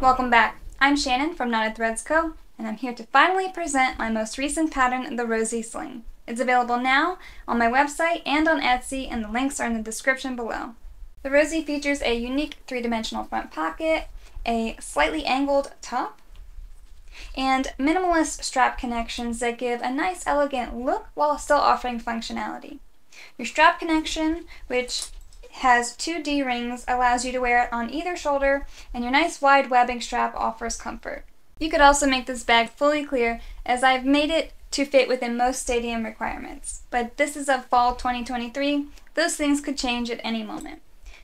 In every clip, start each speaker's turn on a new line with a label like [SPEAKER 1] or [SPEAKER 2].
[SPEAKER 1] Welcome back. I'm Shannon from Knotted Threads Co. and I'm here to finally present my most recent pattern, the Rosie Sling. It's available now on my website and on Etsy and the links are in the description below. The Rosie features a unique three-dimensional front pocket, a slightly angled top, and minimalist strap connections that give a nice elegant look while still offering functionality. Your strap connection, which has two D-rings, allows you to wear it on either shoulder, and your nice wide webbing strap offers comfort. You could also make this bag fully clear, as I've made it to fit within most stadium requirements. But this is of fall 2023, those things could change at any moment.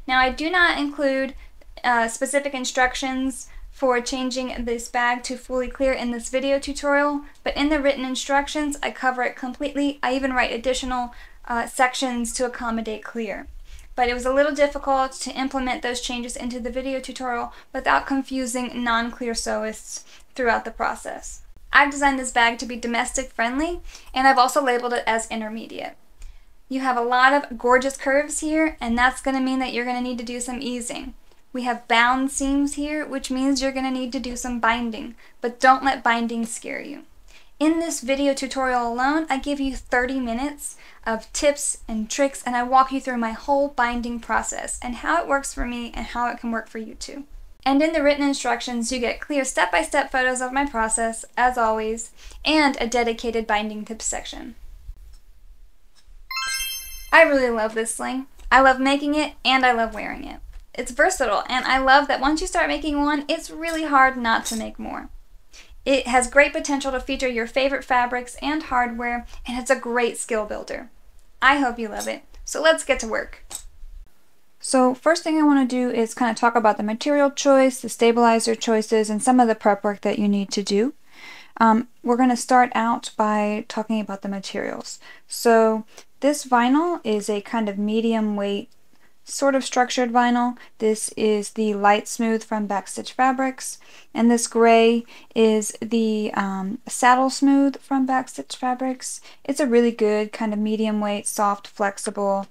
[SPEAKER 1] Now I do not include uh, specific instructions for changing this bag to fully clear in this video tutorial, but in the written instructions I cover it completely. I even write additional uh, sections to accommodate clear but it was a little difficult to implement those changes into the video tutorial without confusing non-clear sewists throughout the process. I've designed this bag to be domestic friendly and I've also labeled it as intermediate. You have a lot of gorgeous curves here and that's going to mean that you're going to need to do some easing. We have bound seams here which means you're going to need to do some binding, but don't let binding scare you. In this video tutorial alone, I give you 30 minutes of tips and tricks and I walk you through my whole binding process and how it works for me and how it can work for you too. And in the written instructions, you get clear step-by-step photos of my process, as always, and a dedicated binding tips section. I really love this sling. I love making it and I love wearing it. It's versatile and I love that once you start making one, it's really hard not to make more. It has great potential to feature your favorite fabrics and hardware, and it's a great skill builder. I hope you love it. So let's get to work. So first thing I want to do is kind of talk about the material choice, the stabilizer choices, and some of the prep work that you need to do. Um, we're going to start out by talking about the materials. So this vinyl is a kind of medium weight sort of structured vinyl. This is the light smooth from Backstitch Fabrics, and this gray is the um, saddle smooth from Backstitch Fabrics. It's a really good kind of medium weight, soft, flexible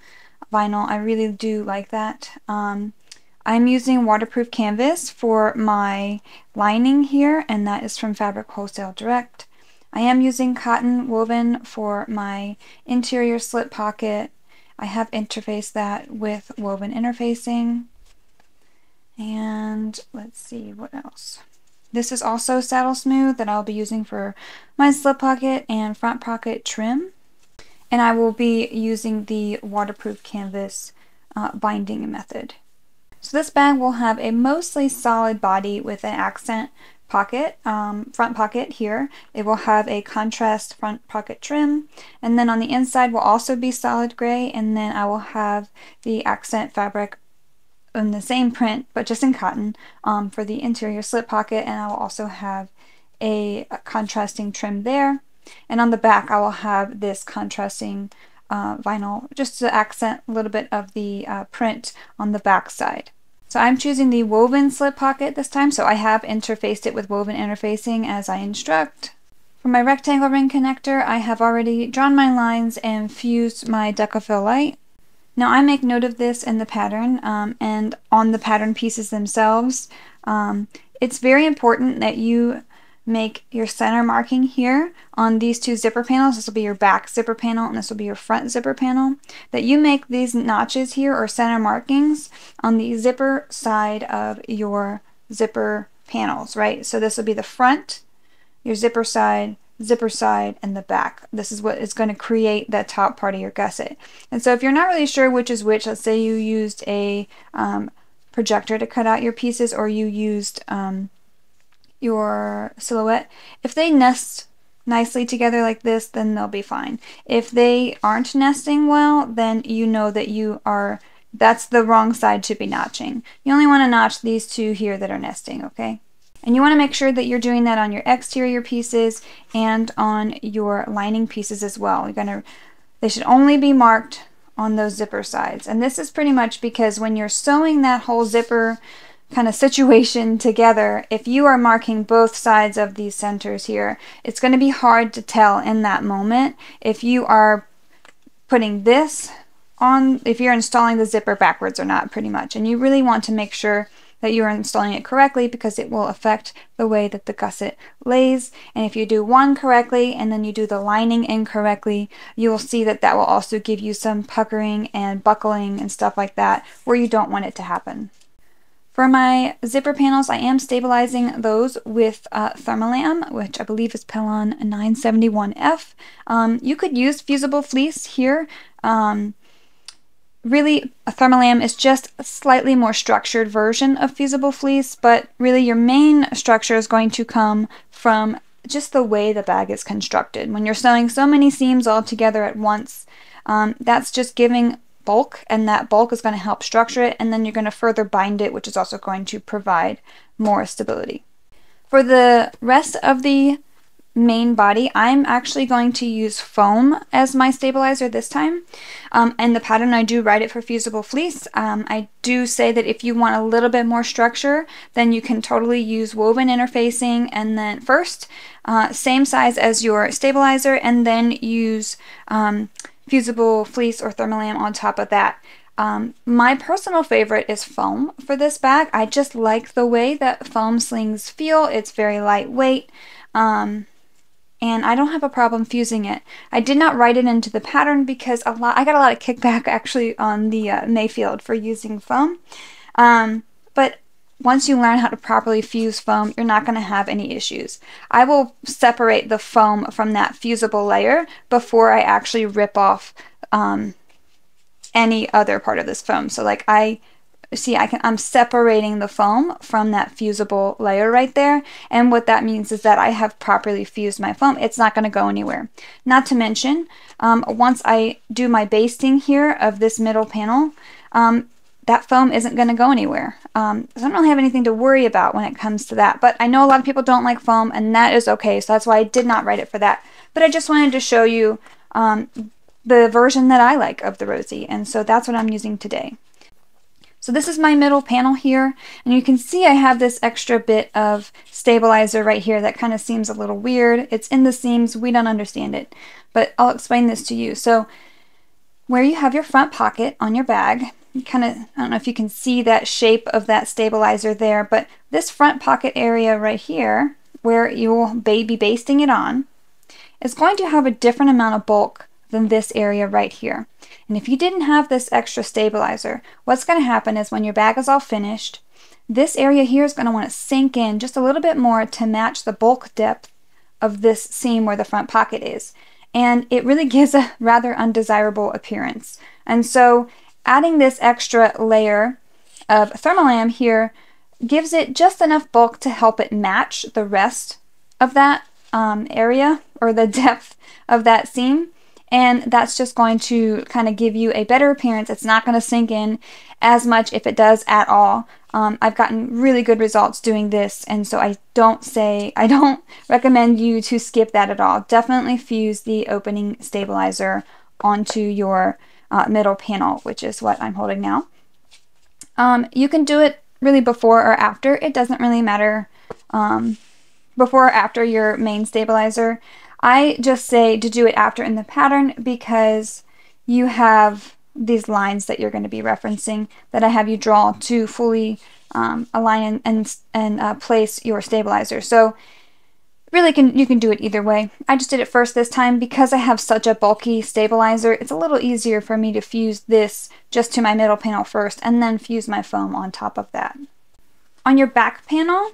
[SPEAKER 1] vinyl. I really do like that. Um, I'm using waterproof canvas for my lining here, and that is from Fabric Wholesale Direct. I am using cotton woven for my interior slip pocket I have interfaced that with woven interfacing. And let's see what else. This is also saddle smooth that I'll be using for my slip pocket and front pocket trim. And I will be using the waterproof canvas uh, binding method. So this bag will have a mostly solid body with an accent pocket, um, front pocket here. It will have a contrast front pocket trim and then on the inside will also be solid gray and then I will have the accent fabric in the same print but just in cotton um, for the interior slip pocket and I will also have a, contrasting trim there and on the back I will have this contrasting uh, vinyl just to accent a little bit of the uh, print on the back side. So I'm choosing the woven slip pocket this time, so I have interfaced it with woven interfacing as I instruct. For my rectangle ring connector, I have already drawn my lines and fused my Decovil light. Now I make note of this in the pattern um, and on the pattern pieces themselves. Um, it's very important that you make your center marking here on these two zipper panels. This will be your back zipper panel and this will be your front zipper panel. That you make these notches here or center markings on the zipper side of your zipper panels, right? So this will be the front, your zipper side, zipper side, and the back. This is what is going to create that top part of your gusset. And so if you're not really sure which is which, let's say you used a um, projector to cut out your pieces or you used um, your silhouette, if they nest nicely together like this, then they'll be fine. If they aren't nesting well, then you know that you are, that's the wrong side to be notching. You only want to notch these two here that are nesting, okay? And you want to make sure that you're doing that on your exterior pieces and on your lining pieces as well. You're gonna, they should only be marked on those zipper sides. And this is pretty much because when you're sewing that whole zipper kind of situation together, if you are marking both sides of these centers here, it's going to be hard to tell in that moment if you are putting this on, if you're installing the zipper backwards or not, pretty much. And you really want to make sure that you are installing it correctly because it will affect the way that the gusset lays. And if you do one correctly and then you do the lining incorrectly, you will see that that will also give you some puckering and buckling and stuff like that where you don't want it to happen. For my zipper panels, I am stabilizing those with uh, Thermolam, which I believe is Pellon 971F. Um, you could use fusible fleece here. Um, really, a Thermolam is just a slightly more structured version of fusible fleece, but really your main structure is going to come from just the way the bag is constructed. When you're sewing so many seams all together at once, um, that's just giving bulk and that bulk is going to help structure it and then you're going to further bind it which is also going to provide more stability. For the rest of the main body I'm actually going to use foam as my stabilizer this time um, and the pattern I do write it for fusible fleece um, I do say that if you want a little bit more structure then you can totally use woven interfacing and then first uh, same size as your stabilizer and then use um, fusible fleece or thermolam on top of that. Um, my personal favorite is foam for this bag. I just like the way that foam slings feel. It's very lightweight. Um, and I don't have a problem fusing it. I did not write it into the pattern because a lot I got a lot of kickback actually on the uh, Mayfield for using foam. Um, but once you learn how to properly fuse foam, you're not going to have any issues. I will separate the foam from that fusible layer before I actually rip off um, any other part of this foam. So like I see I can I'm separating the foam from that fusible layer right there and what that means is that I have properly fused my foam it's not going to go anywhere not to mention um, once I do my basting here of this middle panel um, that foam isn't going to go anywhere. Um, so I don't really have anything to worry about when it comes to that. But I know a lot of people don't like foam, and that is okay. So that's why I did not write it for that. But I just wanted to show you um, the version that I like of the Rosie. And so that's what I'm using today. So this is my middle panel here, and you can see I have this extra bit of stabilizer right here that kind of seems a little weird. It's in the seams, we don't understand it, but I'll explain this to you. So where you have your front pocket on your bag, kind of, I don't know if you can see that shape of that stabilizer there, but this front pocket area right here, where you will be basting it on, is going to have a different amount of bulk than this area right here. And if you didn't have this extra stabilizer, what's going to happen is when your bag is all finished, this area here is going to want to sink in just a little bit more to match the bulk depth of this seam where the front pocket is. And it really gives a rather undesirable appearance. And so Adding this extra layer of Thermolam here gives it just enough bulk to help it match the rest of that um, area or the depth of that seam and that's just going to kind of give you a better appearance. It's not going to sink in as much if it does at all. Um, I've gotten really good results doing this and so I don't say, I don't recommend you to skip that at all. Definitely fuse the opening stabilizer onto your uh, middle panel, which is what I'm holding now. Um, you can do it really before or after. It doesn't really matter um, before or after your main stabilizer. I just say to do it after in the pattern because you have these lines that you're going to be referencing that I have you draw to fully um, align and, and, uh, place your stabilizer. So Really, can you can do it either way. I just did it first this time because I have such a bulky stabilizer. It's a little easier for me to fuse this just to my middle panel first and then fuse my foam on top of that. On your back panel,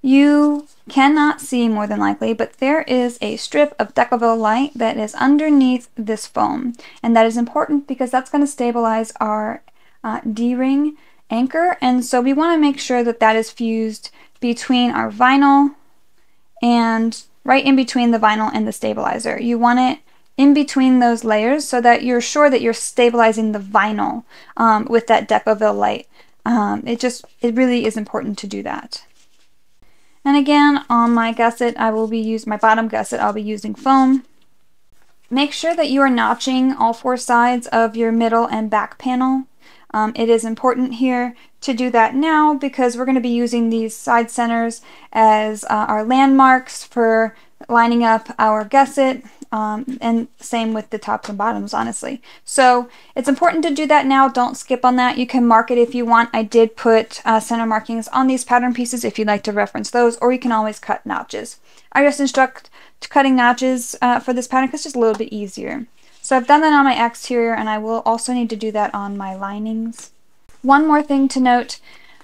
[SPEAKER 1] you cannot see more than likely, but there is a strip of Decovil light that is underneath this foam. And that is important because that's going to stabilize our uh, D-ring anchor. And so we want to make sure that that is fused between our vinyl and right in between the vinyl and the stabilizer. You want it in between those layers so that you're sure that you're stabilizing the vinyl um, with that Decovil light. Um, it just, it really is important to do that. And again, on my gusset, I will be using, my bottom gusset, I'll be using foam. Make sure that you are notching all four sides of your middle and back panel. Um, it is important here to do that now because we're going to be using these side centers as uh, our landmarks for lining up our gusset Um, and same with the tops and bottoms, honestly. So it's important to do that now. Don't skip on that. You can mark it if you want. I did put uh, center markings on these pattern pieces if you'd like to reference those, or you can always cut notches. I just instruct cutting notches uh, for this pattern because it's just a little bit easier. So I've done that on my exterior and I will also need to do that on my linings. One more thing to note,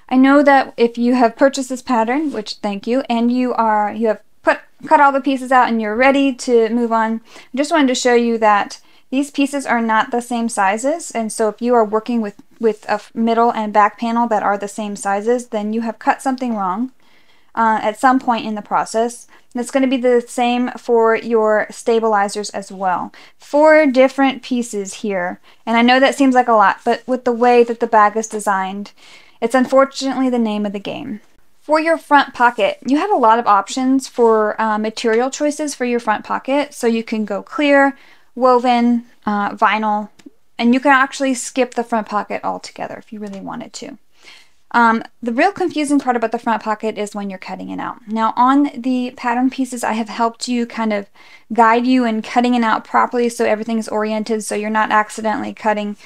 [SPEAKER 1] I know that if you have purchased this pattern, which thank you, and you are you have put cut all the pieces out and you're ready to move on, I just wanted to show you that these pieces are not the same sizes, and so if you are working with, with a middle and back panel that are the same sizes, then you have cut something wrong uh, at some point in the process. That's going to be the same for your stabilizers as well. Four different pieces here, and I know that seems like a lot, but with the way that the bag is designed, it's unfortunately the name of the game. For your front pocket, you have a lot of options for uh, material choices for your front pocket. So you can go clear, woven, uh, vinyl, and you can actually skip the front pocket altogether if you really wanted to. Um, the real confusing part about the front pocket is when you're cutting it out. Now on the pattern pieces, I have helped you kind of guide you in cutting it out properly so everything's oriented so you're not accidentally cutting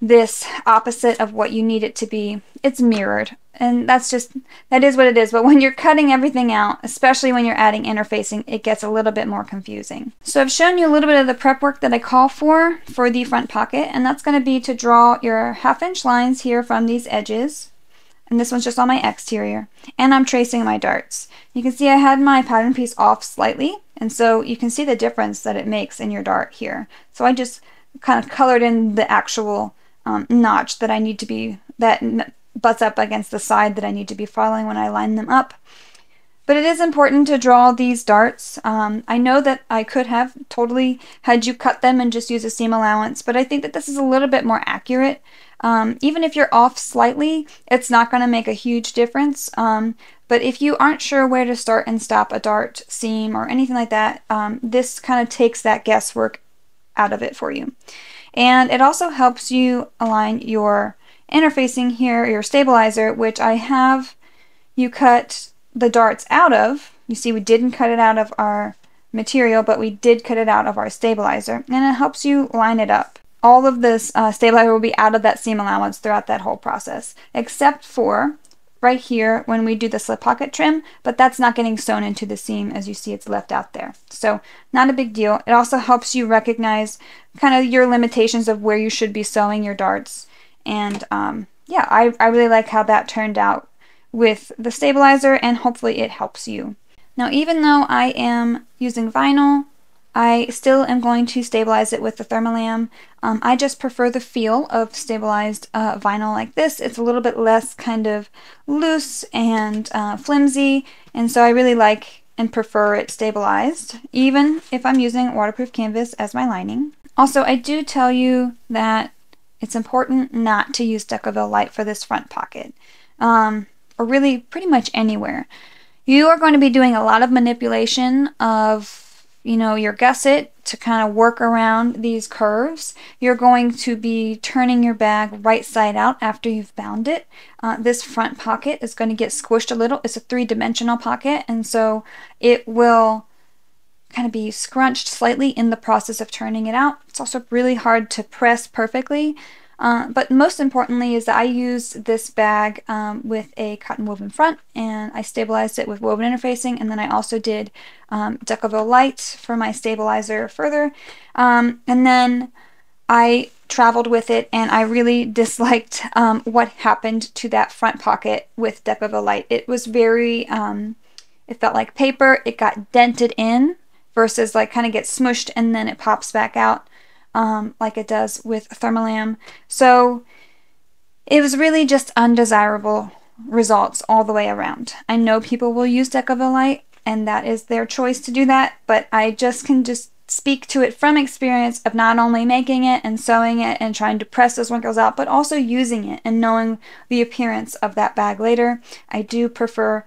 [SPEAKER 1] this opposite of what you need it to be. It's mirrored. And that's just, that is what it is. But when you're cutting everything out, especially when you're adding interfacing, it gets a little bit more confusing. So I've shown you a little bit of the prep work that I call for for the front pocket. And that's going to be to draw your half inch lines here from these edges. And this one's just on my exterior. And I'm tracing my darts. You can see I had my pattern piece off slightly. And so you can see the difference that it makes in your dart here. So I just kind of colored in the actual um, notch that I need to be, that butts up against the side that I need to be following when I line them up. But it is important to draw these darts. Um, I know that I could have totally had you cut them and just use a seam allowance, but I think that this is a little bit more accurate. Um, even if you're off slightly, it's not going to make a huge difference. Um, but if you aren't sure where to start and stop a dart seam or anything like that, um, this kind of takes that guesswork out of it for you. And it also helps you align your interfacing here, your stabilizer, which I have you cut the darts out of. You see we didn't cut it out of our material, but we did cut it out of our stabilizer. And it helps you line it up. All of this uh, stabilizer will be out of that seam allowance throughout that whole process, except for right here when we do the slip pocket trim, but that's not getting sewn into the seam as you see it's left out there. So not a big deal. It also helps you recognize kind of your limitations of where you should be sewing your darts. And um, yeah, I, I really like how that turned out with the stabilizer and hopefully it helps you. Now even though I am using vinyl I still am going to stabilize it with the Thermolam. Um, I just prefer the feel of stabilized uh, vinyl like this. It's a little bit less kind of loose and uh, flimsy, and so I really like and prefer it stabilized, even if I'm using waterproof canvas as my lining. Also, I do tell you that it's important not to use Decovil Light for this front pocket, um, or really pretty much anywhere. You are going to be doing a lot of manipulation of you know, your gusset to kind of work around these curves. You're going to be turning your bag right side out after you've bound it. Uh, this front pocket is going to get squished a little. It's a three-dimensional pocket, and so it will kind of be scrunched slightly in the process of turning it out. It's also really hard to press perfectly. Uh, but most importantly is that I used this bag um, with a cotton woven front and I stabilized it with woven interfacing and then I also did um, Decovil Light for my stabilizer further. Um, and then I traveled with it and I really disliked um, what happened to that front pocket with Decovil Light. It was very, um, it felt like paper. It got dented in versus like kind of gets smushed and then it pops back out um, like it does with Thermolam. So it was really just undesirable results all the way around. I know people will use Decovil Light and that is their choice to do that, but I just can just speak to it from experience of not only making it and sewing it and trying to press those wrinkles out, but also using it and knowing the appearance of that bag later. I do prefer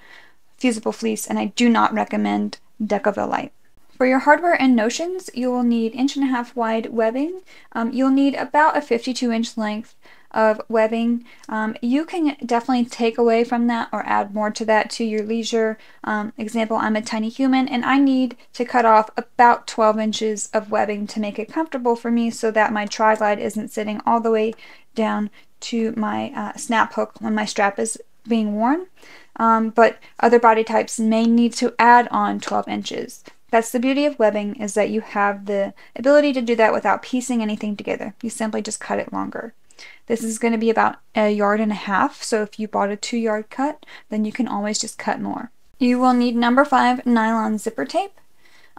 [SPEAKER 1] fusible fleece and I do not recommend Decovil Light. For your hardware and notions, you will need inch and a half wide webbing. Um, you'll need about a 52 inch length of webbing. Um, you can definitely take away from that or add more to that to your leisure. Um, example, I'm a tiny human and I need to cut off about 12 inches of webbing to make it comfortable for me so that my tri-glide isn't sitting all the way down to my uh, snap hook when my strap is being worn. Um, but other body types may need to add on 12 inches. That's the beauty of webbing is that you have the ability to do that without piecing anything together. You simply just cut it longer. This is going to be about a yard and a half, so if you bought a two yard cut, then you can always just cut more. You will need number five nylon zipper tape.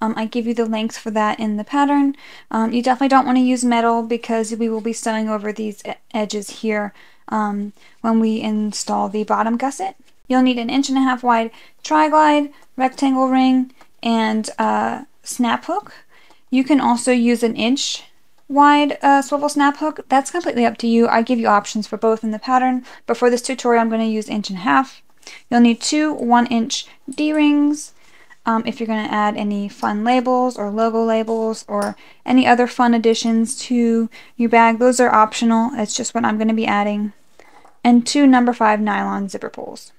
[SPEAKER 1] Um, I give you the length for that in the pattern. Um, you definitely don't want to use metal because we will be sewing over these edges here um, when we install the bottom gusset. You'll need an inch and a half wide tri-glide, rectangle ring, and a snap hook. You can also use an inch wide uh, swivel snap hook. That's completely up to you. I give you options for both in the pattern, but for this tutorial I'm going to use inch and a half. You'll need two one inch D-rings um, if you're going to add any fun labels or logo labels or any other fun additions to your bag. Those are optional. It's just what I'm going to be adding. And two number five nylon zipper pulls.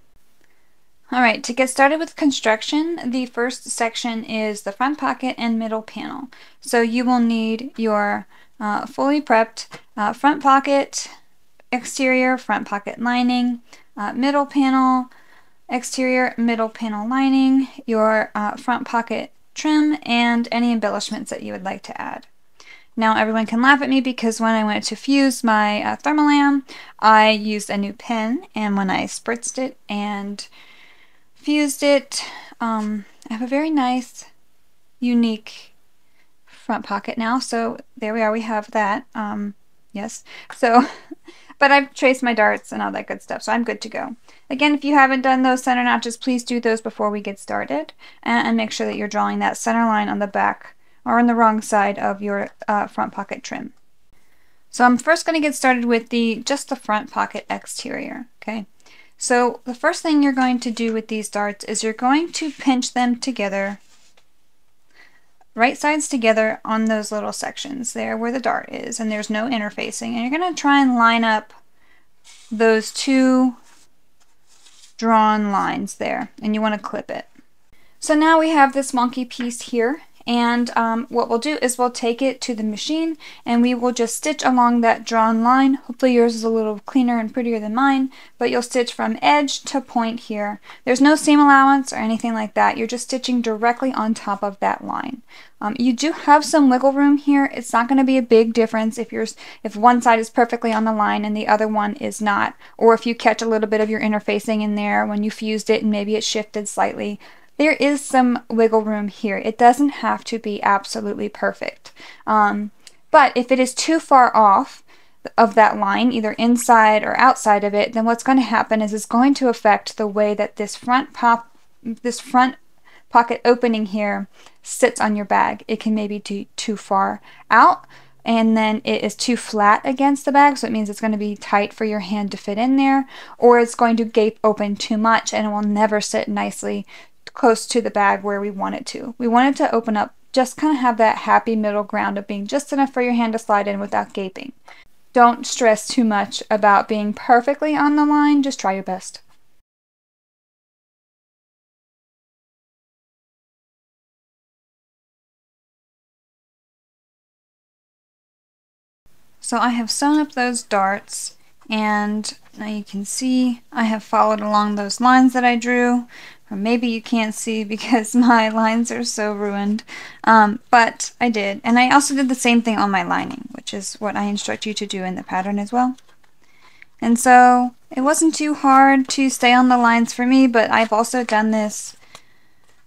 [SPEAKER 1] Alright, to get started with construction, the first section is the front pocket and middle panel. So you will need your uh, fully prepped uh, front pocket, exterior front pocket lining, uh, middle panel, exterior middle panel lining, your uh, front pocket trim, and any embellishments that you would like to add. Now everyone can laugh at me because when I went to fuse my uh, Thermolam, I used a new pen, and when I spritzed it and fused it. Um, I have a very nice, unique front pocket now. So there we are. We have that. Um, yes. So, but I've traced my darts and all that good stuff. So I'm good to go. Again, if you haven't done those center notches, please do those before we get started. And, and make sure that you're drawing that center line on the back or on the wrong side of your uh, front pocket trim. So I'm first going to get started with the just the front pocket exterior. Okay. So the first thing you're going to do with these darts is you're going to pinch them together, right sides together on those little sections there where the dart is, and there's no interfacing. And you're going to try and line up those two drawn lines there, and you want to clip it. So now we have this monkey piece here, and um, what we'll do is we'll take it to the machine and we will just stitch along that drawn line. Hopefully yours is a little cleaner and prettier than mine, but you'll stitch from edge to point here. There's no seam allowance or anything like that. You're just stitching directly on top of that line. Um, you do have some wiggle room here. It's not going to be a big difference if yours if one side is perfectly on the line and the other one is not, or if you catch a little bit of your interfacing in there when you fused it and maybe it shifted slightly there is some wiggle room here. It doesn't have to be absolutely perfect. Um, but if it is too far off of that line, either inside or outside of it, then what's going to happen is it's going to affect the way that this front pop, this front pocket opening here sits on your bag. It can maybe be too far out and then it is too flat against the bag, so it means it's going to be tight for your hand to fit in there, or it's going to gape open too much and it will never sit nicely close to the bag where we want it to. We want it to open up, just kind of have that happy middle ground of being just enough for your hand to slide in without gaping. Don't stress too much about being perfectly on the line, just try your best. So I have sewn up those darts and now you can see I have followed along those lines that I drew or maybe you can't see because my lines are so ruined. Um, but I did. And I also did the same thing on my lining, which is what I instruct you to do in the pattern as well. And so it wasn't too hard to stay on the lines for me, but I've also done this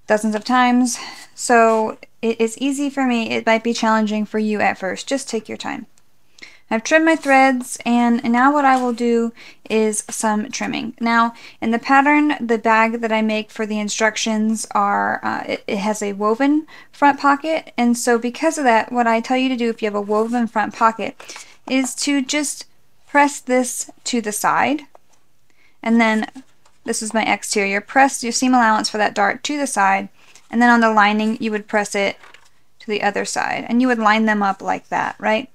[SPEAKER 1] dozens of times. So it is easy for me. It might be challenging for you at first. Just take your time. I've trimmed my threads and now what I will do is some trimming. Now in the pattern the bag that I make for the instructions are uh, it, it has a woven front pocket and so because of that what I tell you to do if you have a woven front pocket is to just press this to the side and then this is my exterior press your seam allowance for that dart to the side and then on the lining you would press it to the other side and you would line them up like that right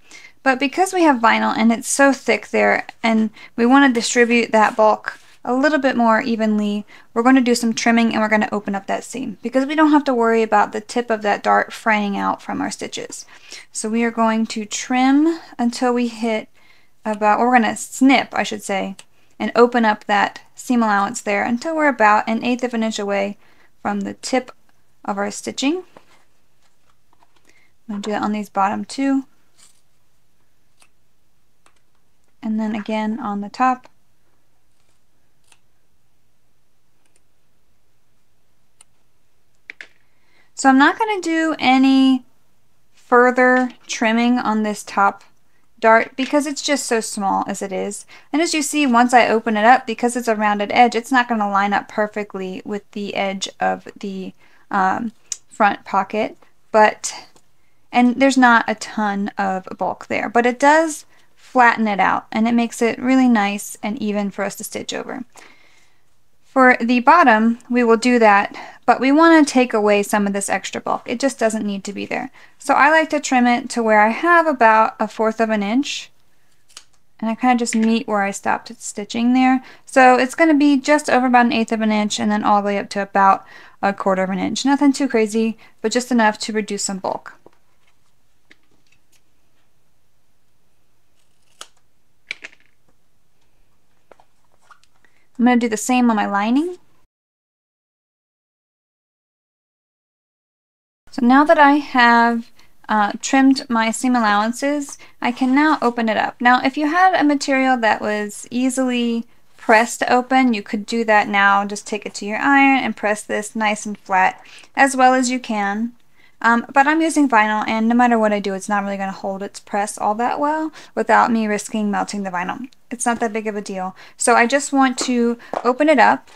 [SPEAKER 1] But because we have vinyl and it's so thick there and we want to distribute that bulk a little bit more evenly, we're going to do some trimming and we're going to open up that seam because we don't have to worry about the tip of that dart fraying out from our stitches. So we are going to trim until we hit about, we're going to snip, I should say, and open up that seam allowance there until we're about an eighth of an inch away from the tip of our stitching. I'm going to do that on these bottom two. And then again on the top. So I'm not going to do any further trimming on this top dart because it's just so small as it is. And as you see, once I open it up, because it's a rounded edge, it's not going to line up perfectly with the edge of the um, front pocket. But, and there's not a ton of bulk there, but it does flatten it out and it makes it really nice and even for us to stitch over. For the bottom, we will do that, but we want to take away some of this extra bulk. It just doesn't need to be there. So I like to trim it to where I have about a fourth of an inch. And I kind of just meet where I stopped stitching there. So it's going to be just over about an eighth of an inch and then all the way up to about a quarter of an inch. Nothing too crazy, but just enough to reduce some bulk. I'm going to do the same on my lining. So now that I have uh, trimmed my seam allowances, I can now open it up. Now if you had a material that was easily pressed open, you could do that now. Just take it to your iron and press this nice and flat as well as you can. Um, but I'm using vinyl and no matter what I do it's not really going to hold its press all that well without me risking melting the vinyl. It's not that big of a deal. So I just want to open it up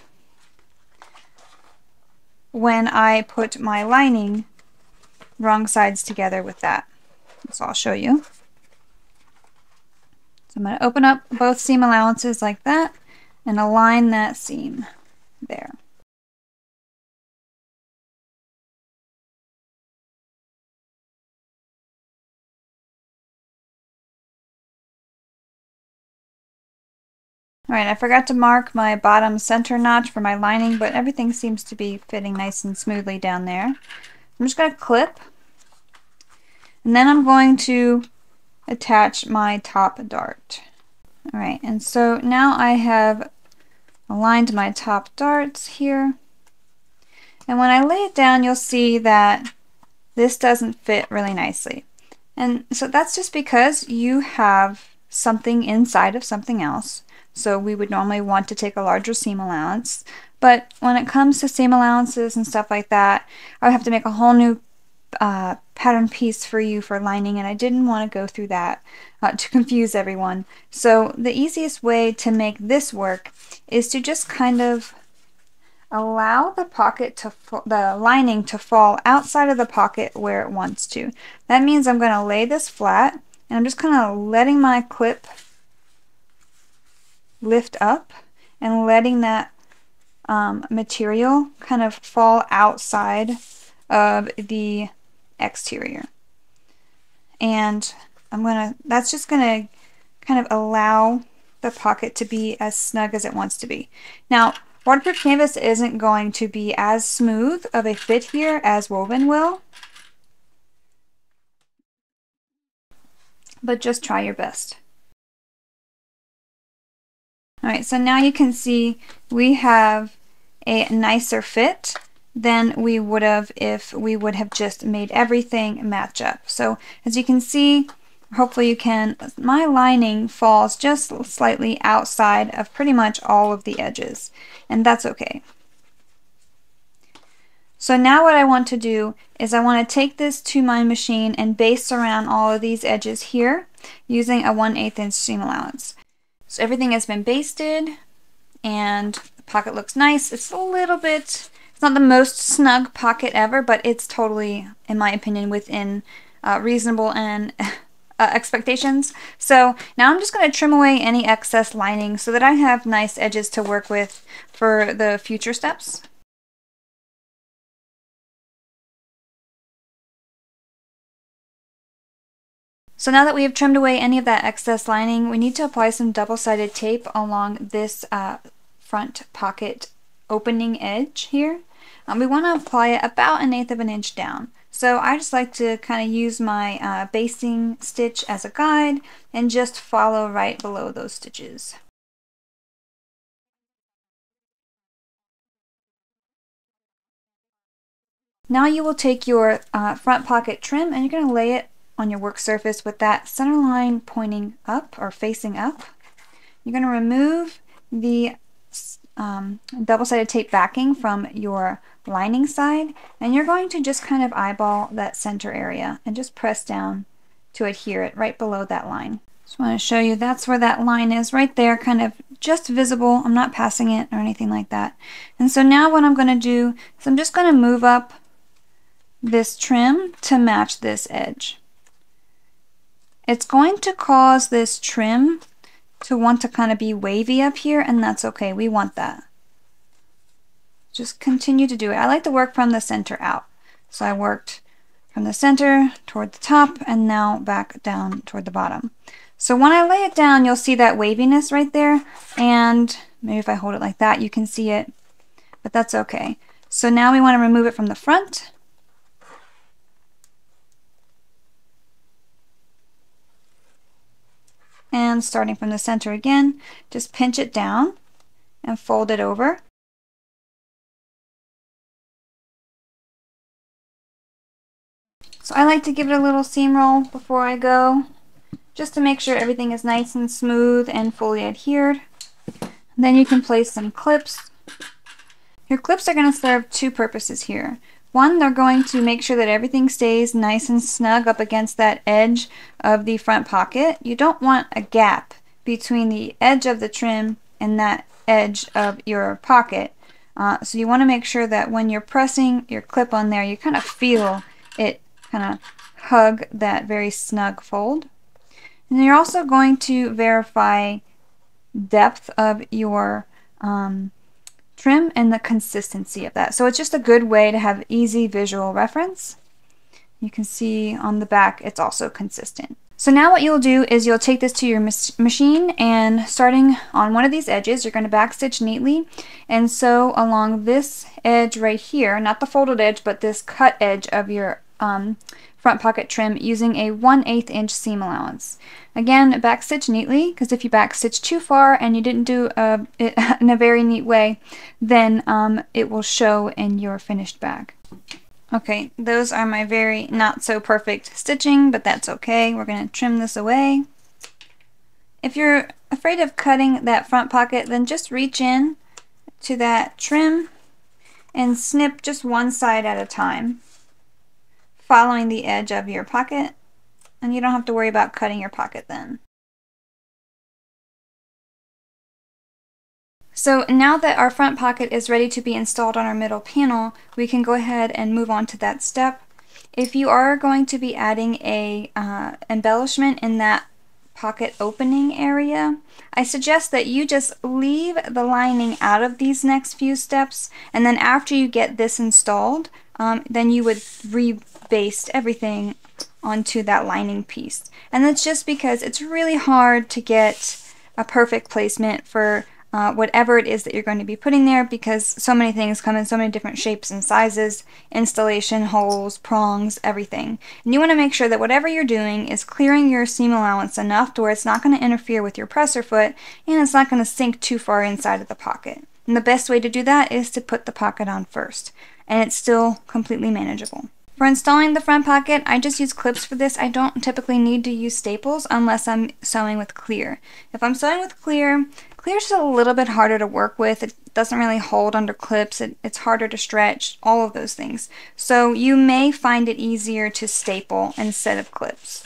[SPEAKER 1] when I put my lining wrong sides together with that. So I'll show you. So I'm going to open up both seam allowances like that and align that seam there. Alright, I forgot to mark my bottom center notch for my lining, but everything seems to be fitting nice and smoothly down there. I'm just going to clip, and then I'm going to attach my top dart. Alright, and so now I have aligned my top darts here. And when I lay it down, you'll see that this doesn't fit really nicely. And so that's just because you have something inside of something else. So we would normally want to take a larger seam allowance. But when it comes to seam allowances and stuff like that, I would have to make a whole new uh, pattern piece for you for lining and I didn't want to go through that uh, to confuse everyone. So the easiest way to make this work is to just kind of allow the pocket to the lining to fall outside of the pocket where it wants to. That means I'm going to lay this flat and I'm just kind of letting my clip lift up and letting that um, material kind of fall outside of the exterior. And I'm gonna, that's just gonna kind of allow the pocket to be as snug as it wants to be. Now, waterproof canvas isn't going to be as smooth of a fit here as woven will. But just try your best. Alright, so now you can see we have a nicer fit than we would have if we would have just made everything match up. So as you can see, hopefully you can, my lining falls just slightly outside of pretty much all of the edges, and that's okay. So now what I want to do is I want to take this to my machine and baste around all of these edges here using a 1 8 inch seam allowance. So everything has been basted and the pocket looks nice. It's a little bit, it's not the most snug pocket ever, but it's totally, in my opinion, within uh, reasonable and uh, expectations. So now I'm just going to trim away any excess lining so that I have nice edges to work with for the future steps. So now that we have trimmed away any of that excess lining, we need to apply some double-sided tape along this uh, front pocket opening edge here. Um, we want to apply it about an eighth of an inch down. So I just like to kind of use my uh, basting stitch as a guide and just follow right below those stitches. Now you will take your uh, front pocket trim and you're going to lay it on your work surface with that center line pointing up or facing up. You're going to remove the um, double-sided tape backing from your lining side and you're going to just kind of eyeball that center area and just press down to adhere it right below that line. Just want to show you that's where that line is right there kind of just visible. I'm not passing it or anything like that. And so now what I'm going to do is I'm just going to move up this trim to match this edge. It's going to cause this trim to want to kind of be wavy up here, and that's okay. We want that. Just continue to do it. I like to work from the center out. So I worked from the center toward the top and now back down toward the bottom. So when I lay it down, you'll see that waviness right there. And maybe if I hold it like that, you can see it, but that's okay. So now we want to remove it from the front and starting from the center again, just pinch it down and fold it over. So I like to give it a little seam roll before I go, just to make sure everything is nice and smooth and fully adhered. Then you can place some clips. Your clips are going to serve two purposes here. One, they're going to make sure that everything stays nice and snug up against that edge of the front pocket. You don't want a gap between the edge of the trim and that edge of your pocket. Uh, so you want to make sure that when you're pressing your clip on there, you kind of feel it kind of hug that very snug fold. And you're also going to verify depth of your um, trim and the consistency of that. So it's just a good way to have easy visual reference. You can see on the back it's also consistent. So now what you'll do is you'll take this to your machine and starting on one of these edges, you're going to backstitch neatly and sew along this edge right here, not the folded edge, but this cut edge of your um, front pocket trim using a 1 8 inch seam allowance. Again, backstitch neatly, because if you backstitch too far and you didn't do a, it in a very neat way, then um, it will show in your finished bag. Okay, those are my very not so perfect stitching, but that's okay. We're going to trim this away. If you're afraid of cutting that front pocket, then just reach in to that trim and snip just one side at a time following the edge of your pocket and you don't have to worry about cutting your pocket then. So now that our front pocket is ready to be installed on our middle panel, we can go ahead and move on to that step. If you are going to be adding a uh, embellishment in that pocket opening area, I suggest that you just leave the lining out of these next few steps and then after you get this installed, um, then you would rebaste everything onto that lining piece. And that's just because it's really hard to get a perfect placement for uh, whatever it is that you're going to be putting there because so many things come in so many different shapes and sizes, installation, holes, prongs, everything. And you want to make sure that whatever you're doing is clearing your seam allowance enough to where it's not going to interfere with your presser foot and it's not going to sink too far inside of the pocket. And the best way to do that is to put the pocket on first and it's still completely manageable. For installing the front pocket, I just use clips for this. I don't typically need to use staples unless I'm sewing with clear. If I'm sewing with clear, clear is a little bit harder to work with. It doesn't really hold under clips. It, it's harder to stretch, all of those things. So you may find it easier to staple instead of clips.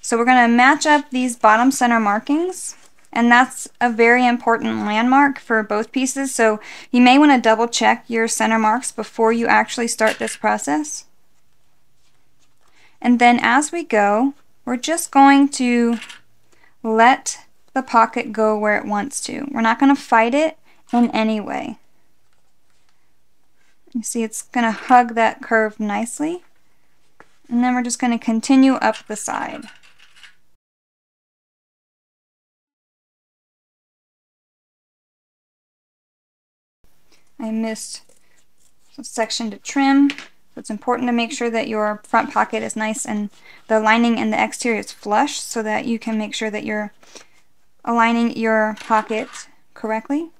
[SPEAKER 1] So we're going to match up these bottom center markings and that's a very important landmark for both pieces. So you may want to double check your center marks before you actually start this process. And then as we go, we're just going to let the pocket go where it wants to. We're not going to fight it in any way. You see it's going to hug that curve nicely. And then we're just going to continue up the side. I missed a section to trim. So It's important to make sure that your front pocket is nice and the lining and the exterior is flush so that you can make sure that you're aligning your pocket correctly.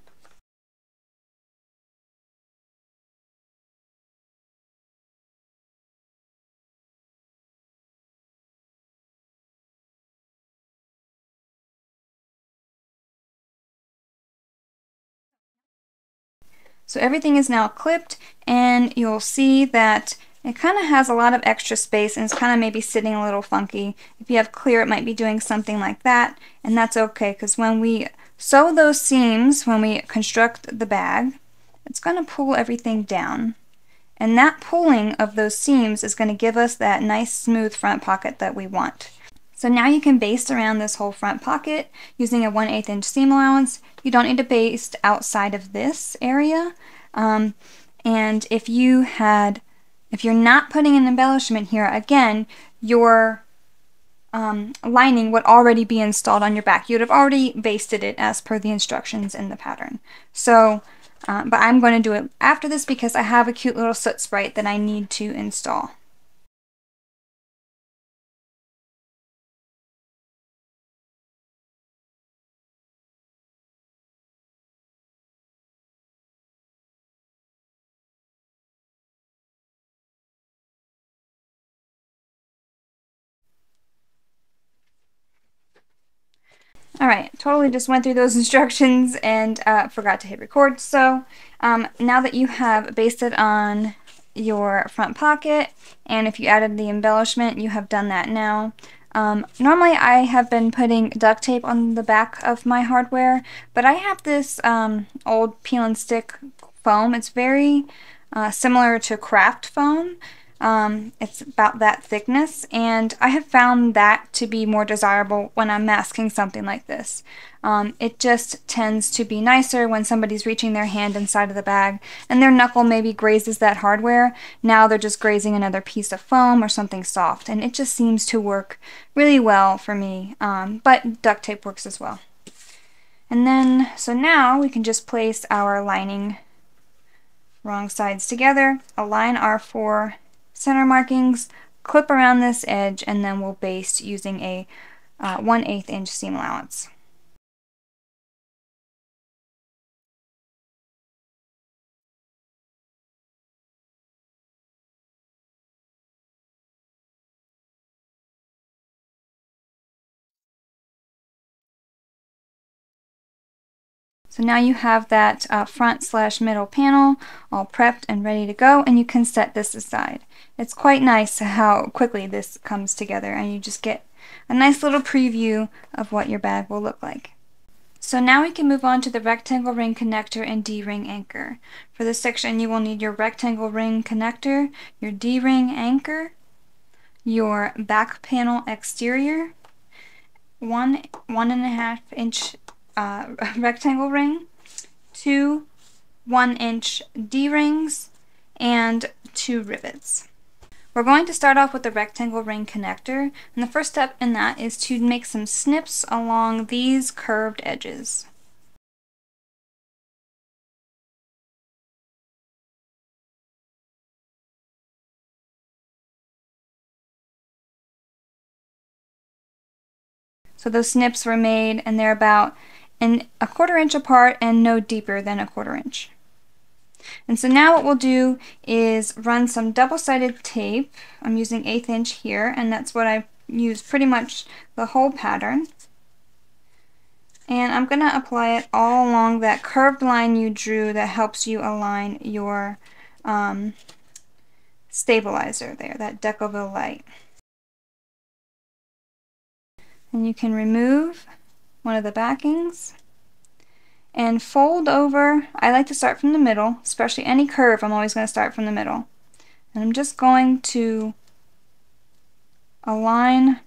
[SPEAKER 1] So everything is now clipped and you'll see that it kind of has a lot of extra space and it's kind of maybe sitting a little funky. If you have clear, it might be doing something like that, and that's okay because when we sew those seams, when we construct the bag, it's going to pull everything down. And that pulling of those seams is going to give us that nice smooth front pocket that we want. So now you can baste around this whole front pocket using a 1 8 inch seam allowance. You don't need to baste outside of this area. Um, and if you had, if you're not putting an embellishment here, again, your um, lining would already be installed on your back. You'd have already basted it as per the instructions in the pattern. So, uh, but I'm going to do it after this because I have a cute little soot sprite that I need to install. Alright, totally just went through those instructions and uh, forgot to hit record. So um, now that you have basted on your front pocket and if you added the embellishment, you have done that now. Um, normally I have been putting duct tape on the back of my hardware, but I have this um, old peel and stick foam. It's very uh, similar to craft foam. Um, it's about that thickness, and I have found that to be more desirable when I'm masking something like this. Um, it just tends to be nicer when somebody's reaching their hand inside of the bag and their knuckle maybe grazes that hardware. Now they're just grazing another piece of foam or something soft, and it just seems to work really well for me, um, but duct tape works as well. And then, so now we can just place our lining wrong sides together, align our four center markings, clip around this edge, and then we'll baste using a uh, 1 8 inch seam allowance. So now you have that uh, front slash middle panel all prepped and ready to go and you can set this aside. It's quite nice how quickly this comes together and you just get a nice little preview of what your bag will look like. So now we can move on to the rectangle ring connector and D-ring anchor. For this section you will need your rectangle ring connector, your D-ring anchor, your back panel exterior, one one and a half inch uh, rectangle ring, two one inch D-rings, and two rivets. We're going to start off with the rectangle ring connector, and the first step in that is to make some snips along these curved edges. So those snips were made and they're about an, a quarter inch apart and no deeper than a quarter inch. And so now what we'll do is run some double-sided tape. I'm using eighth inch here, and that's what I use pretty much the whole pattern. And I'm going to apply it all along that curved line you drew that helps you align your um, stabilizer there, that Decovil light. And you can remove one of the backings and fold over. I like to start from the middle, especially any curve I'm always going to start from the middle. And I'm just going to align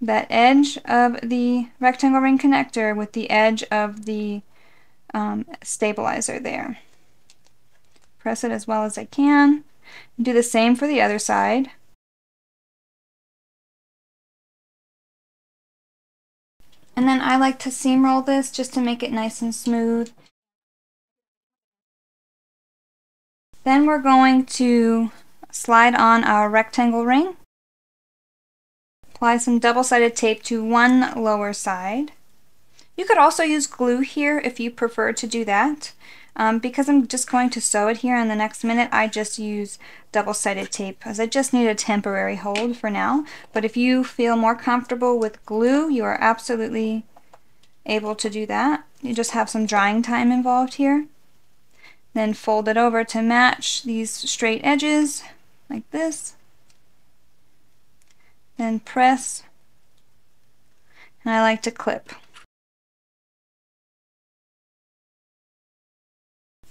[SPEAKER 1] that edge of the rectangle ring connector with the edge of the um, stabilizer there. Press it as well as I can. Do the same for the other side. And then I like to seam roll this just to make it nice and smooth. Then we're going to slide on our rectangle ring. Apply some double-sided tape to one lower side. You could also use glue here if you prefer to do that. Um, because I'm just going to sew it here in the next minute, I just use double-sided tape as I just need a temporary hold for now. But if you feel more comfortable with glue, you are absolutely able to do that. You just have some drying time involved here. Then fold it over to match these straight edges like this. Then press. And I like to clip.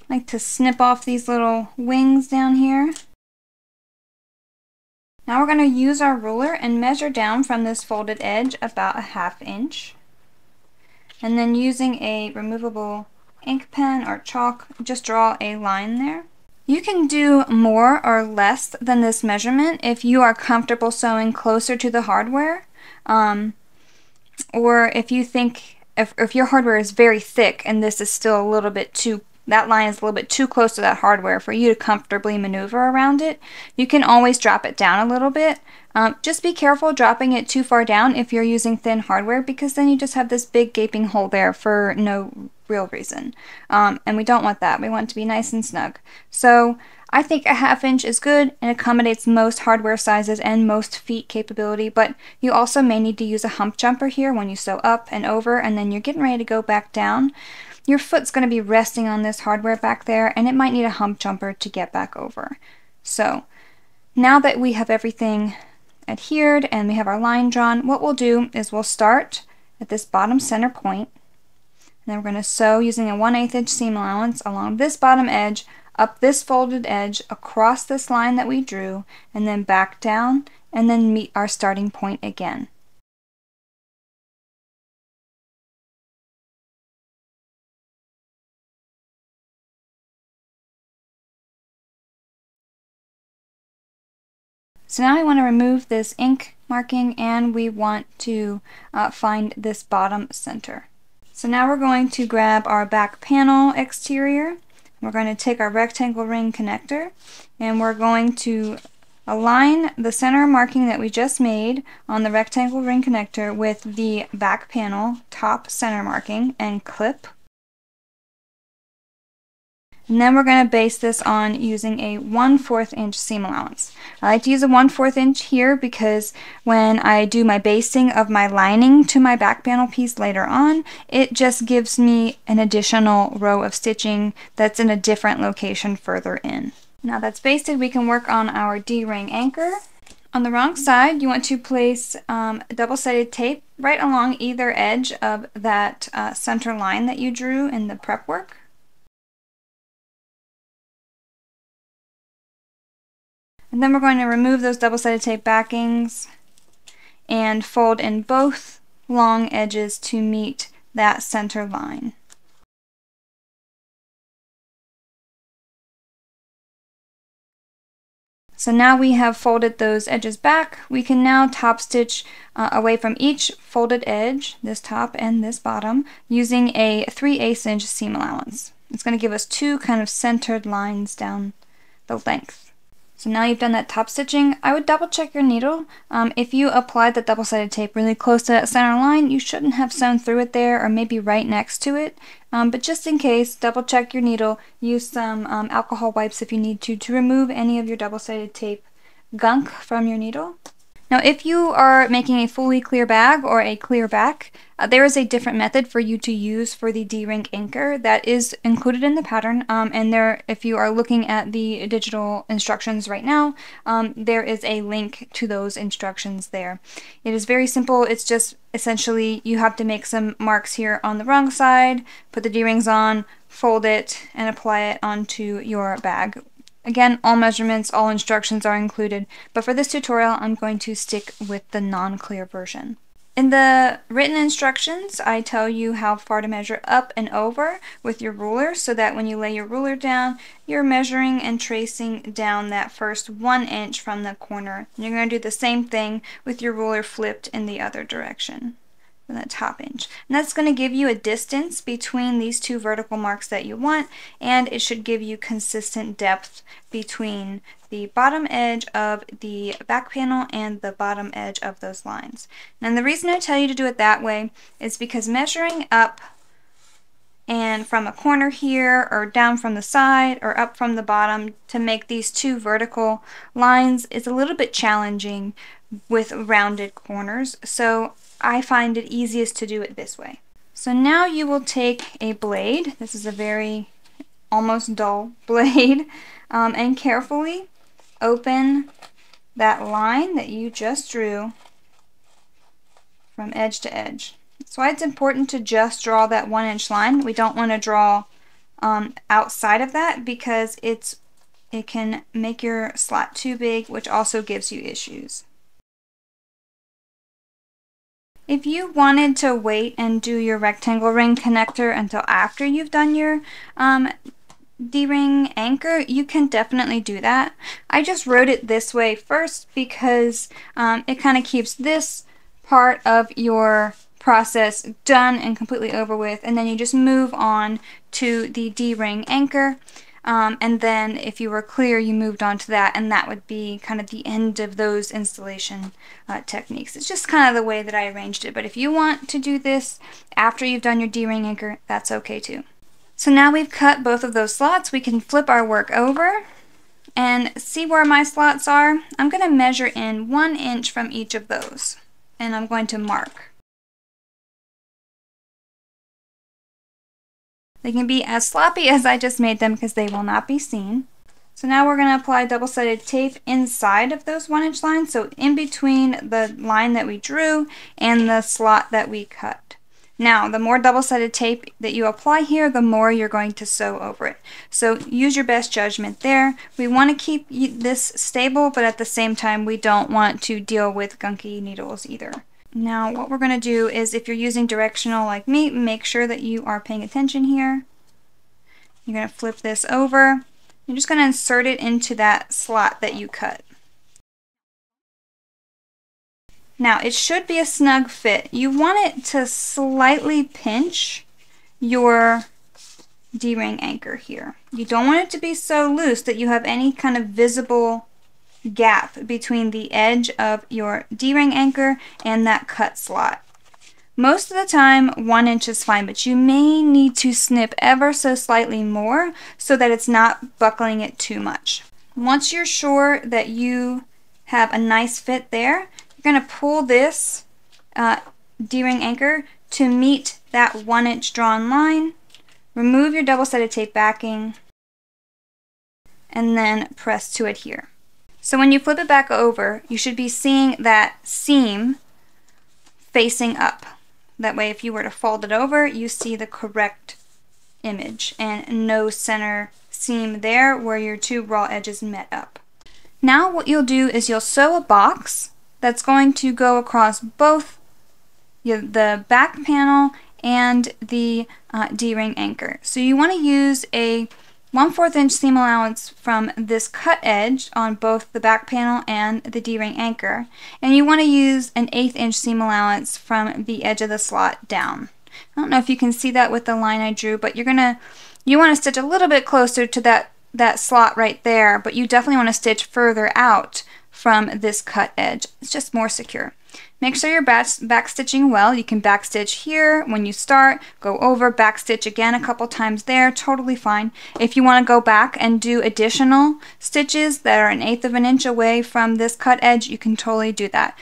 [SPEAKER 1] Like to snip off these little wings down here. Now we're going to use our ruler and measure down from this folded edge about a half inch. And then using a removable ink pen or chalk, just draw a line there. You can do more or less than this measurement if you are comfortable sewing closer to the hardware. Um, or if you think, if, if your hardware is very thick and this is still a little bit too that line is a little bit too close to that hardware for you to comfortably maneuver around it, you can always drop it down a little bit. Um, just be careful dropping it too far down if you're using thin hardware because then you just have this big gaping hole there for no real reason. Um, and we don't want that. We want it to be nice and snug. So I think a half inch is good and accommodates most hardware sizes and most feet capability, but you also may need to use a hump jumper here when you sew up and over and then you're getting ready to go back down your foot's going to be resting on this hardware back there and it might need a hump jumper to get back over. So now that we have everything adhered and we have our line drawn, what we'll do is we'll start at this bottom center point and then we're going to sew using a 1 8 inch seam allowance along this bottom edge, up this folded edge, across this line that we drew, and then back down, and then meet our starting point again. So now we want to remove this ink marking and we want to uh, find this bottom center. So now we're going to grab our back panel exterior. We're going to take our rectangle ring connector and we're going to align the center marking that we just made on the rectangle ring connector with the back panel top center marking and clip and then we're going to base this on using a 1 4th inch seam allowance. I like to use a 1 4th inch here because when I do my basting of my lining to my back panel piece later on, it just gives me an additional row of stitching that's in a different location further in. Now that's basted, we can work on our D-ring anchor. On the wrong side, you want to place um, double-sided tape right along either edge of that uh, center line that you drew in the prep work. And then we're going to remove those double-sided tape backings and fold in both long edges to meet that center line. So now we have folded those edges back, we can now top stitch uh, away from each folded edge, this top and this bottom, using a 3 8 inch seam allowance. It's going to give us two kind of centered lines down the length. So now you've done that top stitching, I would double check your needle. Um, if you applied the double-sided tape really close to that center line, you shouldn't have sewn through it there or maybe right next to it. Um, but just in case, double check your needle. Use some um, alcohol wipes if you need to to remove any of your double-sided tape gunk from your needle. Now if you are making a fully clear bag or a clear back, uh, there is a different method for you to use for the D-ring anchor that is included in the pattern. Um, and there if you are looking at the digital instructions right now um, there is a link to those instructions there. It is very simple. It's just essentially you have to make some marks here on the wrong side, put the D-rings on, fold it, and apply it onto your bag Again, all measurements, all instructions are included, but for this tutorial I'm going to stick with the non-clear version. In the written instructions, I tell you how far to measure up and over with your ruler so that when you lay your ruler down, you're measuring and tracing down that first one inch from the corner. And you're going to do the same thing with your ruler flipped in the other direction. Than the top inch. And that's going to give you a distance between these two vertical marks that you want, and it should give you consistent depth between the bottom edge of the back panel and the bottom edge of those lines. And the reason I tell you to do it that way is because measuring up and from a corner here or down from the side or up from the bottom to make these two vertical lines is a little bit challenging with rounded corners so I find it easiest to do it this way. So now you will take a blade, this is a very almost dull blade, um, and carefully open that line that you just drew from edge to edge. That's why it's important to just draw that one inch line. We don't want to draw um, outside of that because it's it can make your slot too big, which also gives you issues. If you wanted to wait and do your rectangle ring connector until after you've done your um, D-ring anchor, you can definitely do that. I just wrote it this way first because um, it kind of keeps this part of your process done and completely over with and then you just move on to the D-ring anchor um, and then if you were clear you moved on to that and that would be kind of the end of those installation uh, techniques. It's just kind of the way that I arranged it but if you want to do this after you've done your D-ring anchor that's okay too. So now we've cut both of those slots we can flip our work over and see where my slots are. I'm going to measure in one inch from each of those and I'm going to mark. They can be as sloppy as I just made them because they will not be seen. So now we're going to apply double-sided tape inside of those one inch lines, so in between the line that we drew and the slot that we cut. Now, the more double-sided tape that you apply here, the more you're going to sew over it. So use your best judgment there. We want to keep this stable, but at the same time, we don't want to deal with gunky needles either. Now what we're going to do is if you're using directional like me, make sure that you are paying attention here. You're going to flip this over. You're just going to insert it into that slot that you cut. Now it should be a snug fit. You want it to slightly pinch your D-ring anchor here. You don't want it to be so loose that you have any kind of visible gap between the edge of your D-ring anchor and that cut slot. Most of the time, one inch is fine, but you may need to snip ever so slightly more so that it's not buckling it too much. Once you're sure that you have a nice fit there, you're going to pull this uh, D-ring anchor to meet that one inch drawn line, remove your double-sided tape backing, and then press to adhere. So when you flip it back over, you should be seeing that seam facing up. That way if you were to fold it over, you see the correct image and no center seam there where your two raw edges met up. Now what you'll do is you'll sew a box that's going to go across both the back panel and the uh, D-ring anchor. So you want to use a 1 4th inch seam allowance from this cut edge on both the back panel and the D-ring anchor. And you want to use an 8th inch seam allowance from the edge of the slot down. I don't know if you can see that with the line I drew, but you're going to, you want to stitch a little bit closer to that, that slot right there, but you definitely want to stitch further out from this cut edge. It's just more secure. Make sure you're back, stitching well. You can backstitch here when you start, go over, backstitch again a couple times there, totally fine. If you want to go back and do additional stitches that are an eighth of an inch away from this cut edge, you can totally do that.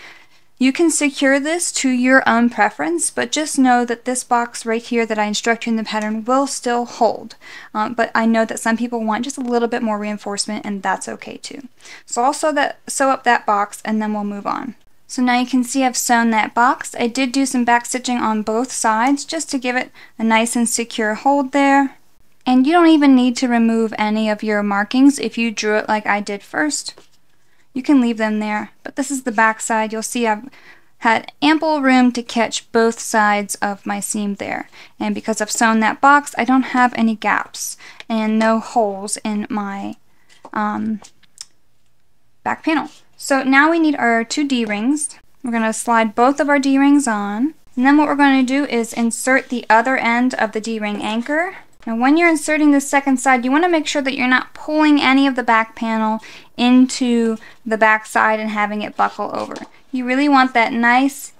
[SPEAKER 1] You can secure this to your own preference, but just know that this box right here that I instruct you in the pattern will still hold. Um, but I know that some people want just a little bit more reinforcement and that's okay too. So I'll sew, that, sew up that box and then we'll move on. So now you can see I've sewn that box. I did do some back stitching on both sides just to give it a nice and secure hold there. And you don't even need to remove any of your markings if you drew it like I did first. You can leave them there, but this is the back side. You'll see I've had ample room to catch both sides of my seam there. And because I've sewn that box, I don't have any gaps and no holes in my um, back panel. So now we need our two D-rings. We're going to slide both of our D-rings on. And then what we're going to do is insert the other end of the D-ring anchor. Now when you're inserting the second side, you want to make sure that you're not pulling any of the back panel into the back side and having it buckle over. You really want that nice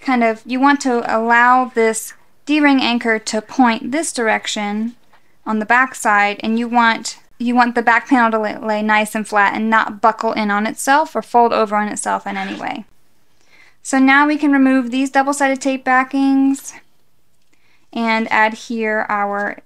[SPEAKER 1] kind of, you want to allow this D-ring anchor to point this direction on the back side and you want you want the back panel to lay, lay nice and flat and not buckle in on itself or fold over on itself in any way. So now we can remove these double-sided tape backings and add here our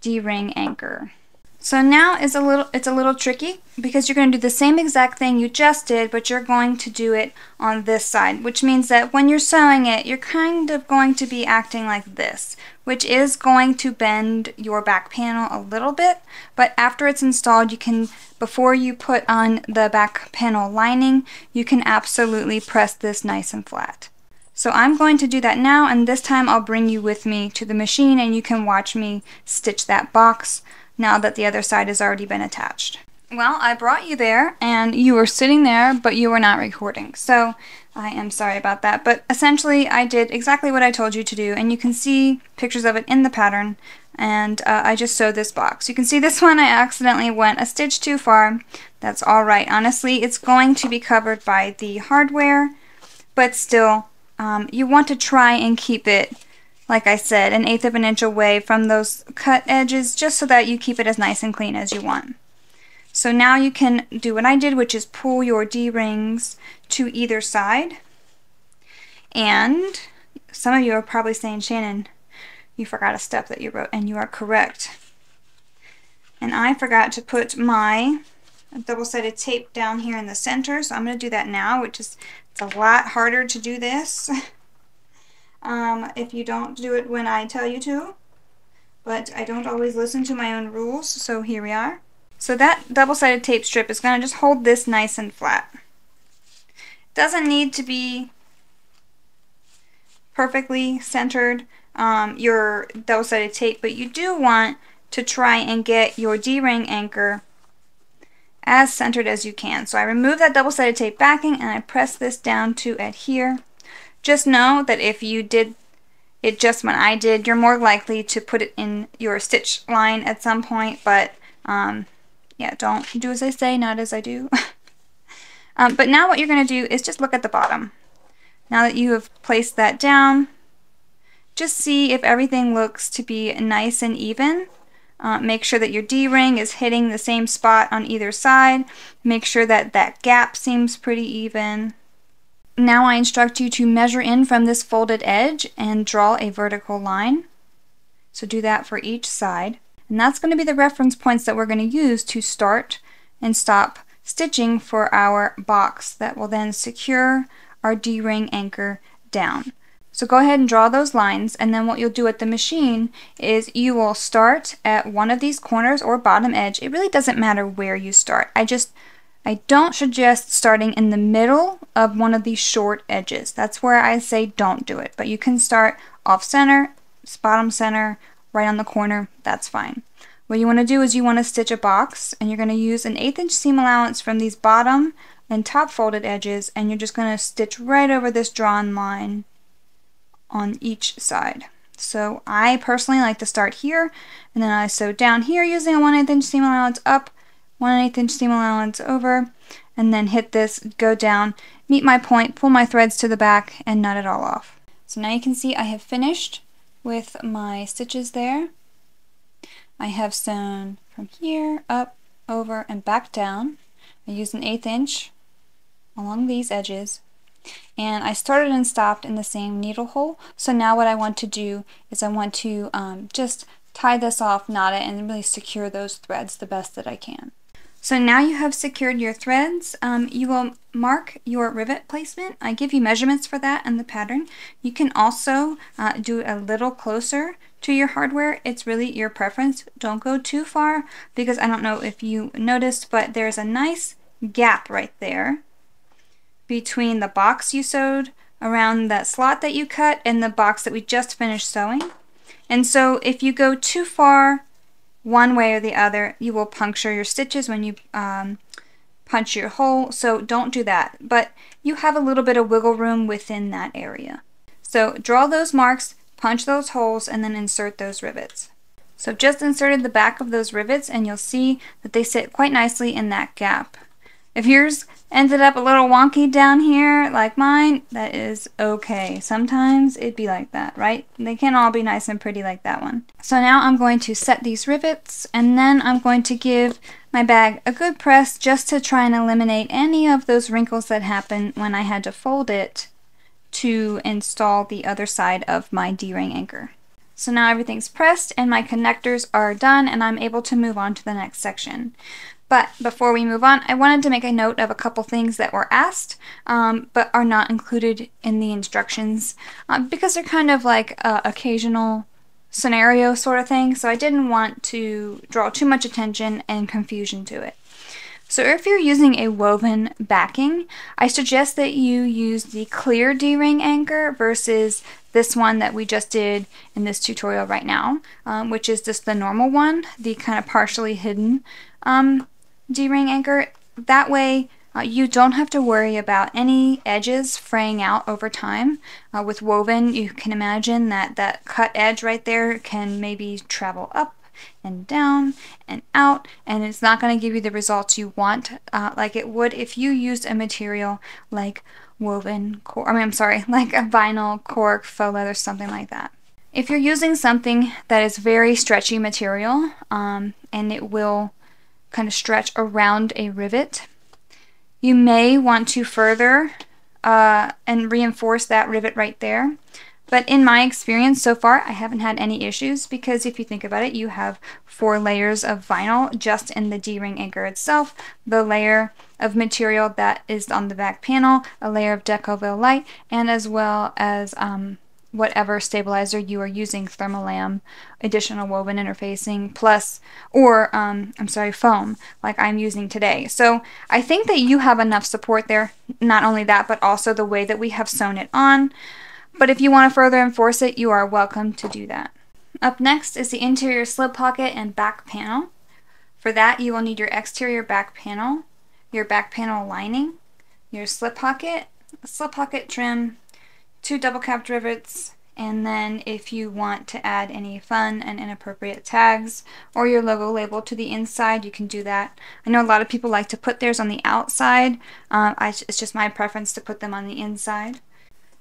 [SPEAKER 1] D-ring anchor. So now is a little it's a little tricky because you're going to do the same exact thing you just did, but you're going to do it on this side, which means that when you're sewing it, you're kind of going to be acting like this, which is going to bend your back panel a little bit, but after it's installed, you can, before you put on the back panel lining, you can absolutely press this nice and flat. So I'm going to do that now, and this time I'll bring you with me to the machine and you can watch me stitch that box now that the other side has already been attached. Well, I brought you there and you were sitting there, but you were not recording. So I am sorry about that. But essentially, I did exactly what I told you to do, and you can see pictures of it in the pattern. And uh, I just sewed this box. You can see this one I accidentally went a stitch too far. That's all right. Honestly, it's going to be covered by the hardware, but still, um, you want to try and keep it like I said, an eighth of an inch away from those cut edges just so that you keep it as nice and clean as you want. So now you can do what I did, which is pull your D-rings to either side. And some of you are probably saying, Shannon, you forgot a step that you wrote, and you are correct. And I forgot to put my double-sided tape down here in the center, so I'm going to do that now, which is it's a lot harder to do this. um, if you don't do it when I tell you to. But I don't always listen to my own rules, so here we are. So that double-sided tape strip is going to just hold this nice and flat. Doesn't need to be perfectly centered um, your double-sided tape, but you do want to try and get your D-ring anchor as centered as you can. So I remove that double-sided tape backing and I press this down to adhere. Just know that if you did it just when I did, you're more likely to put it in your stitch line at some point, but um, yeah, don't do as I say, not as I do. um, but now what you're going to do is just look at the bottom. Now that you have placed that down, just see if everything looks to be nice and even. Uh, make sure that your D-ring is hitting the same spot on either side. Make sure that that gap seems pretty even. Now I instruct you to measure in from this folded edge and draw a vertical line. So do that for each side. And that's going to be the reference points that we're going to use to start and stop stitching for our box that will then secure our D-ring anchor down. So go ahead and draw those lines and then what you'll do at the machine is you will start at one of these corners or bottom edge. It really doesn't matter where you start. I just I don't suggest starting in the middle of one of these short edges. That's where I say don't do it. But you can start off center, bottom center, right on the corner. That's fine. What you want to do is you want to stitch a box and you're going to use an eighth inch seam allowance from these bottom and top folded edges and you're just going to stitch right over this drawn line on each side. So I personally like to start here and then I sew down here using a 1 8 inch seam allowance up 1 8 inch seam allowance over, and then hit this, go down, meet my point, pull my threads to the back, and nut it all off. So now you can see I have finished with my stitches there. I have sewn from here, up, over, and back down. I used an eighth inch along these edges and I started and stopped in the same needle hole so now what I want to do is I want to um, just tie this off knot it and really secure those threads the best that I can. So now you have secured your threads. Um, you will mark your rivet placement. I give you measurements for that and the pattern. You can also uh, do a little closer to your hardware. It's really your preference. Don't go too far because I don't know if you noticed, but there's a nice gap right there between the box you sewed around that slot that you cut and the box that we just finished sewing. And so if you go too far one way or the other. You will puncture your stitches when you um, punch your hole, so don't do that. But you have a little bit of wiggle room within that area. So draw those marks, punch those holes, and then insert those rivets. So I've just inserted the back of those rivets and you'll see that they sit quite nicely in that gap. If yours ended up a little wonky down here like mine, that is okay. Sometimes it'd be like that, right? They can all be nice and pretty like that one. So now I'm going to set these rivets and then I'm going to give my bag a good press just to try and eliminate any of those wrinkles that happen when I had to fold it to install the other side of my D-ring anchor. So now everything's pressed and my connectors are done and I'm able to move on to the next section. But before we move on, I wanted to make a note of a couple things that were asked, um, but are not included in the instructions uh, because they're kind of like uh, occasional scenario sort of thing. So I didn't want to draw too much attention and confusion to it. So if you're using a woven backing, I suggest that you use the clear D-ring anchor versus this one that we just did in this tutorial right now, um, which is just the normal one, the kind of partially hidden um, D-ring anchor. That way uh, you don't have to worry about any edges fraying out over time. Uh, with woven, you can imagine that that cut edge right there can maybe travel up and down and out and it's not going to give you the results you want uh, like it would if you used a material like woven I mean I'm sorry, like a vinyl, cork, faux leather, something like that. If you're using something that is very stretchy material um, and it will kind of stretch around a rivet. You may want to further uh, and reinforce that rivet right there. But in my experience so far, I haven't had any issues because if you think about it, you have four layers of vinyl just in the D-ring anchor itself, the layer of material that is on the back panel, a layer of Decovil light, and as well as um, whatever stabilizer you are using, Thermolam, additional woven interfacing, plus, or, um, I'm sorry, foam, like I'm using today. So I think that you have enough support there, not only that, but also the way that we have sewn it on. But if you want to further enforce it, you are welcome to do that. Up next is the interior slip pocket and back panel. For that, you will need your exterior back panel, your back panel lining, your slip pocket, slip pocket trim, two double capped rivets, and then if you want to add any fun and inappropriate tags or your logo label to the inside, you can do that. I know a lot of people like to put theirs on the outside. Uh, I, it's just my preference to put them on the inside.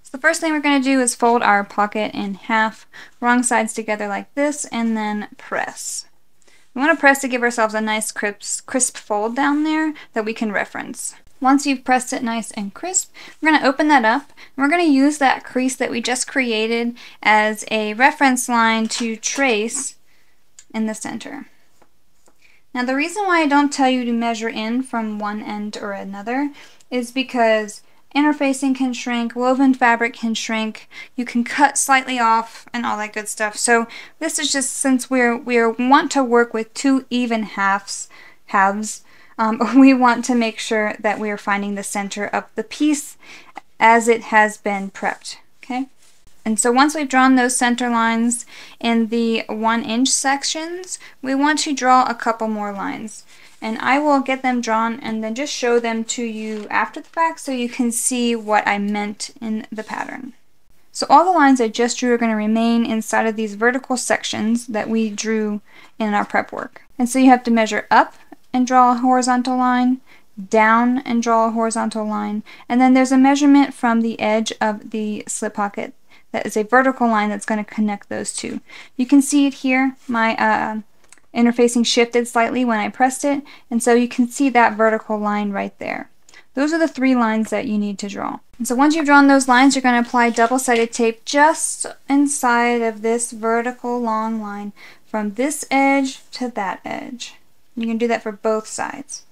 [SPEAKER 1] So the first thing we're going to do is fold our pocket in half, wrong sides together like this, and then press. We want to press to give ourselves a nice crisp, crisp fold down there that we can reference. Once you've pressed it nice and crisp, we're going to open that up and we're going to use that crease that we just created as a reference line to trace in the center. Now the reason why I don't tell you to measure in from one end or another is because interfacing can shrink, woven fabric can shrink, you can cut slightly off and all that good stuff. So this is just since we're we want to work with two even halves halves um, we want to make sure that we are finding the center of the piece as it has been prepped. Okay. And so once we've drawn those center lines in the one inch sections, we want to draw a couple more lines. And I will get them drawn and then just show them to you after the fact so you can see what I meant in the pattern. So all the lines I just drew are going to remain inside of these vertical sections that we drew in our prep work. And so you have to measure up and draw a horizontal line, down and draw a horizontal line, and then there's a measurement from the edge of the slip pocket that is a vertical line that's going to connect those two. You can see it here. My uh, interfacing shifted slightly when I pressed it, and so you can see that vertical line right there. Those are the three lines that you need to draw. And so once you've drawn those lines, you're going to apply double-sided tape just inside of this vertical long line from this edge to that edge. You can do that for both sides.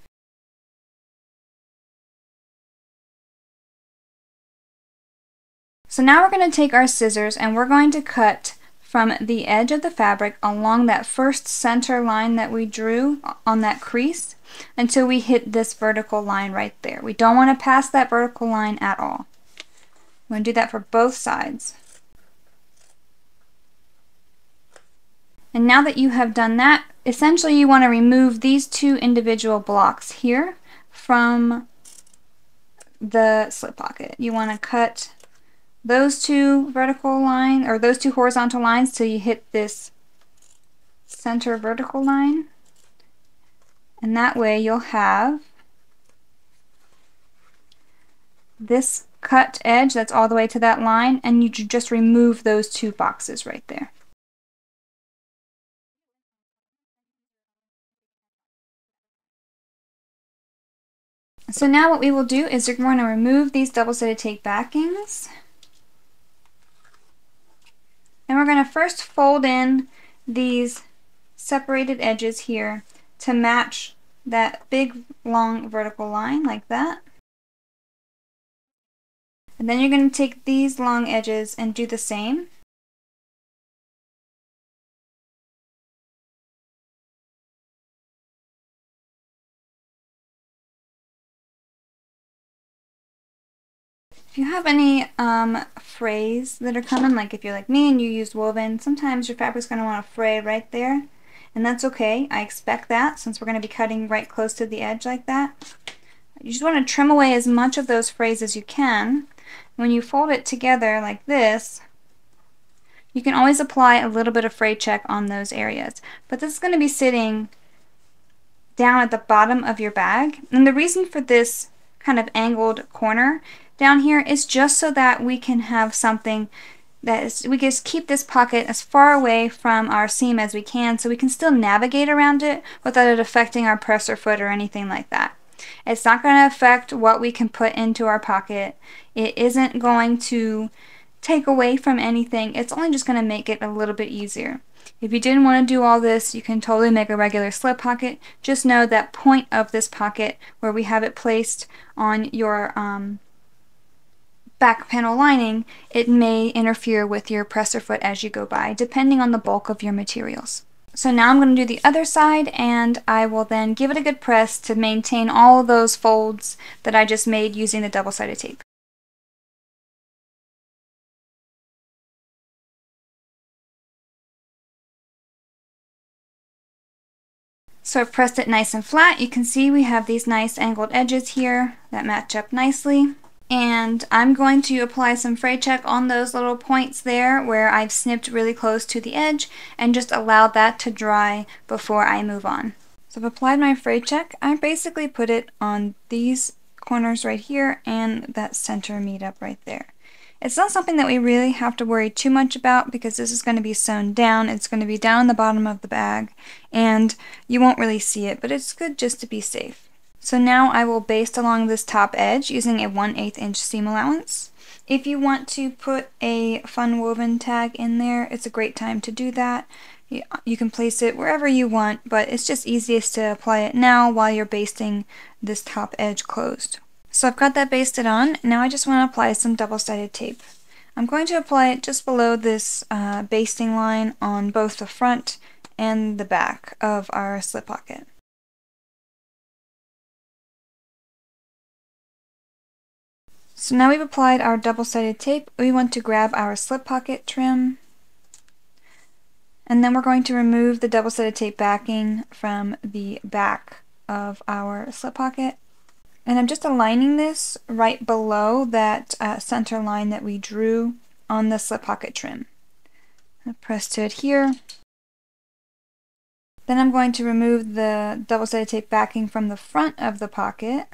[SPEAKER 1] So now we're going to take our scissors and we're going to cut from the edge of the fabric along that first center line that we drew on that crease until we hit this vertical line right there. We don't want to pass that vertical line at all. We're going to do that for both sides. And now that you have done that, essentially you want to remove these two individual blocks here from the slip pocket. You want to cut those two vertical line or those two horizontal lines till you hit this center vertical line. And that way you'll have this cut edge that's all the way to that line and you just remove those two boxes right there. So now what we will do is we're going to remove these double-sided tape backings. And we're going to first fold in these separated edges here to match that big long vertical line like that. And then you're going to take these long edges and do the same. If you have any um, frays that are coming, like if you're like me and you use woven, sometimes your fabric's going to want to fray right there. And that's okay. I expect that since we're going to be cutting right close to the edge like that. You just want to trim away as much of those frays as you can. When you fold it together like this, you can always apply a little bit of fray check on those areas. But this is going to be sitting down at the bottom of your bag. And the reason for this kind of angled corner down here is just so that we can have something that is, we just keep this pocket as far away from our seam as we can so we can still navigate around it without it affecting our presser foot or anything like that. It's not going to affect what we can put into our pocket. It isn't going to take away from anything. It's only just going to make it a little bit easier. If you didn't want to do all this, you can totally make a regular slip pocket. Just know that point of this pocket where we have it placed on your um, back panel lining, it may interfere with your presser foot as you go by, depending on the bulk of your materials. So now I'm going to do the other side and I will then give it a good press to maintain all of those folds that I just made using the double-sided tape. So I've pressed it nice and flat. You can see we have these nice angled edges here that match up nicely. And I'm going to apply some fray check on those little points there where I've snipped really close to the edge and just allow that to dry before I move on. So I've applied my fray check. I basically put it on these corners right here and that center meetup right there. It's not something that we really have to worry too much about because this is going to be sewn down. It's going to be down the bottom of the bag and you won't really see it, but it's good just to be safe. So now I will baste along this top edge using a 1 8 inch seam allowance. If you want to put a fun woven tag in there, it's a great time to do that. You can place it wherever you want, but it's just easiest to apply it now while you're basting this top edge closed. So I've got that basted on. Now I just want to apply some double-sided tape. I'm going to apply it just below this uh, basting line on both the front and the back of our slip pocket. So now we've applied our double-sided tape, we want to grab our slip pocket trim and then we're going to remove the double-sided tape backing from the back of our slip pocket. And I'm just aligning this right below that uh, center line that we drew on the slip pocket trim. Press to adhere. Then I'm going to remove the double-sided tape backing from the front of the pocket.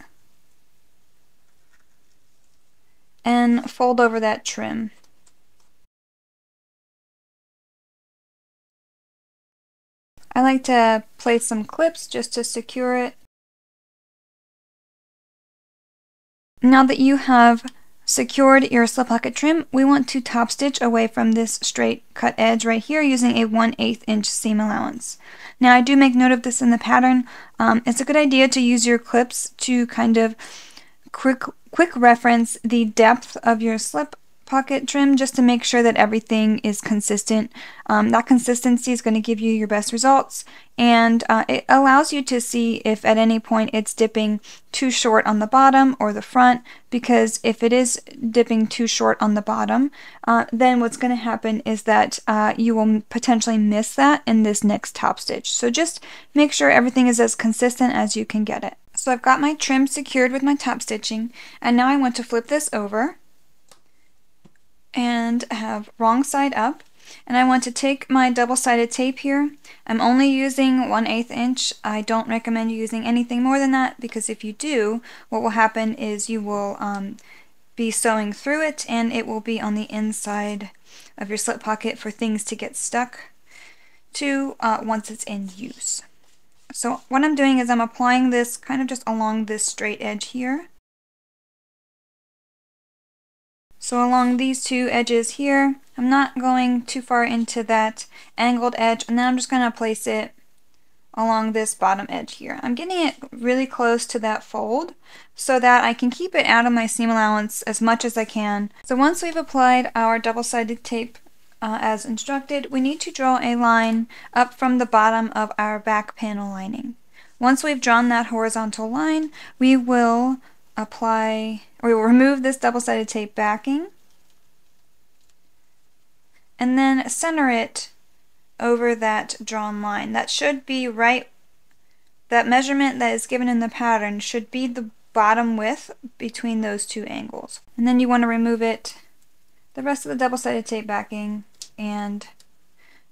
[SPEAKER 1] And fold over that trim. I like to place some clips just to secure it. Now that you have secured your slip pocket trim, we want to top stitch away from this straight cut edge right here using a 1 8 inch seam allowance. Now I do make note of this in the pattern. Um, it's a good idea to use your clips to kind of quick quick reference the depth of your slip pocket trim just to make sure that everything is consistent. Um, that consistency is going to give you your best results and uh, it allows you to see if at any point it's dipping too short on the bottom or the front because if it is dipping too short on the bottom uh, then what's going to happen is that uh, you will potentially miss that in this next top stitch. So just make sure everything is as consistent as you can get it. So I've got my trim secured with my top stitching and now I want to flip this over and have wrong side up. And I want to take my double-sided tape here. I'm only using 1 8 inch. I don't recommend using anything more than that because if you do, what will happen is you will um, be sewing through it and it will be on the inside of your slip pocket for things to get stuck to uh, once it's in use. So what I'm doing is I'm applying this kind of just along this straight edge here. So along these two edges here, I'm not going too far into that angled edge, and then I'm just going to place it along this bottom edge here. I'm getting it really close to that fold so that I can keep it out of my seam allowance as much as I can. So once we've applied our double-sided tape uh, as instructed, we need to draw a line up from the bottom of our back panel lining. Once we've drawn that horizontal line, we will apply, we will remove this double-sided tape backing and then center it over that drawn line. That should be right, that measurement that is given in the pattern should be the bottom width between those two angles. And then you want to remove it, the rest of the double-sided tape backing, and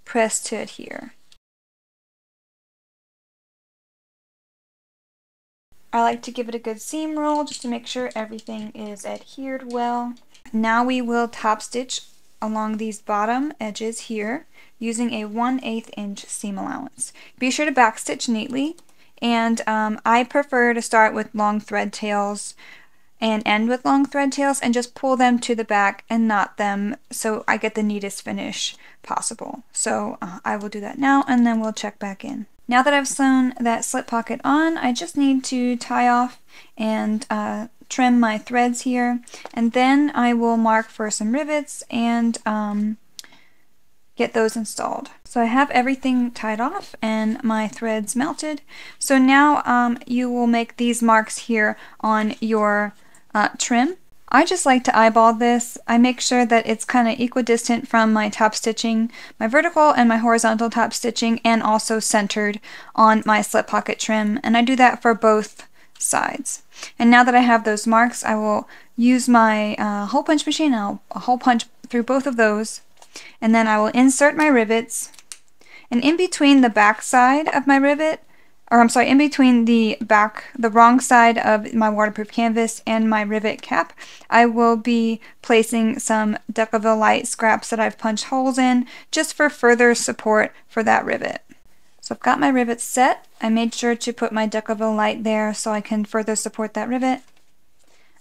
[SPEAKER 1] press to adhere. I like to give it a good seam roll just to make sure everything is adhered well. Now we will top stitch along these bottom edges here using a 1 8 inch seam allowance. Be sure to backstitch neatly and um, I prefer to start with long thread tails and end with long thread tails and just pull them to the back and knot them so I get the neatest finish possible. So uh, I will do that now and then we'll check back in. Now that I've sewn that slip pocket on, I just need to tie off and uh, trim my threads here and then I will mark for some rivets and um, get those installed. So I have everything tied off and my threads melted. So now um, you will make these marks here on your uh, trim. I just like to eyeball this. I make sure that it's kind of equidistant from my top stitching, my vertical and my horizontal top stitching, and also centered on my slip pocket trim. And I do that for both sides. And now that I have those marks, I will use my uh, hole punch machine. I'll hole punch through both of those. And then I will insert my rivets. And in between the back side of my rivet, or I'm sorry, in between the back, the wrong side of my waterproof canvas and my rivet cap, I will be placing some Decovil Light scraps that I've punched holes in just for further support for that rivet. So I've got my rivets set. I made sure to put my Decovil Light there so I can further support that rivet.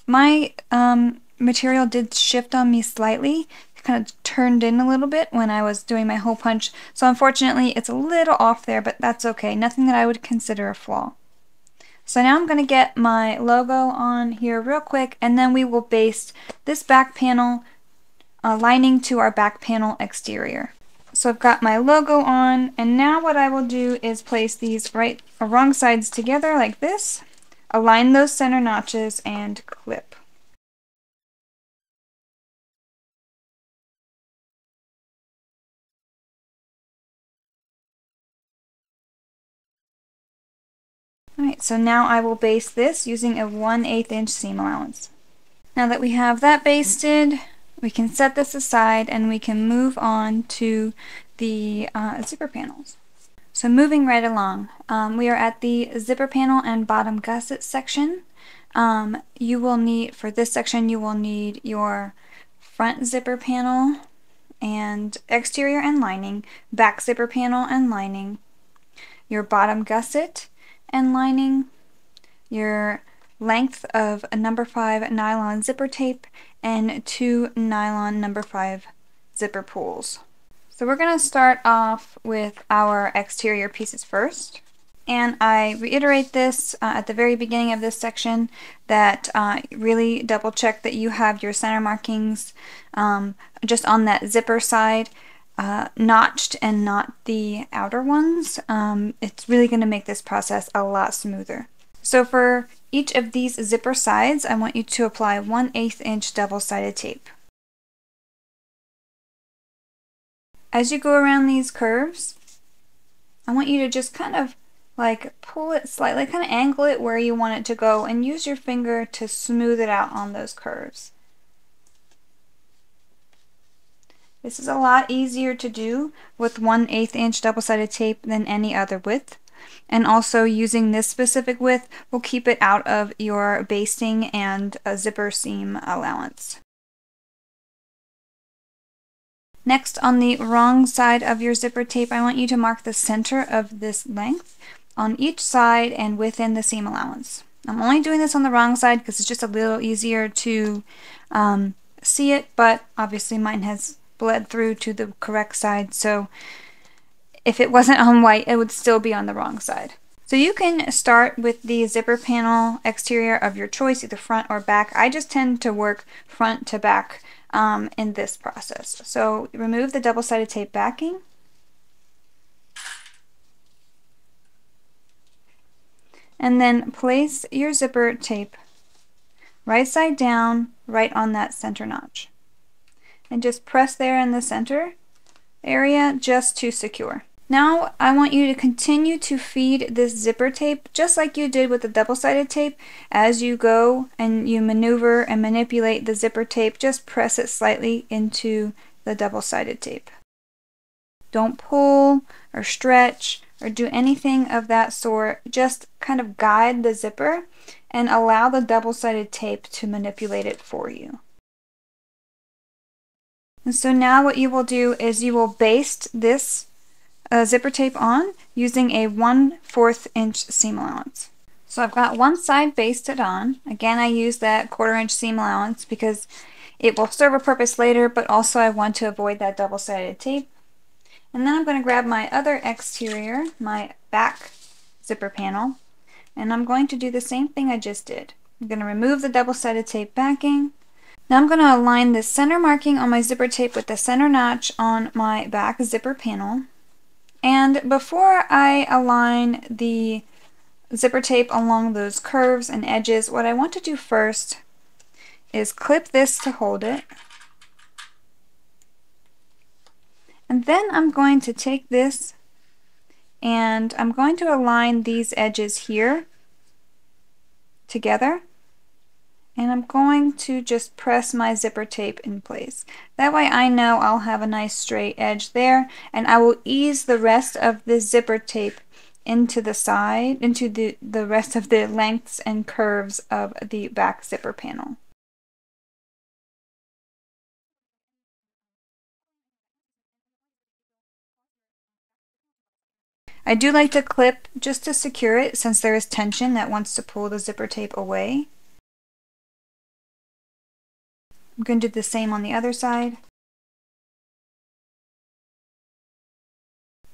[SPEAKER 1] My um, material did shift on me slightly. Kind of turned in a little bit when I was doing my hole punch. So unfortunately it's a little off there, but that's okay. Nothing that I would consider a flaw. So now I'm going to get my logo on here real quick and then we will baste this back panel uh, lining to our back panel exterior. So I've got my logo on, and now what I will do is place these right or wrong sides together like this, align those center notches, and clip. Alright, so now I will baste this using a 1 8 inch seam allowance. Now that we have that basted, we can set this aside and we can move on to the uh, zipper panels. So moving right along, um, we are at the zipper panel and bottom gusset section. Um, you will need, for this section, you will need your front zipper panel and exterior and lining, back zipper panel and lining, your bottom gusset and lining, your length of a number 5 nylon zipper tape, and two nylon number 5 zipper pulls. So we're going to start off with our exterior pieces first. And I reiterate this uh, at the very beginning of this section that uh, really double check that you have your center markings um, just on that zipper side uh, notched and not the outer ones. Um, it's really going to make this process a lot smoother. So for each of these zipper sides, I want you to apply 1 8 inch double-sided tape. As you go around these curves, I want you to just kind of like pull it slightly, kind of angle it where you want it to go and use your finger to smooth it out on those curves. This is a lot easier to do with 1 8 inch double-sided tape than any other width. And also using this specific width will keep it out of your basting and zipper seam allowance. Next, on the wrong side of your zipper tape, I want you to mark the center of this length on each side and within the seam allowance. I'm only doing this on the wrong side because it's just a little easier to um, see it, but obviously mine has bled through to the correct side, so if it wasn't on white, it would still be on the wrong side. So you can start with the zipper panel exterior of your choice, either front or back. I just tend to work front to back um, in this process. So remove the double-sided tape backing. And then place your zipper tape right side down, right on that center notch. And just press there in the center area just to secure. Now I want you to continue to feed this zipper tape just like you did with the double-sided tape. As you go and you maneuver and manipulate the zipper tape, just press it slightly into the double-sided tape. Don't pull or stretch or do anything of that sort. Just kind of guide the zipper and allow the double-sided tape to manipulate it for you. And so now what you will do is you will baste this uh, zipper tape on using a 1 4th inch seam allowance. So I've got one side basted on. Again, I use that quarter inch seam allowance because it will serve a purpose later, but also I want to avoid that double-sided tape. And then I'm going to grab my other exterior, my back zipper panel, and I'm going to do the same thing I just did. I'm going to remove the double-sided tape backing. Now I'm going to align the center marking on my zipper tape with the center notch on my back zipper panel. And before I align the zipper tape along those curves and edges, what I want to do first is clip this to hold it. And then I'm going to take this and I'm going to align these edges here together and I'm going to just press my zipper tape in place. That way I know I'll have a nice straight edge there and I will ease the rest of the zipper tape into the side, into the, the rest of the lengths and curves of the back zipper panel. I do like to clip just to secure it since there is tension that wants to pull the zipper tape away. I'm going to do the same on the other side.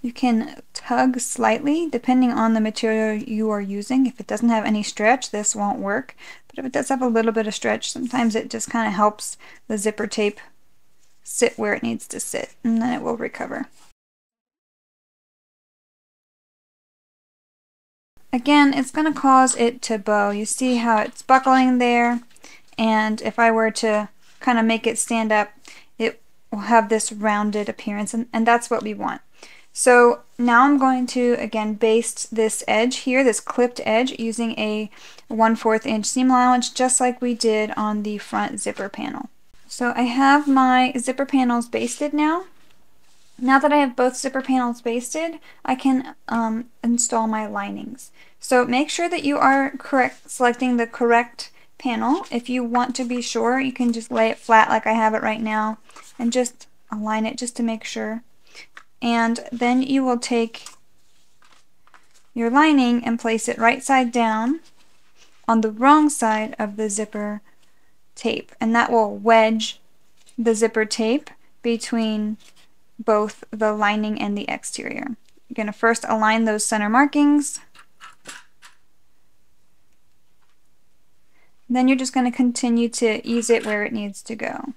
[SPEAKER 1] You can tug slightly depending on the material you are using. If it doesn't have any stretch, this won't work. But if it does have a little bit of stretch, sometimes it just kind of helps the zipper tape sit where it needs to sit, and then it will recover. Again, it's going to cause it to bow. You see how it's buckling there, and if I were to kind of make it stand up, it will have this rounded appearance, and, and that's what we want. So now I'm going to, again, baste this edge here, this clipped edge, using a 1 4th inch seam allowance, just like we did on the front zipper panel. So I have my zipper panels basted now. Now that I have both zipper panels basted, I can um, install my linings. So make sure that you are correct, selecting the correct panel. If you want to be sure, you can just lay it flat like I have it right now and just align it just to make sure. And then you will take your lining and place it right side down on the wrong side of the zipper tape. And that will wedge the zipper tape between both the lining and the exterior. You're going to first align those center markings Then you're just going to continue to ease it where it needs to go.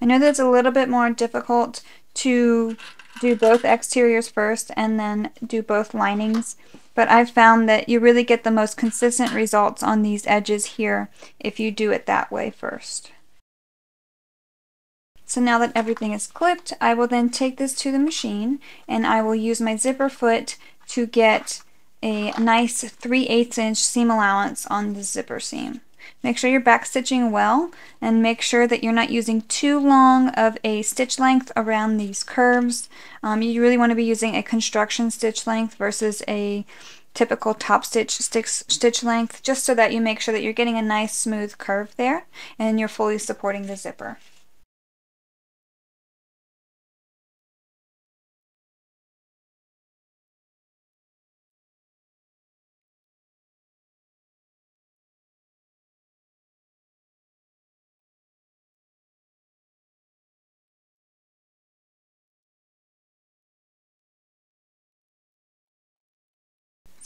[SPEAKER 1] I know that it's a little bit more difficult to do both exteriors first and then do both linings, but I've found that you really get the most consistent results on these edges here if you do it that way first. So now that everything is clipped, I will then take this to the machine and I will use my zipper foot to get a nice 3 8 inch seam allowance on the zipper seam. make sure you're back stitching well and make sure that you're not using too long of a stitch length around these curves. Um, you really want to be using a construction stitch length versus a typical top stitch stitch length just so that you make sure that you're getting a nice smooth curve there and you're fully supporting the zipper.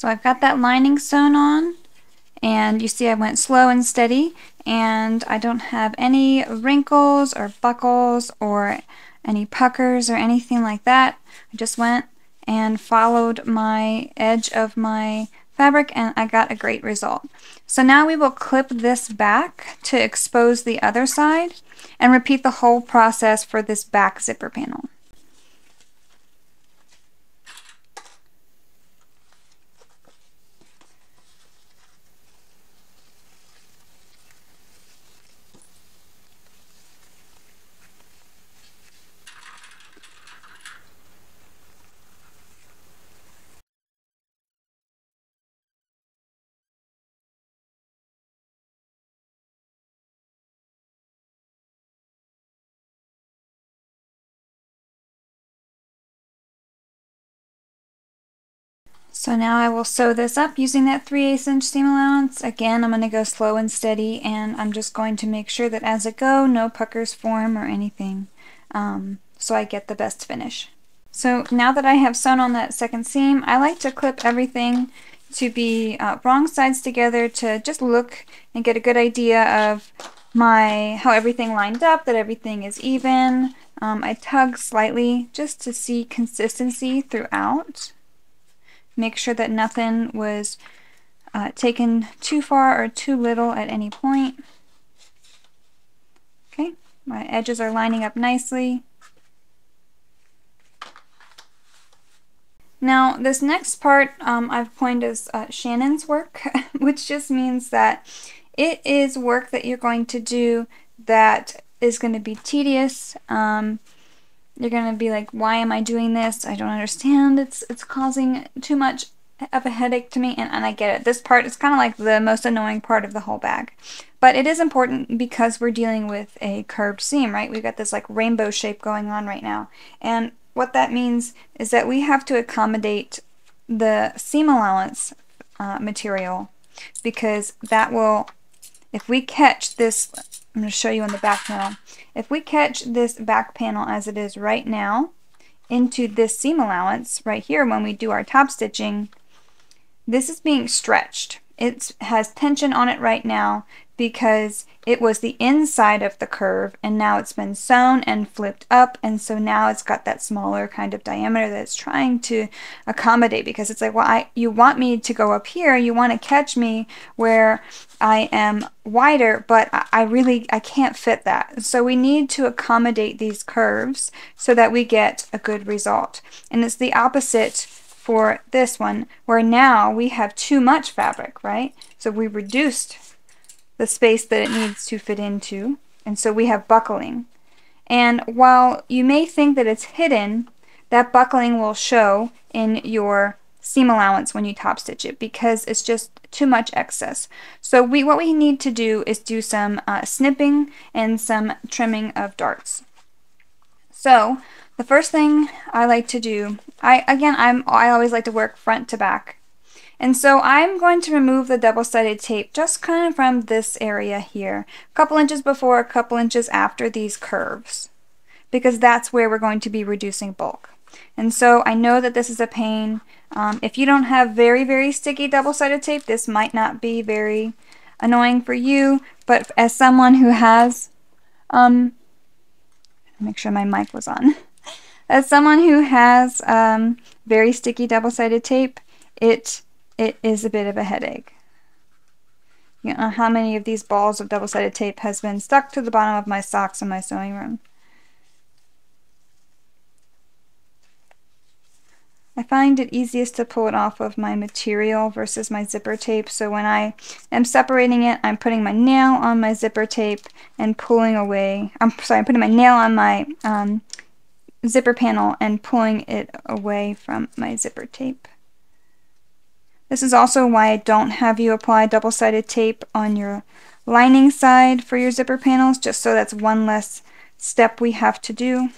[SPEAKER 1] So I've got that lining sewn on and you see I went slow and steady and I don't have any wrinkles or buckles or any puckers or anything like that. I just went and followed my edge of my fabric and I got a great result. So now we will clip this back to expose the other side and repeat the whole process for this back zipper panel. So now I will sew this up using that 3 8 inch seam allowance. Again, I'm going to go slow and steady and I'm just going to make sure that as I go, no puckers form or anything um, so I get the best finish. So now that I have sewn on that second seam, I like to clip everything to be uh, wrong sides together to just look and get a good idea of my how everything lined up, that everything is even. Um, I tug slightly just to see consistency throughout make sure that nothing was uh, taken too far or too little at any point. Okay, my edges are lining up nicely. Now, this next part um, I've coined as uh, Shannon's work, which just means that it is work that you're going to do that is going to be tedious. Um, you're gonna be like, why am I doing this? I don't understand. It's it's causing too much of a headache to me, and, and I get it. This part is kind of like the most annoying part of the whole bag. But it is important because we're dealing with a curved seam, right? We've got this like rainbow shape going on right now. And what that means is that we have to accommodate the seam allowance uh, material because that will, if we catch this I'm going to show you on the back panel. If we catch this back panel as it is right now into this seam allowance right here when we do our top stitching, this is being stretched. It has tension on it right now because it was the inside of the curve and now it's been sewn and flipped up and so now it's got that smaller kind of diameter that it's trying to accommodate because it's like well I you want me to go up here you want to catch me where I am wider but I really I can't fit that. So we need to accommodate these curves so that we get a good result. And it's the opposite for this one where now we have too much fabric right? So we reduced the space that it needs to fit into. And so we have buckling. And while you may think that it's hidden, that buckling will show in your seam allowance when you top stitch it because it's just too much excess. So we what we need to do is do some uh, snipping and some trimming of darts. So the first thing I like to do, I again I'm I always like to work front to back and so I'm going to remove the double-sided tape just kind of from this area here, a couple inches before, a couple inches after these curves, because that's where we're going to be reducing bulk. And so I know that this is a pain. Um, if you don't have very, very sticky double-sided tape, this might not be very annoying for you, but as someone who has, um, make sure my mic was on, as someone who has um, very sticky double-sided tape, it it is a bit of a headache. You know how many of these balls of double-sided tape has been stuck to the bottom of my socks in my sewing room. I find it easiest to pull it off of my material versus my zipper tape. So when I am separating it, I'm putting my nail on my zipper tape and pulling away. I'm sorry, I'm putting my nail on my um, zipper panel and pulling it away from my zipper tape. This is also why I don't have you apply double-sided tape on your lining side for your zipper panels, just so that's one less step we have to do.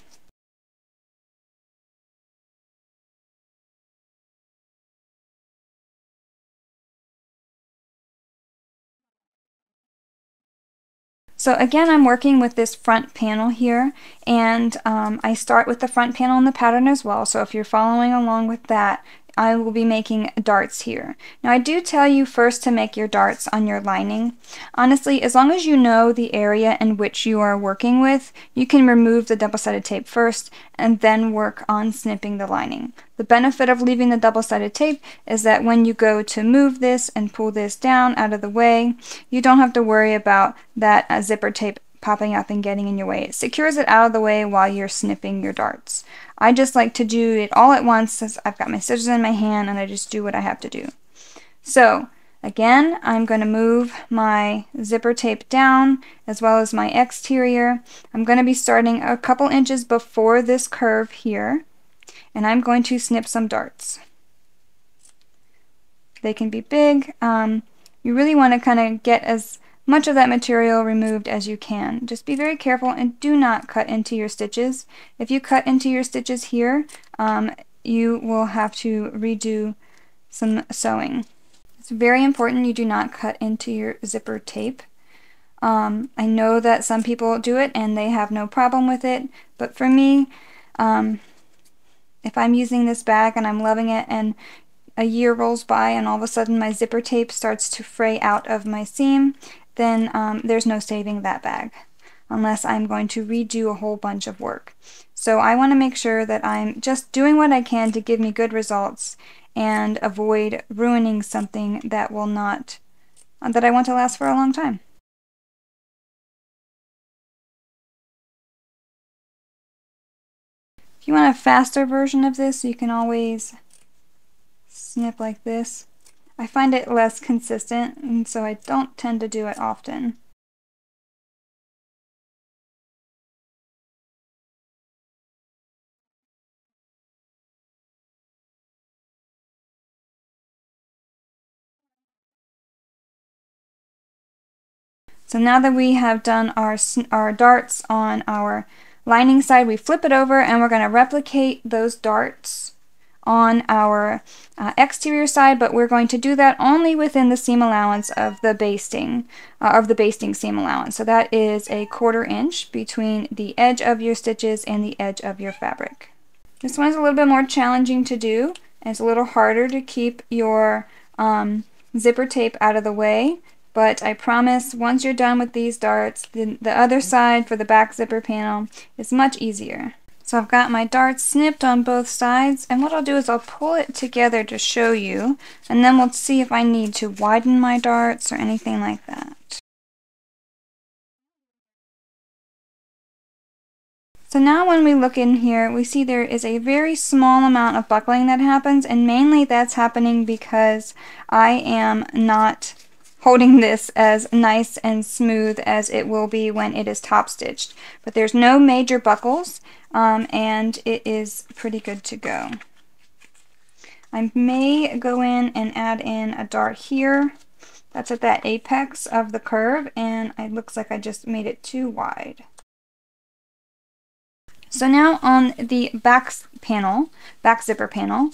[SPEAKER 1] So again, I'm working with this front panel here, and um, I start with the front panel in the pattern as well. So if you're following along with that, I will be making darts here. Now I do tell you first to make your darts on your lining. Honestly, as long as you know the area in which you are working with, you can remove the double-sided tape first and then work on snipping the lining. The benefit of leaving the double-sided tape is that when you go to move this and pull this down out of the way, you don't have to worry about that uh, zipper tape popping up and getting in your way. It secures it out of the way while you're snipping your darts. I just like to do it all at once since I've got my scissors in my hand and I just do what I have to do. So again, I'm going to move my zipper tape down as well as my exterior. I'm going to be starting a couple inches before this curve here and I'm going to snip some darts. They can be big. Um, you really want to kind of get as much of that material removed as you can. Just be very careful and do not cut into your stitches. If you cut into your stitches here, um, you will have to redo some sewing. It's very important you do not cut into your zipper tape. Um, I know that some people do it and they have no problem with it, but for me, um, if I'm using this bag and I'm loving it and a year rolls by and all of a sudden my zipper tape starts to fray out of my seam, then um, there's no saving that bag unless I'm going to redo a whole bunch of work. So I want to make sure that I'm just doing what I can to give me good results and avoid ruining something that will not, uh, that I want to last for a long time. If you want a faster version of this, you can always snip like this. I find it less consistent, and so I don't tend to do it often. So now that we have done our, our darts on our lining side, we flip it over and we're going to replicate those darts on our uh, exterior side, but we're going to do that only within the seam allowance of the basting, uh, of the basting seam allowance. So that is a quarter inch between the edge of your stitches and the edge of your fabric. This one's a little bit more challenging to do, it's a little harder to keep your um, zipper tape out of the way, but I promise once you're done with these darts, the, the other side for the back zipper panel is much easier. So I've got my darts snipped on both sides and what I'll do is I'll pull it together to show you and then we'll see if I need to widen my darts or anything like that. So now when we look in here, we see there is a very small amount of buckling that happens, and mainly that's happening because I am not holding this as nice and smooth as it will be when it is top stitched. But there's no major buckles um, and it is pretty good to go. I may go in and add in a dart here. That's at that apex of the curve and it looks like I just made it too wide. So now on the back panel, back zipper panel,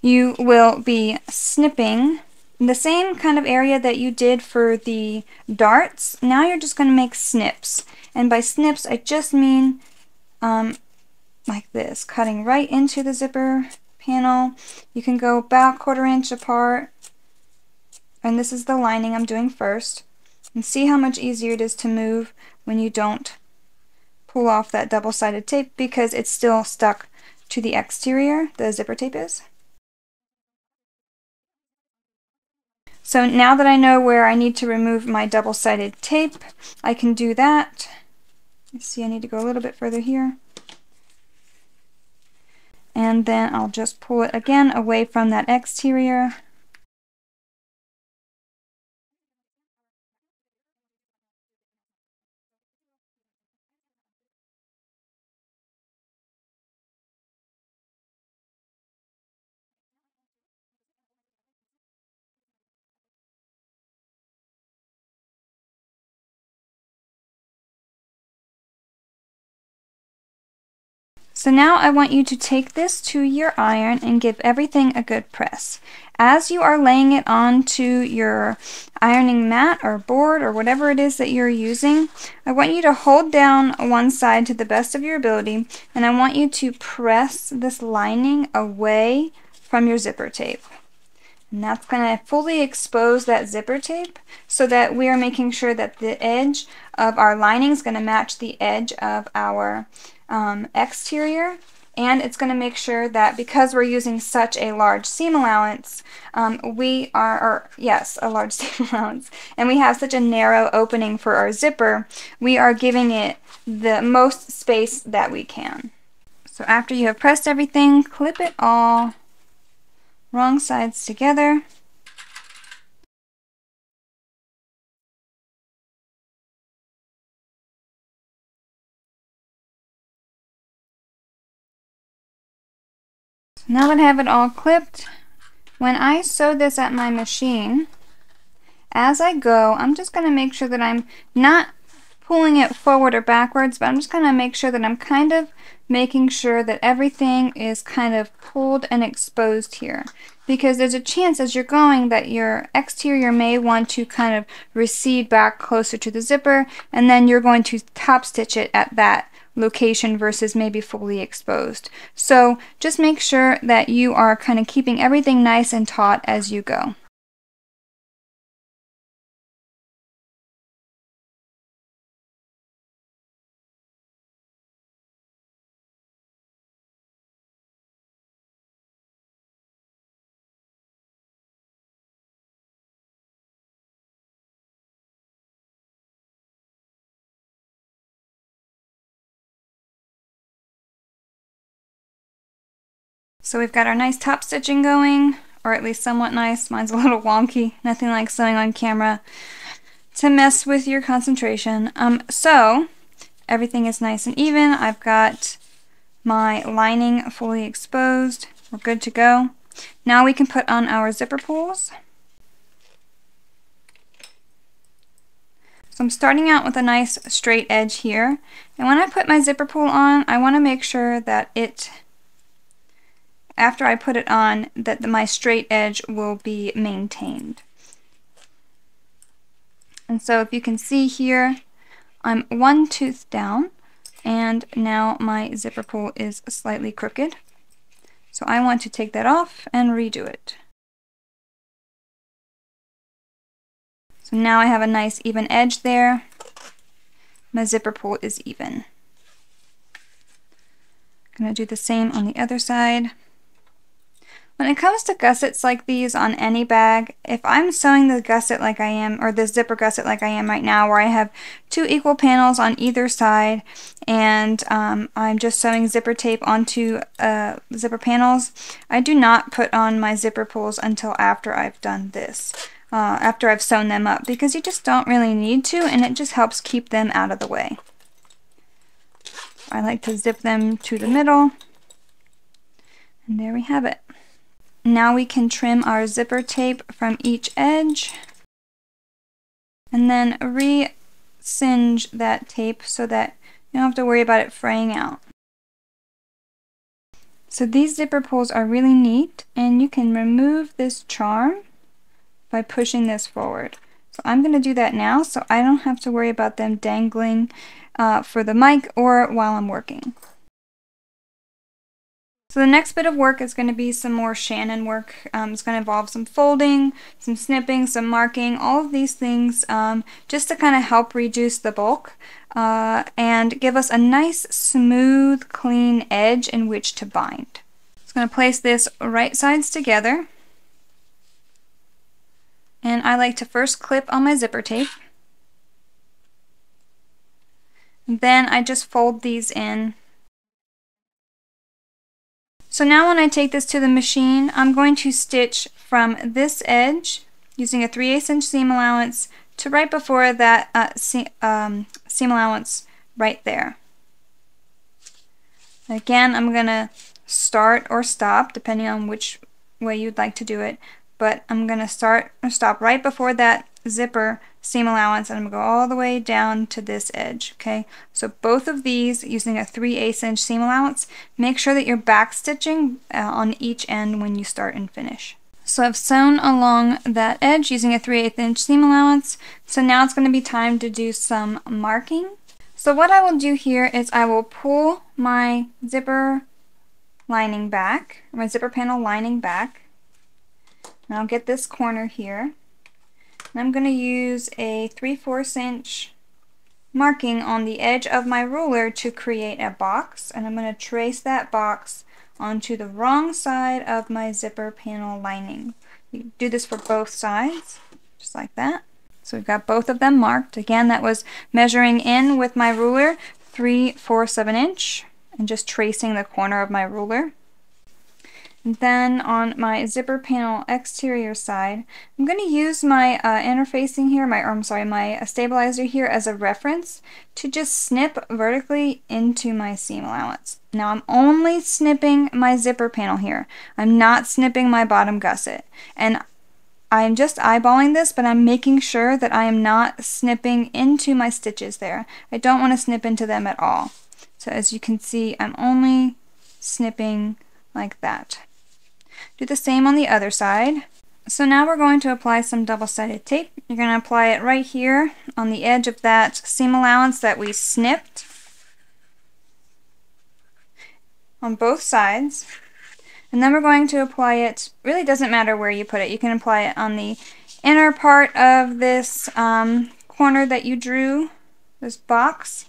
[SPEAKER 1] you will be snipping the same kind of area that you did for the darts. Now you're just going to make snips. And by snips, I just mean um, like this, cutting right into the zipper panel. You can go about quarter inch apart. And this is the lining I'm doing first. And see how much easier it is to move when you don't pull off that double-sided tape because it's still stuck to the exterior, the zipper tape is. So now that I know where I need to remove my double-sided tape, I can do that. See I need to go a little bit further here. And then I'll just pull it again away from that exterior. So now I want you to take this to your iron and give everything a good press. As you are laying it onto your ironing mat or board or whatever it is that you're using, I want you to hold down one side to the best of your ability and I want you to press this lining away from your zipper tape. And that's going to fully expose that zipper tape so that we are making sure that the edge of our lining is going to match the edge of our um, exterior and it's going to make sure that because we're using such a large seam allowance, um, we are, or yes, a large seam allowance, and we have such a narrow opening for our zipper, we are giving it the most space that we can. So after you have pressed everything, clip it all wrong sides together. Now that I have it all clipped, when I sew this at my machine, as I go, I'm just going to make sure that I'm not pulling it forward or backwards, but I'm just going to make sure that I'm kind of making sure that everything is kind of pulled and exposed here. Because there's a chance as you're going that your exterior may want to kind of recede back closer to the zipper, and then you're going to top stitch it at that location versus maybe fully exposed. So just make sure that you are kind of keeping everything nice and taut as you go. So we've got our nice top stitching going, or at least somewhat nice. Mine's a little wonky, nothing like sewing on camera to mess with your concentration. Um, so everything is nice and even. I've got my lining fully exposed. We're good to go. Now we can put on our zipper pulls. So I'm starting out with a nice straight edge here. And when I put my zipper pull on, I want to make sure that it after I put it on that the, my straight edge will be maintained. And so if you can see here, I'm one tooth down and now my zipper pull is slightly crooked. So I want to take that off and redo it. So now I have a nice even edge there. My zipper pull is even. I'm going to do the same on the other side. When it comes to gussets like these on any bag, if I'm sewing the gusset like I am, or the zipper gusset like I am right now, where I have two equal panels on either side, and um, I'm just sewing zipper tape onto uh, zipper panels, I do not put on my zipper pulls until after I've done this. Uh, after I've sewn them up because you just don't really need to and it just helps keep them out of the way. I like to zip them to the middle and there we have it. Now we can trim our zipper tape from each edge and then re-singe that tape so that you don't have to worry about it fraying out. So these zipper pulls are really neat and you can remove this charm by pushing this forward. So I'm going to do that now so I don't have to worry about them dangling uh, for the mic or while I'm working. So the next bit of work is going to be some more Shannon work. Um, it's going to involve some folding, some snipping, some marking, all of these things um, just to kind of help reduce the bulk uh, and give us a nice smooth clean edge in which to bind. I'm going to place this right sides together and I like to first clip on my zipper tape then I just fold these in So now when I take this to the machine, I'm going to stitch from this edge using a 3 8 inch seam allowance to right before that uh, um, seam allowance right there. Again, I'm going to start or stop depending on which way you'd like to do it, but I'm going to start or stop right before that zipper seam allowance and I'm to go all the way down to this edge, okay? So both of these using a 3 8 inch seam allowance, make sure that you're back stitching uh, on each end when you start and finish. So I've sewn along that edge using a 3 8 inch seam allowance. So now it's going to be time to do some marking. So what I will do here is I will pull my zipper lining back, my zipper panel lining back. And I'll get this corner here. I'm going to use a 3 4 inch marking on the edge of my ruler to create a box. And I'm going to trace that box onto the wrong side of my zipper panel lining. You do this for both sides, just like that. So we've got both of them marked. Again, that was measuring in with my ruler, 3 4 7 inch, and just tracing the corner of my ruler. Then on my zipper panel exterior side, I'm going to use my uh, interfacing here, my, or I'm sorry, my uh, stabilizer here as a reference to just snip vertically into my seam allowance. Now I'm only snipping my zipper panel here. I'm not snipping my bottom gusset. And I'm just eyeballing this, but I'm making sure that I am not snipping into my stitches there. I don't want to snip into them at all. So as you can see, I'm only snipping like that. Do the same on the other side. So now we're going to apply some double-sided tape. You're going to apply it right here on the edge of that seam allowance that we snipped on both sides. And then we're going to apply it, really doesn't matter where you put it. You can apply it on the inner part of this um, corner that you drew, this box.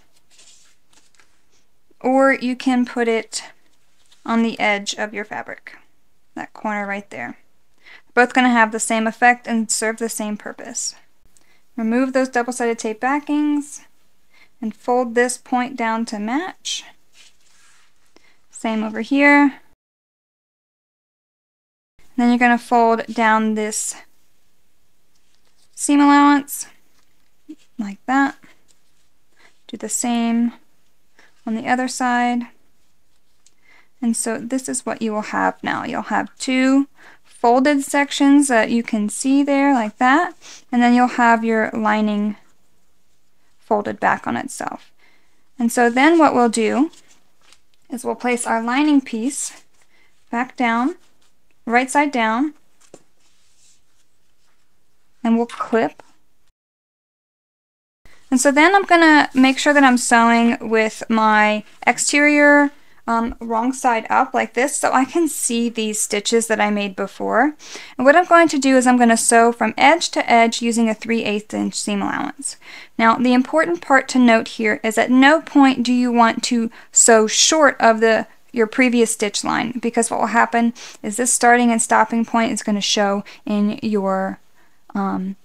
[SPEAKER 1] Or you can put it on the edge of your fabric that corner right there. Both going to have the same effect and serve the same purpose. Remove those double-sided tape backings and fold this point down to match. Same over here. Then you're going to fold down this seam allowance like that. Do the same on the other side. And so this is what you will have now. You'll have two folded sections that you can see there like that. And then you'll have your lining folded back on itself. And so then what we'll do is we'll place our lining piece back down, right side down, and we'll clip. And so then I'm going to make sure that I'm sewing with my exterior um, wrong side up like this so I can see these stitches that I made before. And what I'm going to do is I'm going to sew from edge to edge using a 3 8 inch seam allowance. Now the important part to note here is at no point do you want to sew short of the your previous stitch line because what will happen is this starting and stopping point is going to show in your um,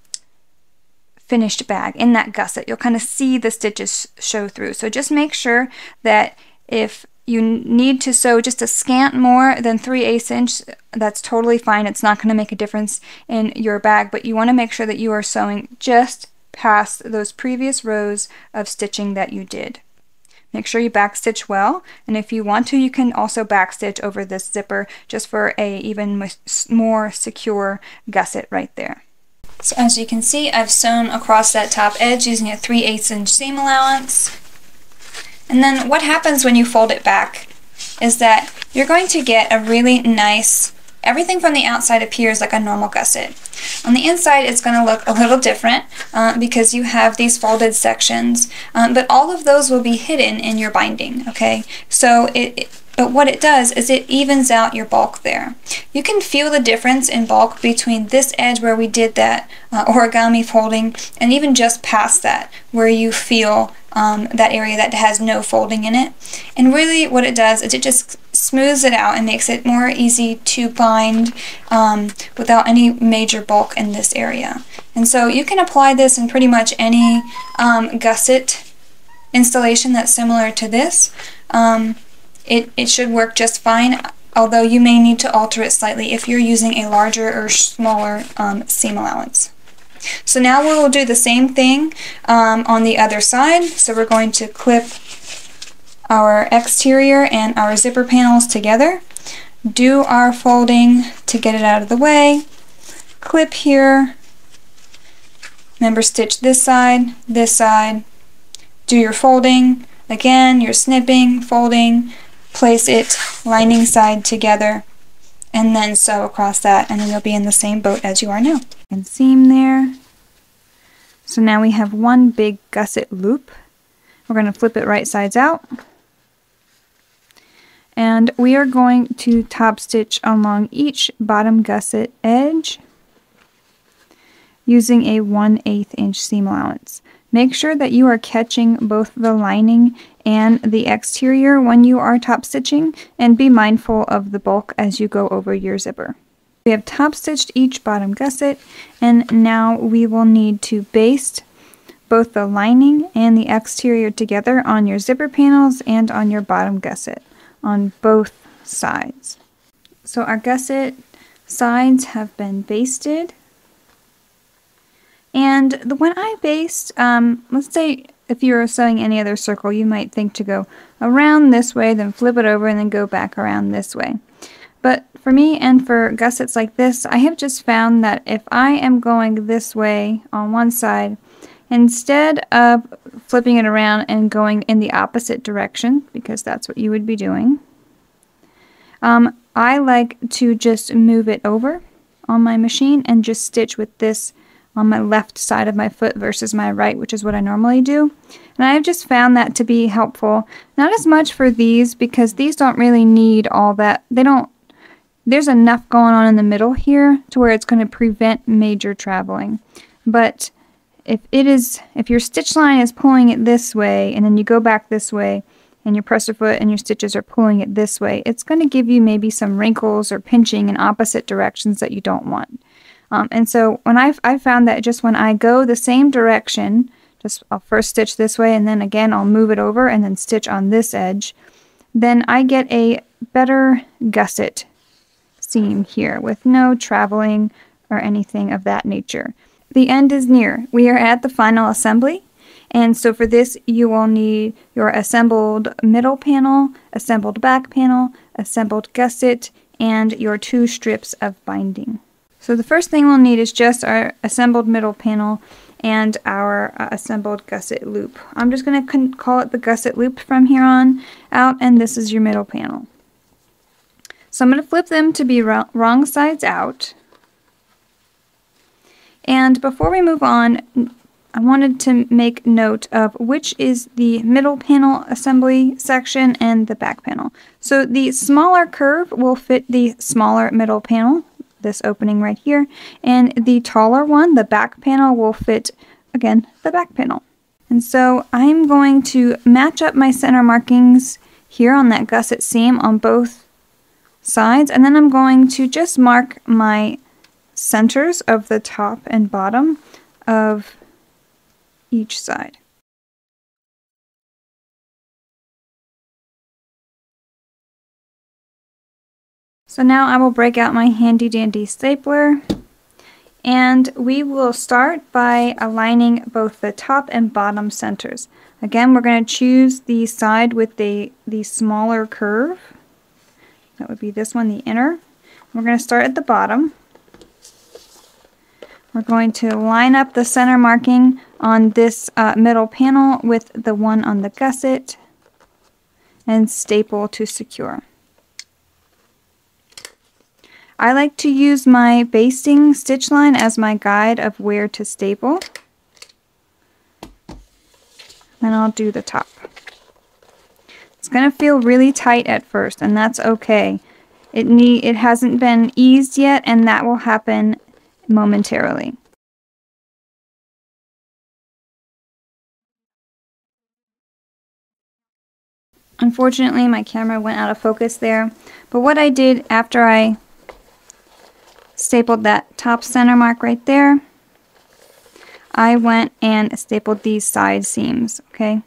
[SPEAKER 1] finished bag in that gusset. You'll kind of see the stitches show through. So just make sure that if you need to sew just a scant more than 3 eighths inch. That's totally fine. It's not going to make a difference in your bag, but you want to make sure that you are sewing just past those previous rows of stitching that you did. Make sure you backstitch well, and if you want to, you can also backstitch over this zipper just for a even more secure gusset right there. So as you can see, I've sewn across that top edge using a 3 8 inch seam allowance. And then what happens when you fold it back is that you're going to get a really nice, everything from the outside appears like a normal gusset. On the inside it's going to look a little different uh, because you have these folded sections, um, but all of those will be hidden in your binding, okay? So it, it but what it does is it evens out your bulk there. You can feel the difference in bulk between this edge where we did that uh, origami folding and even just past that where you feel um, that area that has no folding in it. And really what it does is it just smooths it out and makes it more easy to bind um, without any major bulk in this area. And so you can apply this in pretty much any um, gusset installation that's similar to this. Um, it, it should work just fine. although you may need to alter it slightly if you're using a larger or smaller um, seam allowance. So now we will do the same thing um, on the other side. So we're going to clip our exterior and our zipper panels together, do our folding to get it out of the way, clip here, remember stitch this side, this side, do your folding, again you're snipping, folding, place it lining side together, and then sew across that and then you'll be in the same boat as you are now. And seam there. So now we have one big gusset loop. We're going to flip it right sides out. And we are going to top stitch along each bottom gusset edge using a 1 8 inch seam allowance. Make sure that you are catching both the lining and the exterior when you are top stitching and be mindful of the bulk as you go over your zipper. We have top stitched each bottom gusset and now we will need to baste both the lining and the exterior together on your zipper panels and on your bottom gusset on both sides. So our gusset sides have been basted and the when I baste, um, let's say if you were sewing any other circle, you might think to go around this way, then flip it over, and then go back around this way. But for me and for gussets like this, I have just found that if I am going this way on one side, instead of flipping it around and going in the opposite direction, because that's what you would be doing, um, I like to just move it over on my machine and just stitch with this on my left side of my foot versus my right, which is what I normally do. And I've just found that to be helpful. Not as much for these because these don't really need all that. They don't, there's enough going on in the middle here to where it's going to prevent major traveling. But if it is, if your stitch line is pulling it this way and then you go back this way and your presser foot and your stitches are pulling it this way, it's going to give you maybe some wrinkles or pinching in opposite directions that you don't want. Um, and so when I've, i found that just when I go the same direction, just I'll first stitch this way and then again I'll move it over and then stitch on this edge, then I get a better gusset seam here with no traveling or anything of that nature. The end is near. We are at the final assembly. And so for this, you will need your assembled middle panel, assembled back panel, assembled gusset, and your two strips of binding. So the first thing we'll need is just our assembled middle panel and our uh, assembled gusset loop. I'm just going to call it the gusset loop from here on out and this is your middle panel. So I'm going to flip them to be wrong sides out. And before we move on, I wanted to make note of which is the middle panel assembly section and the back panel. So the smaller curve will fit the smaller middle panel this opening right here. And the taller one, the back panel, will fit, again, the back panel. And so I'm going to match up my center markings here on that gusset seam on both sides. And then I'm going to just mark my centers of the top and bottom of each side. So now I will break out my handy dandy stapler and we will start by aligning both the top and bottom centers. Again, we're going to choose the side with the, the smaller curve. That would be this one, the inner. We're going to start at the bottom. We're going to line up the center marking on this uh, middle panel with the one on the gusset and staple to secure. I like to use my basting stitch line as my guide of where to staple. Then I'll do the top. It's going to feel really tight at first, and that's okay. It, need, it hasn't been eased yet, and that will happen momentarily. Unfortunately, my camera went out of focus there. But what I did after I stapled that top center mark right there. I went and stapled these side seams, okay?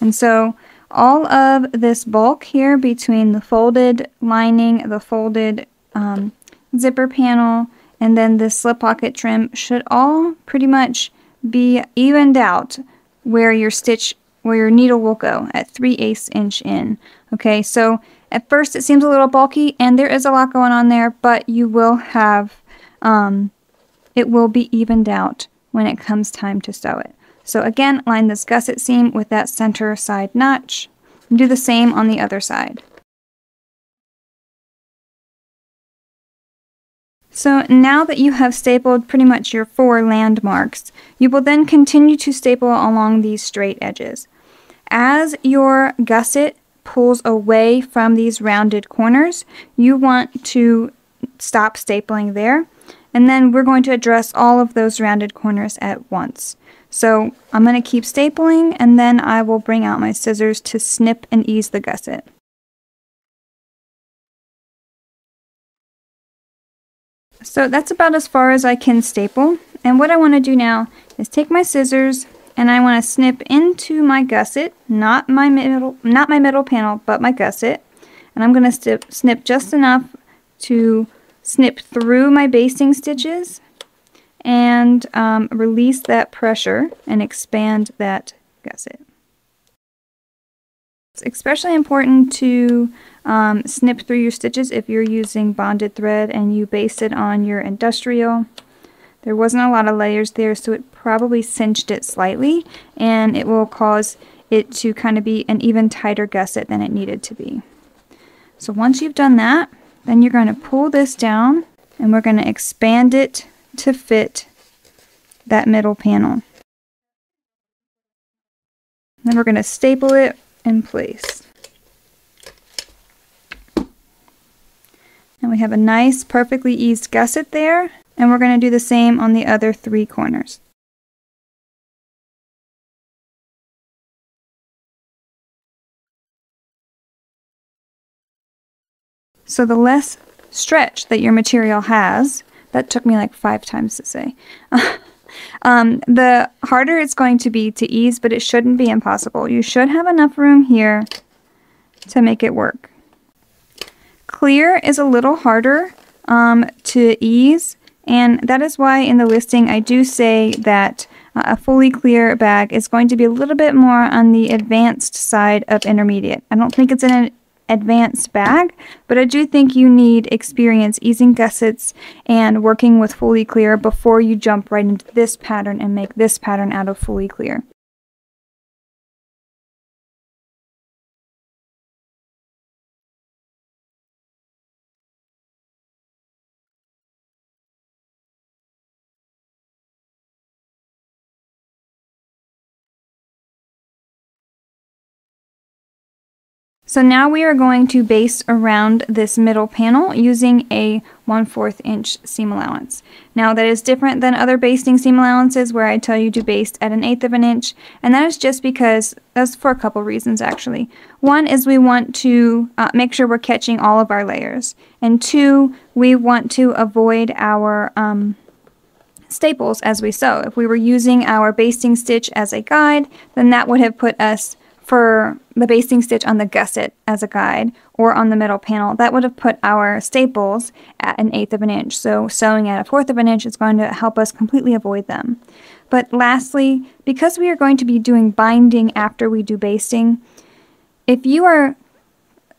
[SPEAKER 1] And so all of this bulk here between the folded lining, the folded um, zipper panel, and then this slip pocket trim should all pretty much be evened out where your stitch, where your needle will go at 3 eighths inch in. Okay, so at first it seems a little bulky and there is a lot going on there, but you will have, um, it will be evened out when it comes time to sew it. So again, line this gusset seam with that center side notch. And do the same on the other side. So now that you have stapled pretty much your four landmarks, you will then continue to staple along these straight edges. As your gusset pulls away from these rounded corners, you want to stop stapling there. And then we're going to address all of those rounded corners at once. So I'm going to keep stapling and then I will bring out my scissors to snip and ease the gusset. So that's about as far as I can staple. And what I want to do now is take my scissors and I want to snip into my gusset, not my middle, not my middle panel, but my gusset. And I'm going to snip just enough to snip through my basting stitches and um, release that pressure and expand that gusset. It's especially important to um, snip through your stitches if you're using bonded thread and you base it on your industrial. There wasn't a lot of layers there, so it probably cinched it slightly, and it will cause it to kind of be an even tighter gusset than it needed to be. So once you've done that, then you're going to pull this down, and we're going to expand it to fit that middle panel. Then we're going to staple it in place. And we have a nice, perfectly eased gusset there. And we're going to do the same on the other three corners. So the less stretch that your material has, that took me like five times to say. um, the harder it's going to be to ease, but it shouldn't be impossible. You should have enough room here to make it work. Clear is a little harder um, to ease, and that is why in the listing I do say that uh, a fully clear bag is going to be a little bit more on the advanced side of intermediate. I don't think it's in an advanced bag, but I do think you need experience easing gussets and working with fully clear before you jump right into this pattern and make this pattern out of fully clear. So now we are going to baste around this middle panel using a 1 4 inch seam allowance. Now that is different than other basting seam allowances where I tell you to baste at an eighth of an inch and that is just because, that's for a couple reasons actually. One is we want to uh, make sure we're catching all of our layers and two, we want to avoid our um, staples as we sew. If we were using our basting stitch as a guide, then that would have put us for the basting stitch on the gusset as a guide or on the middle panel, that would have put our staples at an eighth of an inch. So sewing at a fourth of an inch is going to help us completely avoid them. But lastly, because we are going to be doing binding after we do basting, if you are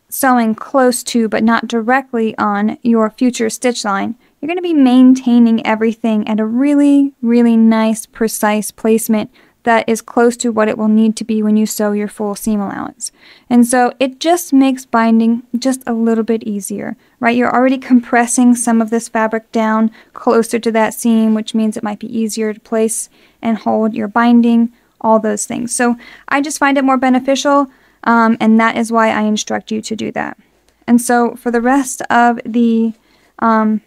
[SPEAKER 1] sewing close to but not directly on your future stitch line, you're going to be maintaining everything at a really, really nice, precise placement that is close to what it will need to be when you sew your full seam allowance. And so it just makes binding just a little bit easier, right? You're already compressing some of this fabric down closer to that seam, which means it might be easier to place and hold your binding, all those things. So I just find it more beneficial, um, and that is why I instruct you to do that. And so for the rest of the um,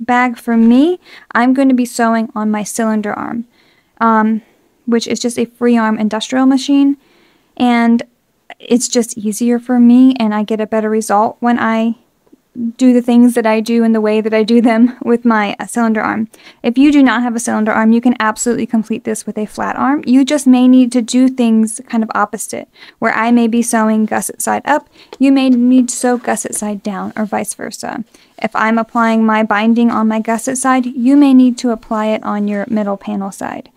[SPEAKER 1] bag for me, I'm going to be sewing on my cylinder arm. Um, which is just a free arm industrial machine. And it's just easier for me and I get a better result when I do the things that I do in the way that I do them with my uh, cylinder arm. If you do not have a cylinder arm, you can absolutely complete this with a flat arm. You just may need to do things kind of opposite. Where I may be sewing gusset side up, you may need to sew gusset side down or vice versa. If I'm applying my binding on my gusset side, you may need to apply it on your middle panel side.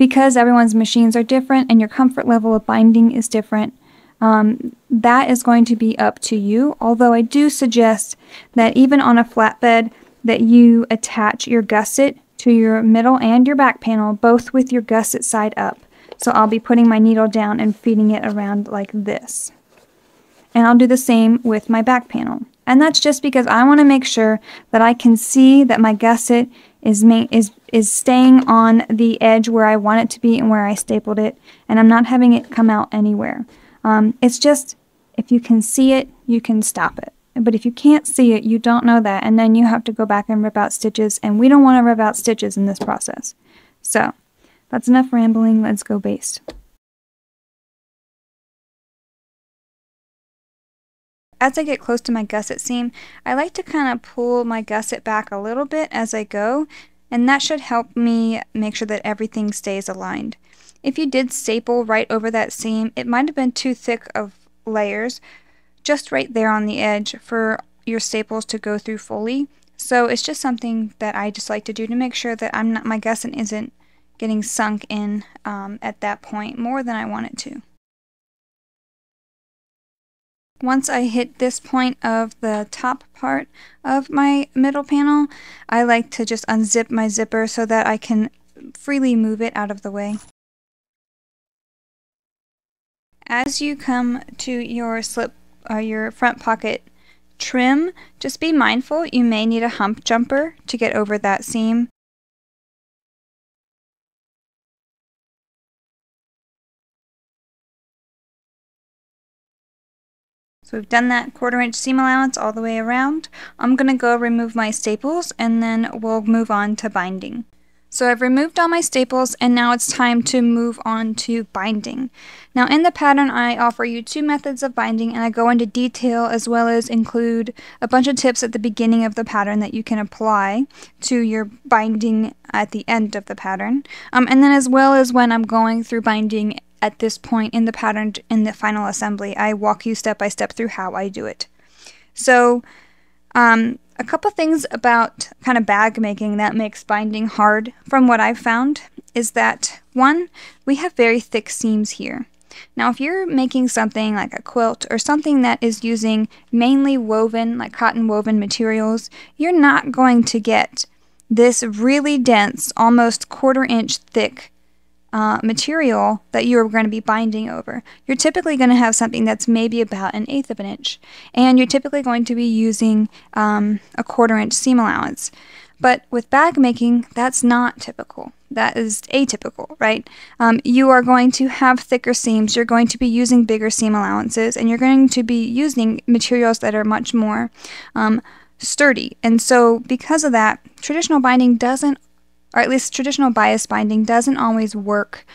[SPEAKER 1] Because everyone's machines are different and your comfort level of binding is different, um, that is going to be up to you. Although I do suggest that even on a flatbed that you attach your gusset to your middle and your back panel, both with your gusset side up. So I'll be putting my needle down and feeding it around like this. And I'll do the same with my back panel. And that's just because I want to make sure that I can see that my gusset is, is, is staying on the edge where I want it to be and where I stapled it, and I'm not having it come out anywhere. Um, it's just if you can see it, you can stop it. But if you can't see it, you don't know that, and then you have to go back and rip out stitches, and we don't want to rip out stitches in this process. So, that's enough rambling, let's go baste. As I get close to my gusset seam, I like to kind of pull my gusset back a little bit as I go, and that should help me make sure that everything stays aligned. If you did staple right over that seam, it might have been too thick of layers just right there on the edge for your staples to go through fully. So it's just something that I just like to do to make sure that I'm not my gusset isn't getting sunk in um, at that point more than I want it to. Once I hit this point of the top part of my middle panel, I like to just unzip my zipper so that I can freely move it out of the way. As you come to your slip or uh, your front pocket trim, just be mindful you may need a hump jumper to get over that seam. So we've done that quarter inch seam allowance all the way around. I'm going to go remove my staples and then we'll move on to binding. So I've removed all my staples and now it's time to move on to binding. Now in the pattern I offer you two methods of binding and I go into detail as well as include a bunch of tips at the beginning of the pattern that you can apply to your binding at the end of the pattern. Um, and then as well as when I'm going through binding at this point in the pattern in the final assembly, I walk you step by step through how I do it. So um, a couple things about kind of bag making that makes binding hard from what I've found is that one, we have very thick seams here. Now, if you're making something like a quilt or something that is using mainly woven, like cotton woven materials, you're not going to get this really dense, almost quarter inch thick uh, material that you're going to be binding over. You're typically going to have something that's maybe about an eighth of an inch, and you're typically going to be using um, a quarter inch seam allowance. But with bag making, that's not typical. That is atypical, right? Um, you are going to have thicker seams, you're going to be using bigger seam allowances, and you're going to be using materials that are much more um, sturdy. And so, because of that, traditional binding doesn't or at least traditional bias binding doesn't always work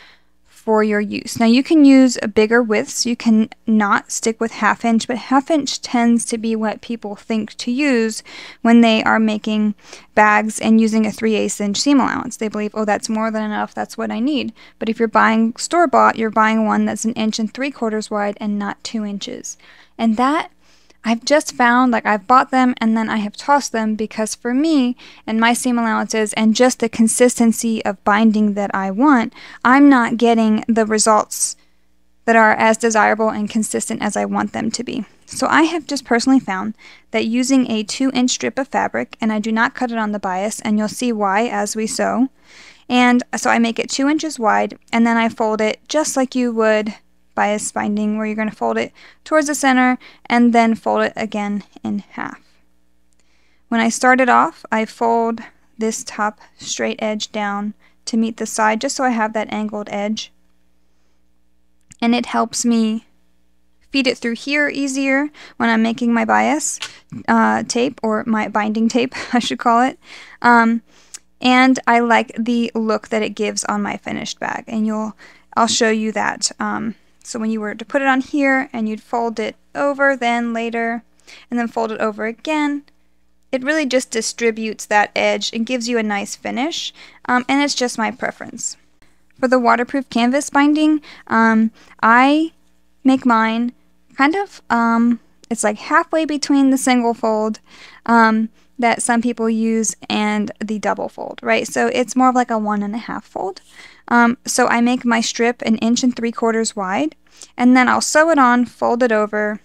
[SPEAKER 1] for your use. Now you can use a bigger widths, you can not stick with half inch, but half inch tends to be what people think to use when they are making bags and using a 3 8 inch seam allowance. They believe, oh, that's more than enough, that's what I need. But if you're buying store bought, you're buying one that's an inch and three quarters wide and not two inches. And that I've just found like I've bought them and then I have tossed them because for me and my seam allowances and just the consistency of binding that I want, I'm not getting the results that are as desirable and consistent as I want them to be. So I have just personally found that using a 2 inch strip of fabric, and I do not cut it on the bias, and you'll see why as we sew, and so I make it 2 inches wide, and then I fold it just like you would bias binding where you're going to fold it towards the center and then fold it again in half. When I started off, I fold this top straight edge down to meet the side just so I have that angled edge. And it helps me feed it through here easier when I'm making my bias uh, tape or my binding tape, I should call it. Um, and I like the look that it gives on my finished bag, and you'll I'll show you that um, so when you were to put it on here and you'd fold it over then later, and then fold it over again. It really just distributes that edge and gives you a nice finish, um, and it's just my preference. For the waterproof canvas binding, um, I make mine kind of, um, it's like halfway between the single fold um, that some people use and the double fold, right? So it's more of like a one and a half fold. Um, so I make my strip an inch and three quarters wide, and then I'll sew it on, fold it over,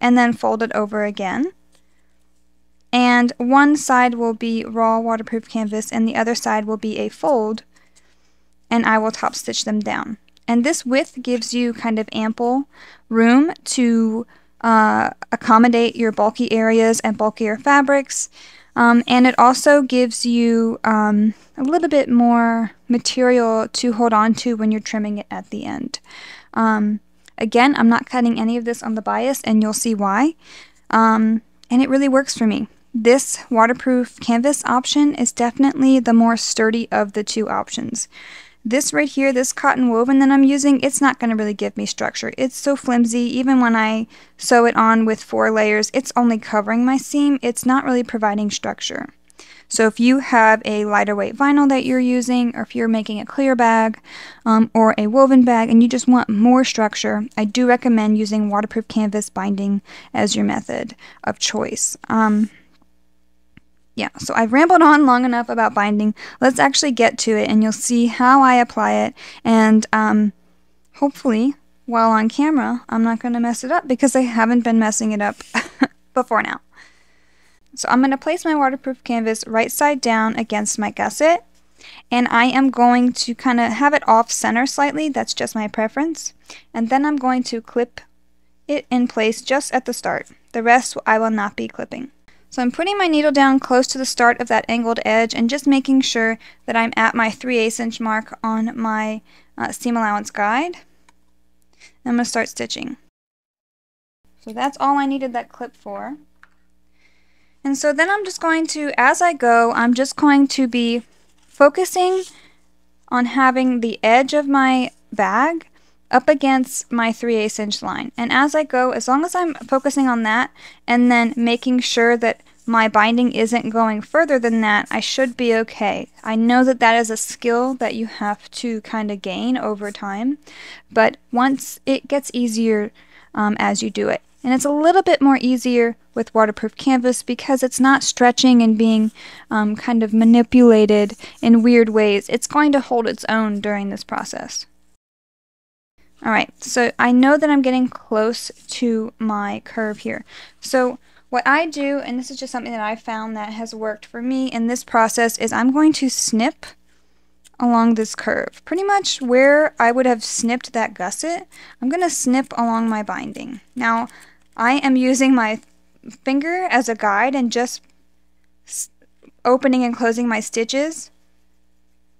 [SPEAKER 1] and then fold it over again. And one side will be raw waterproof canvas and the other side will be a fold and I will top stitch them down. And this width gives you kind of ample room to uh, accommodate your bulky areas and bulkier fabrics. Um, and it also gives you um, a little bit more material to hold on to when you're trimming it at the end. Um, again, I'm not cutting any of this on the bias and you'll see why. Um, and it really works for me. This waterproof canvas option is definitely the more sturdy of the two options. This right here, this cotton woven that I'm using, it's not going to really give me structure. It's so flimsy, even when I sew it on with four layers, it's only covering my seam. It's not really providing structure. So if you have a lighter weight vinyl that you're using, or if you're making a clear bag um, or a woven bag and you just want more structure, I do recommend using waterproof canvas binding as your method of choice. Um, yeah, so I've rambled on long enough about binding. Let's actually get to it and you'll see how I apply it. And um, hopefully, while on camera, I'm not going to mess it up because I haven't been messing it up before now. So I'm going to place my waterproof canvas right side down against my gusset. And I am going to kind of have it off center slightly. That's just my preference. And then I'm going to clip it in place just at the start. The rest I will not be clipping. So I'm putting my needle down close to the start of that angled edge and just making sure that I'm at my 3 8 inch mark on my uh, seam allowance guide. I'm going to start stitching. So that's all I needed that clip for. And so then I'm just going to, as I go, I'm just going to be focusing on having the edge of my bag up against my 3 8 inch line. And as I go, as long as I'm focusing on that and then making sure that my binding isn't going further than that, I should be okay. I know that that is a skill that you have to kind of gain over time, but once it gets easier um, as you do it. And it's a little bit more easier with waterproof canvas because it's not stretching and being um, kind of manipulated in weird ways. It's going to hold its own during this process. Alright, so I know that I'm getting close to my curve here. So what I do, and this is just something that I found that has worked for me in this process, is I'm going to snip along this curve. Pretty much where I would have snipped that gusset, I'm going to snip along my binding. Now, I am using my finger as a guide and just opening and closing my stitches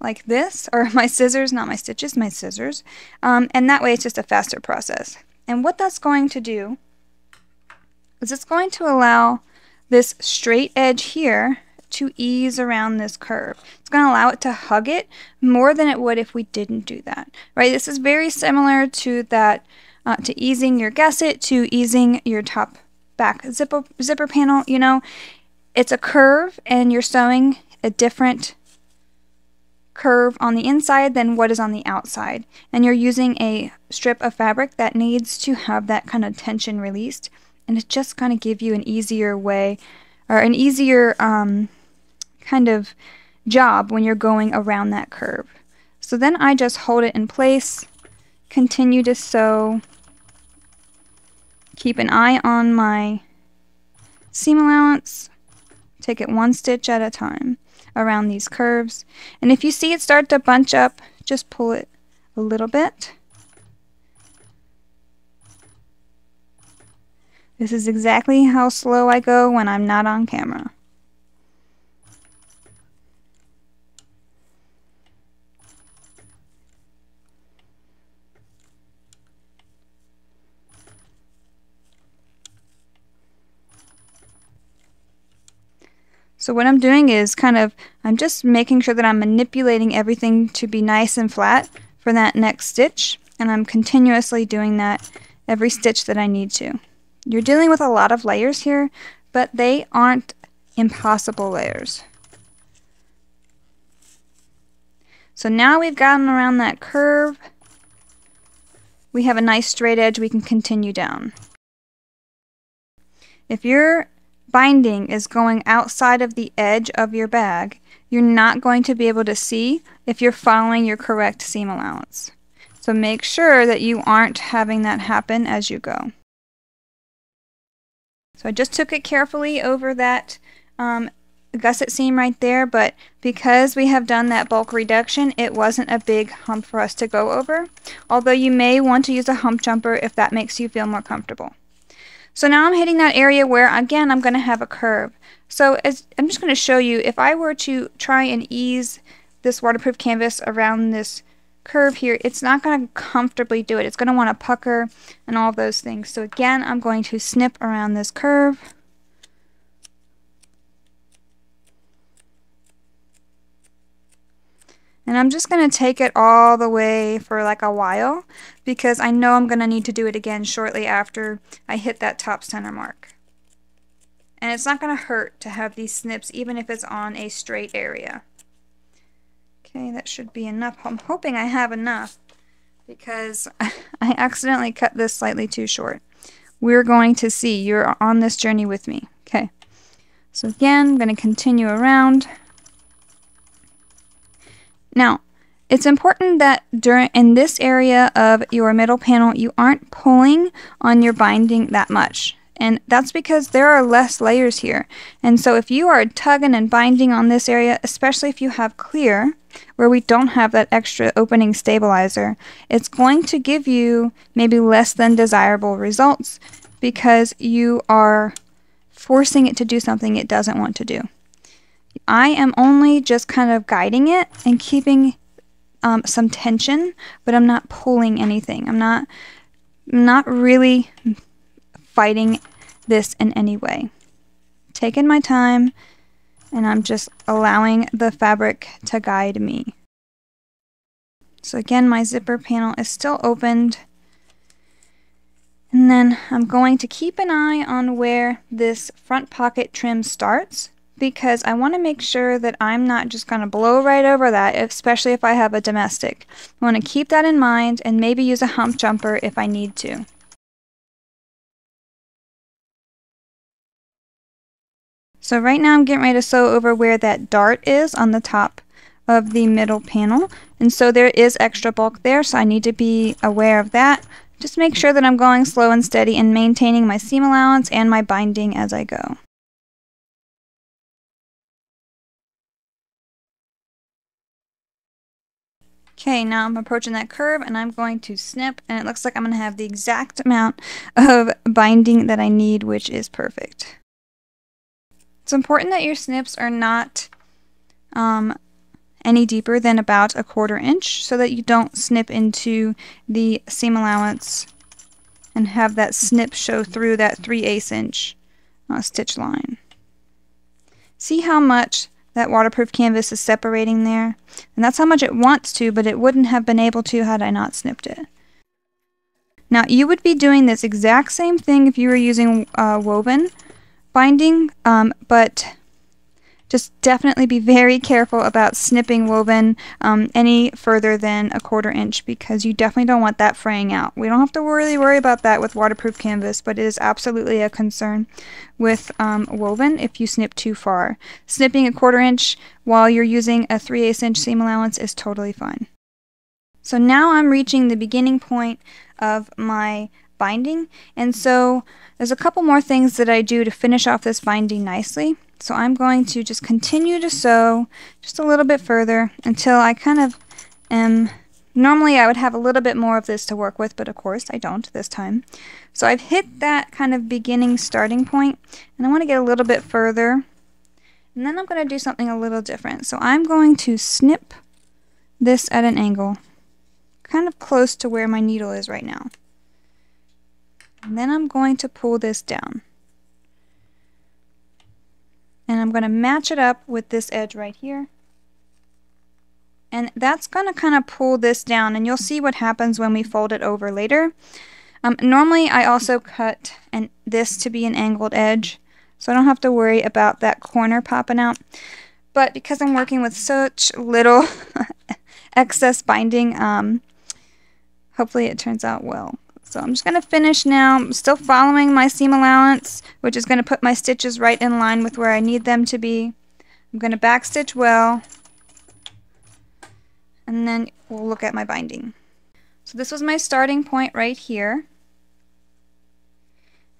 [SPEAKER 1] like this, or my scissors, not my stitches, my scissors. Um, and that way it's just a faster process. And what that's going to do is it's going to allow this straight edge here to ease around this curve. It's going to allow it to hug it more than it would if we didn't do that, right? This is very similar to that, uh, to easing your gusset, to easing your top back zipper, zipper panel, you know, it's a curve and you're sewing a different curve on the inside than what is on the outside. And you're using a strip of fabric that needs to have that kind of tension released. And it's just going to give you an easier way or an easier um, kind of job when you're going around that curve. So then I just hold it in place, continue to sew, keep an eye on my seam allowance, take it one stitch at a time around these curves. And if you see it start to bunch up, just pull it a little bit. This is exactly how slow I go when I'm not on camera. So what I'm doing is kind of, I'm just making sure that I'm manipulating everything to be nice and flat for that next stitch. And I'm continuously doing that every stitch that I need to. You're dealing with a lot of layers here, but they aren't impossible layers. So now we've gotten around that curve. We have a nice straight edge we can continue down. If your binding is going outside of the edge of your bag, you're not going to be able to see if you're following your correct seam allowance. So make sure that you aren't having that happen as you go. So I just took it carefully over that um, gusset seam right there, but because we have done that bulk reduction, it wasn't a big hump for us to go over, although you may want to use a hump jumper if that makes you feel more comfortable. So now I'm hitting that area where, again, I'm going to have a curve. So as I'm just going to show you, if I were to try and ease this waterproof canvas around this curve here, it's not going to comfortably do it. It's going to want to pucker and all those things. So again, I'm going to snip around this curve. And I'm just going to take it all the way for like a while because I know I'm going to need to do it again shortly after I hit that top center mark. And it's not going to hurt to have these snips even if it's on a straight area. Okay, that should be enough. I'm hoping I have enough because I accidentally cut this slightly too short. We're going to see. You're on this journey with me. Okay. So again, I'm going to continue around. Now, it's important that during in this area of your middle panel, you aren't pulling on your binding that much. And that's because there are less layers here. And so if you are tugging and binding on this area, especially if you have clear, where we don't have that extra opening stabilizer, it's going to give you maybe less than desirable results because you are forcing it to do something it doesn't want to do. I am only just kind of guiding it and keeping um, some tension, but I'm not pulling anything. I'm not, not really fighting this in any way. Taking my time and I'm just allowing the fabric to guide me. So again, my zipper panel is still opened. And then I'm going to keep an eye on where this front pocket trim starts because I want to make sure that I'm not just going to blow right over that, especially if I have a domestic. I want to keep that in mind and maybe use a hump jumper if I need to. So right now I'm getting ready to sew over where that dart is on the top of the middle panel. And so there is extra bulk there, so I need to be aware of that. Just make sure that I'm going slow and steady and maintaining my seam allowance and my binding as I go. Okay, now I'm approaching that curve and I'm going to snip and it looks like I'm going to have the exact amount of binding that I need, which is perfect. It's important that your snips are not um, any deeper than about a quarter inch so that you don't snip into the seam allowance and have that snip show through that 3 eighths inch uh, stitch line. See how much that waterproof canvas is separating there. And that's how much it wants to, but it wouldn't have been able to had I not snipped it. Now you would be doing this exact same thing if you were using uh, woven binding, um, but just definitely be very careful about snipping woven um, any further than a quarter inch because you definitely don't want that fraying out. We don't have to really worry about that with waterproof canvas, but it is absolutely a concern with um, woven if you snip too far. Snipping a quarter inch while you're using a 3 8 inch seam allowance is totally fine. So now I'm reaching the beginning point of my binding, and so there's a couple more things that I do to finish off this binding nicely. So I'm going to just continue to sew just a little bit further until I kind of am... Normally I would have a little bit more of this to work with, but of course I don't this time. So I've hit that kind of beginning starting point, and I want to get a little bit further. And then I'm going to do something a little different. So I'm going to snip this at an angle, kind of close to where my needle is right now. And then I'm going to pull this down and I'm going to match it up with this edge right here. And that's going to kind of pull this down and you'll see what happens when we fold it over later. Um, normally I also cut and this to be an angled edge, so I don't have to worry about that corner popping out. But because I'm working with such little excess binding, um, hopefully it turns out well. So I'm just going to finish now. I'm still following my seam allowance, which is going to put my stitches right in line with where I need them to be. I'm going to backstitch well, and then we'll look at my binding. So this was my starting point right here.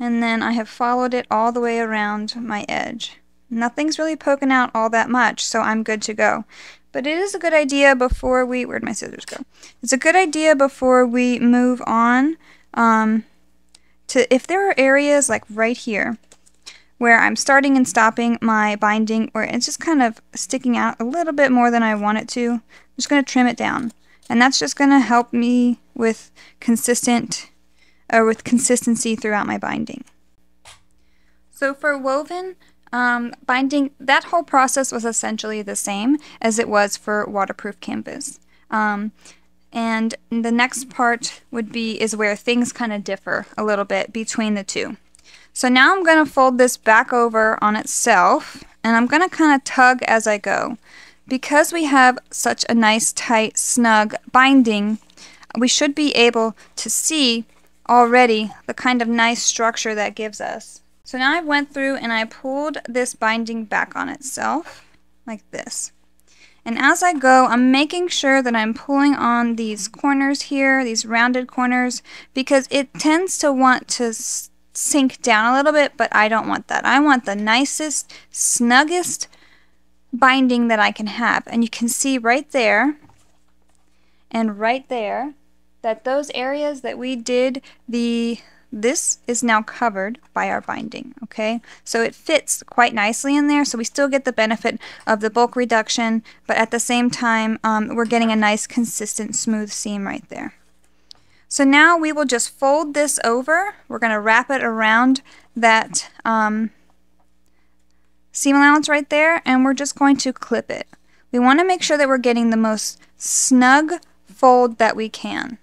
[SPEAKER 1] And then I have followed it all the way around my edge. Nothing's really poking out all that much, so I'm good to go. But it is a good idea before we, where'd my scissors go? It's a good idea before we move on um, to, if there are areas like right here, where I'm starting and stopping my binding, or it's just kind of sticking out a little bit more than I want it to, I'm just going to trim it down. And that's just going to help me with consistent, or with consistency throughout my binding. So for woven, um, binding, that whole process was essentially the same as it was for waterproof canvas. Um, and the next part would be is where things kind of differ a little bit between the two. So now I'm going to fold this back over on itself and I'm going to kind of tug as I go. Because we have such a nice tight snug binding, we should be able to see already the kind of nice structure that gives us. So now I went through and I pulled this binding back on itself like this. And as I go, I'm making sure that I'm pulling on these corners here, these rounded corners, because it tends to want to sink down a little bit, but I don't want that. I want the nicest, snuggest binding that I can have. And you can see right there and right there that those areas that we did the this is now covered by our binding, okay? So it fits quite nicely in there, so we still get the benefit of the bulk reduction, but at the same time, um, we're getting a nice, consistent, smooth seam right there. So now we will just fold this over. We're going to wrap it around that um, seam allowance right there, and we're just going to clip it. We want to make sure that we're getting the most snug fold that we can.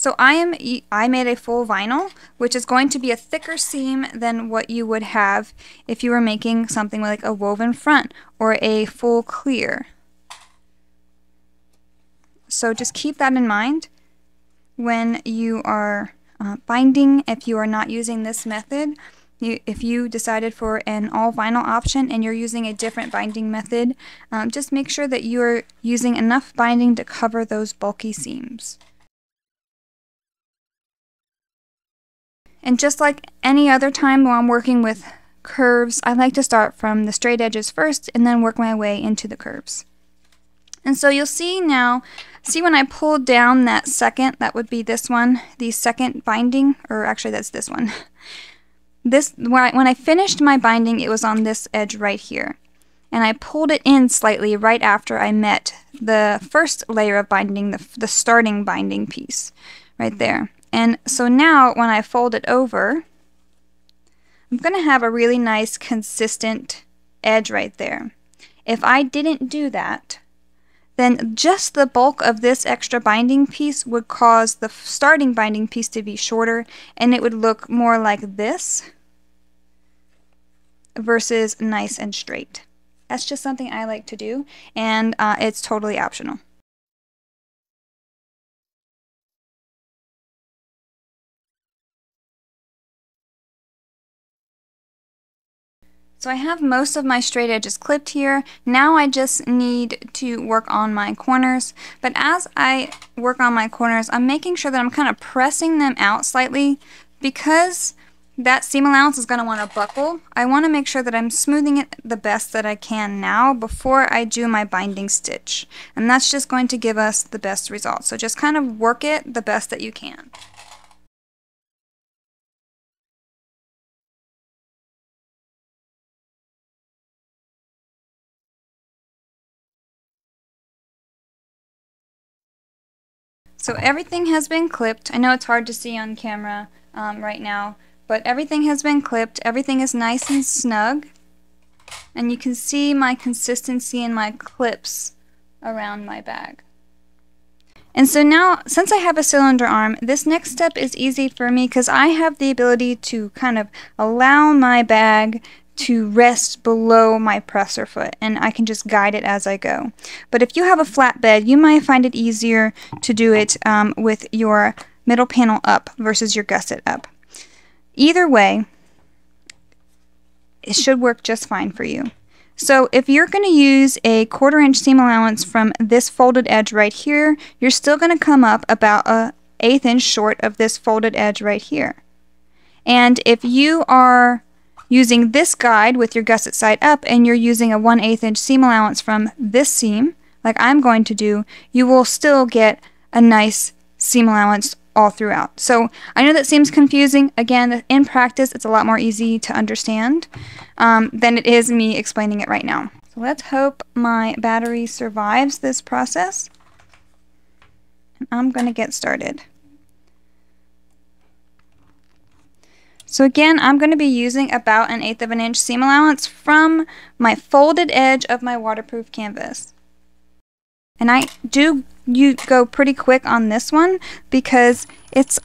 [SPEAKER 1] So I am I made a full vinyl, which is going to be a thicker seam than what you would have if you were making something like a woven front or a full clear. So just keep that in mind when you are uh, binding if you are not using this method. You, if you decided for an all vinyl option and you're using a different binding method, um, just make sure that you're using enough binding to cover those bulky seams. And just like any other time while I'm working with curves, I like to start from the straight edges first and then work my way into the curves. And so you'll see now, see when I pull down that second, that would be this one, the second binding, or actually that's this one. This when I, when I finished my binding, it was on this edge right here. And I pulled it in slightly right after I met the first layer of binding, the, the starting binding piece right there. And so now when I fold it over, I'm going to have a really nice consistent edge right there. If I didn't do that, then just the bulk of this extra binding piece would cause the starting binding piece to be shorter and it would look more like this versus nice and straight. That's just something I like to do and uh, it's totally optional. So I have most of my straight edges clipped here. Now I just need to work on my corners. But as I work on my corners, I'm making sure that I'm kind of pressing them out slightly because that seam allowance is going to want to buckle. I want to make sure that I'm smoothing it the best that I can now before I do my binding stitch. And that's just going to give us the best results. So just kind of work it the best that you can. So everything has been clipped. I know it's hard to see on camera um, right now, but everything has been clipped. Everything is nice and snug. And you can see my consistency in my clips around my bag. And so now, since I have a cylinder arm, this next step is easy for me because I have the ability to kind of allow my bag to rest below my presser foot and I can just guide it as I go. But if you have a flat bed, you might find it easier to do it um, with your middle panel up versus your gusset up. Either way, it should work just fine for you. So if you're going to use a quarter inch seam allowance from this folded edge right here, you're still going to come up about a eighth inch short of this folded edge right here. And if you are using this guide with your gusset side up and you're using a 1 8 inch seam allowance from this seam, like I'm going to do, you will still get a nice seam allowance all throughout. So I know that seems confusing. Again, in practice, it's a lot more easy to understand um, than it is me explaining it right now. So let's hope my battery survives this process. And I'm going to get started. So again, I'm going to be using about an eighth of an inch seam allowance from my folded edge of my waterproof canvas. And I do you go pretty quick on this one because it's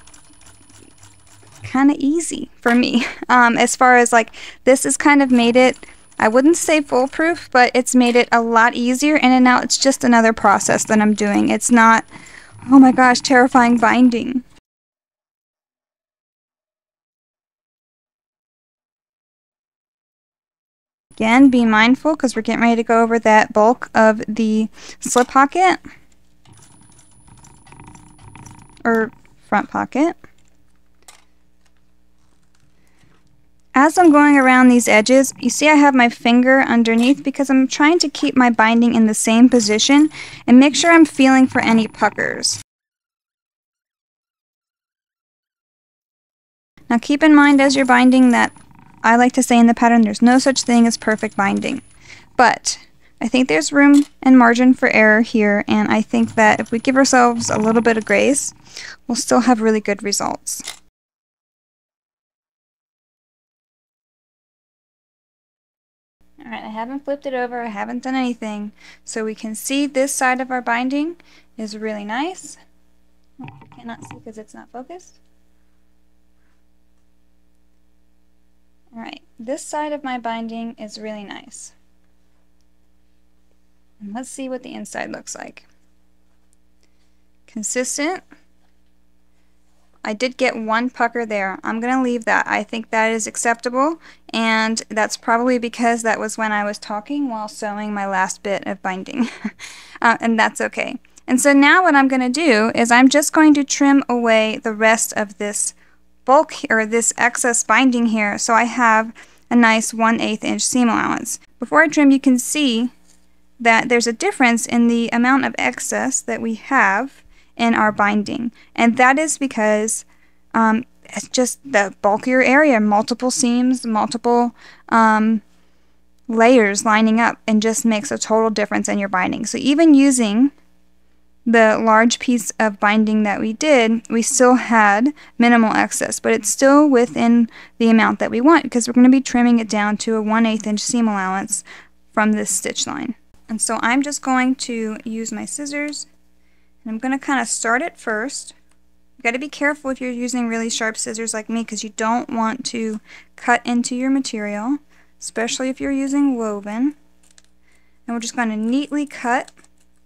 [SPEAKER 1] kind of easy for me. Um, as far as like this has kind of made it, I wouldn't say foolproof, but it's made it a lot easier. And now it's just another process that I'm doing. It's not, oh my gosh, terrifying binding. Again, be mindful because we're getting ready to go over that bulk of the slip pocket or front pocket. As I'm going around these edges, you see I have my finger underneath because I'm trying to keep my binding in the same position and make sure I'm feeling for any puckers. Now keep in mind as you're binding that I like to say in the pattern there's no such thing as perfect binding. But I think there's room and margin for error here, and I think that if we give ourselves a little bit of grace, we'll still have really good results. Alright, I haven't flipped it over, I haven't done anything, so we can see this side of our binding is really nice. I cannot see because it's not focused. Alright, this side of my binding is really nice. And let's see what the inside looks like. Consistent. I did get one pucker there. I'm going to leave that. I think that is acceptable, and that's probably because that was when I was talking while sewing my last bit of binding. uh, and that's okay. And so now what I'm going to do is I'm just going to trim away the rest of this bulk or this excess binding here so I have a nice 1 8 inch seam allowance. Before I trim you can see that there's a difference in the amount of excess that we have in our binding and that is because um, it's just the bulkier area, multiple seams, multiple um, layers lining up and just makes a total difference in your binding. So even using the large piece of binding that we did, we still had minimal excess, but it's still within the amount that we want because we're going to be trimming it down to a 1 8 inch seam allowance from this stitch line. And so I'm just going to use my scissors and I'm going to kind of start it first. You've got to be careful if you're using really sharp scissors like me because you don't want to cut into your material, especially if you're using woven. And we're just going to neatly cut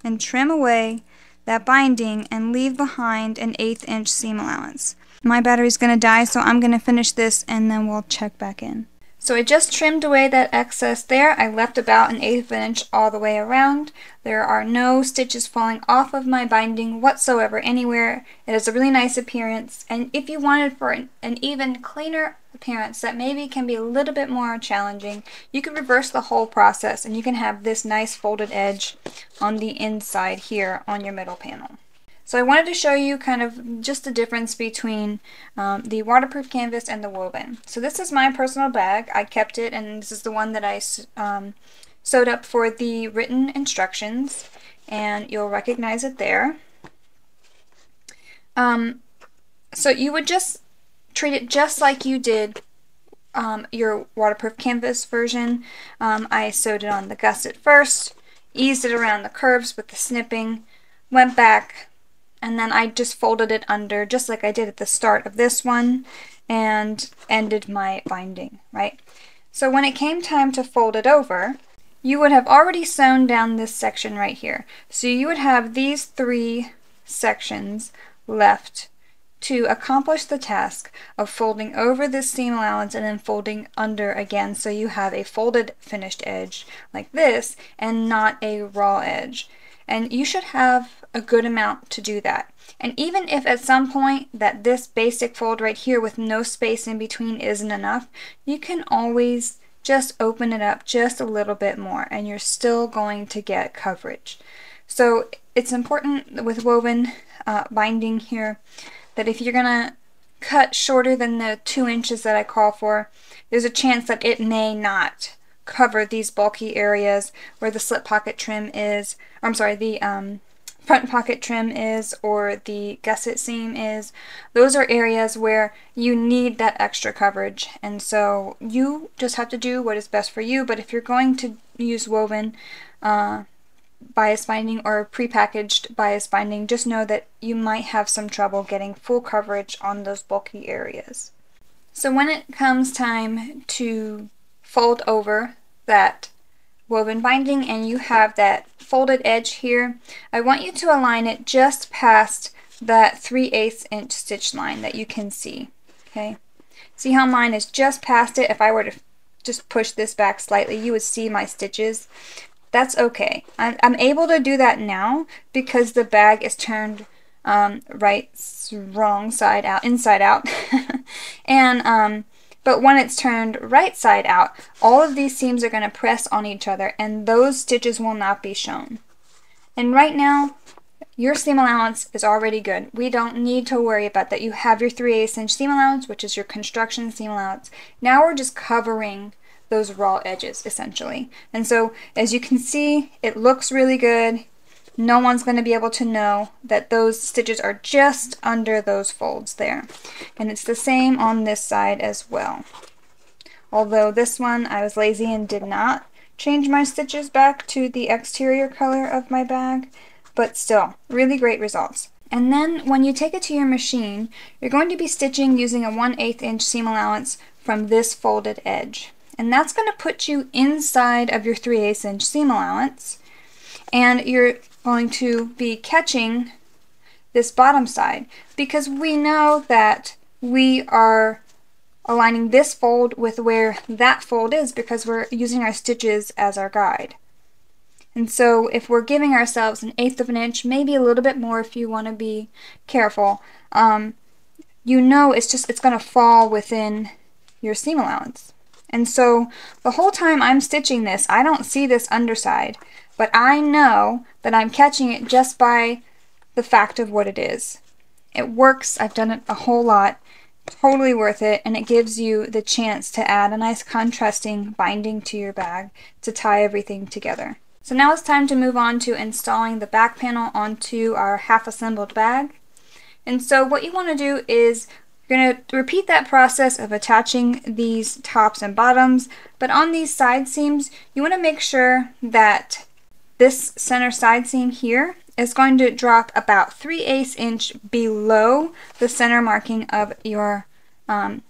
[SPEAKER 1] and trim away that binding and leave behind an eighth inch seam allowance. My battery's going to die, so I'm going to finish this and then we'll check back in. So I just trimmed away that excess there. I left about an eighth of an inch all the way around. There are no stitches falling off of my binding whatsoever anywhere. It has a really nice appearance. And if you wanted for an, an even cleaner appearance that maybe can be a little bit more challenging, you can reverse the whole process and you can have this nice folded edge on the inside here on your middle panel. So I wanted to show you kind of just the difference between um, the waterproof canvas and the woven. So this is my personal bag. I kept it and this is the one that I um, sewed up for the written instructions and you'll recognize it there. Um, so you would just treat it just like you did um, your waterproof canvas version. Um, I sewed it on the gusset first, eased it around the curves with the snipping, went back, and then I just folded it under just like I did at the start of this one and ended my binding, right? So when it came time to fold it over, you would have already sewn down this section right here. So you would have these three sections left to accomplish the task of folding over this seam allowance and then folding under again so you have a folded finished edge like this and not a raw edge. And you should have a good amount to do that. And even if at some point that this basic fold right here with no space in between isn't enough, you can always just open it up just a little bit more and you're still going to get coverage. So it's important with woven uh, binding here that if you're gonna cut shorter than the two inches that I call for, there's a chance that it may not cover these bulky areas where the slip pocket trim is, I'm sorry, the um, front pocket trim is or the gusset seam is. Those are areas where you need that extra coverage and so you just have to do what is best for you but if you're going to use woven uh, bias binding or prepackaged bias binding, just know that you might have some trouble getting full coverage on those bulky areas. So when it comes time to fold over that woven binding and you have that folded edge here, I want you to align it just past that 3 8 inch stitch line that you can see. Okay, See how mine is just past it? If I were to just push this back slightly, you would see my stitches. That's okay. I'm, I'm able to do that now because the bag is turned um, right, wrong side out, inside out. and, um, but when it's turned right side out, all of these seams are going to press on each other and those stitches will not be shown. And right now, your seam allowance is already good. We don't need to worry about that. You have your 3 8 inch seam allowance, which is your construction seam allowance. Now we're just covering those raw edges essentially. And so as you can see, it looks really good. No one's going to be able to know that those stitches are just under those folds there. And it's the same on this side as well. Although this one I was lazy and did not change my stitches back to the exterior color of my bag, but still, really great results. And then when you take it to your machine, you're going to be stitching using a 1 8 inch seam allowance from this folded edge and that's going to put you inside of your 3 8 inch seam allowance and you're going to be catching this bottom side because we know that we are aligning this fold with where that fold is because we're using our stitches as our guide. And so if we're giving ourselves an eighth of an inch, maybe a little bit more if you want to be careful, um, you know it's just it's going to fall within your seam allowance. And so the whole time I'm stitching this, I don't see this underside, but I know that I'm catching it just by the fact of what it is. It works, I've done it a whole lot, totally worth it, and it gives you the chance to add a nice contrasting binding to your bag to tie everything together. So now it's time to move on to installing the back panel onto our half assembled bag. And so what you want to do is you're going to repeat that process of attaching these tops and bottoms, but on these side seams, you want to make sure that this center side seam here is going to drop about 3 eighths inch below the center marking of your um,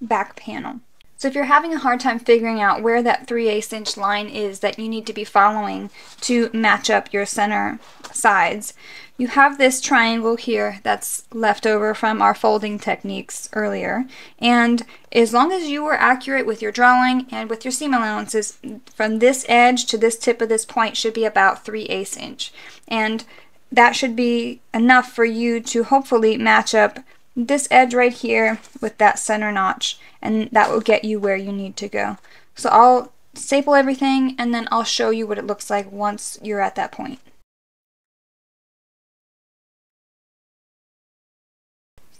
[SPEAKER 1] back panel. So if you're having a hard time figuring out where that 3 8 inch line is that you need to be following to match up your center sides, you have this triangle here that's left over from our folding techniques earlier. And as long as you were accurate with your drawing and with your seam allowances, from this edge to this tip of this point should be about 3 8 inch. And that should be enough for you to hopefully match up this edge right here with that center notch and that will get you where you need to go. So I'll staple everything and then I'll show you what it looks like once you're at that point.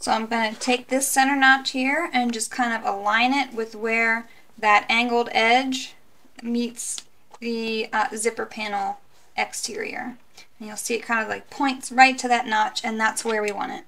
[SPEAKER 1] So I'm going to take this center notch here and just kind of align it with where that angled edge meets the uh, zipper panel exterior. And you'll see it kind of like points right to that notch and that's where we want it.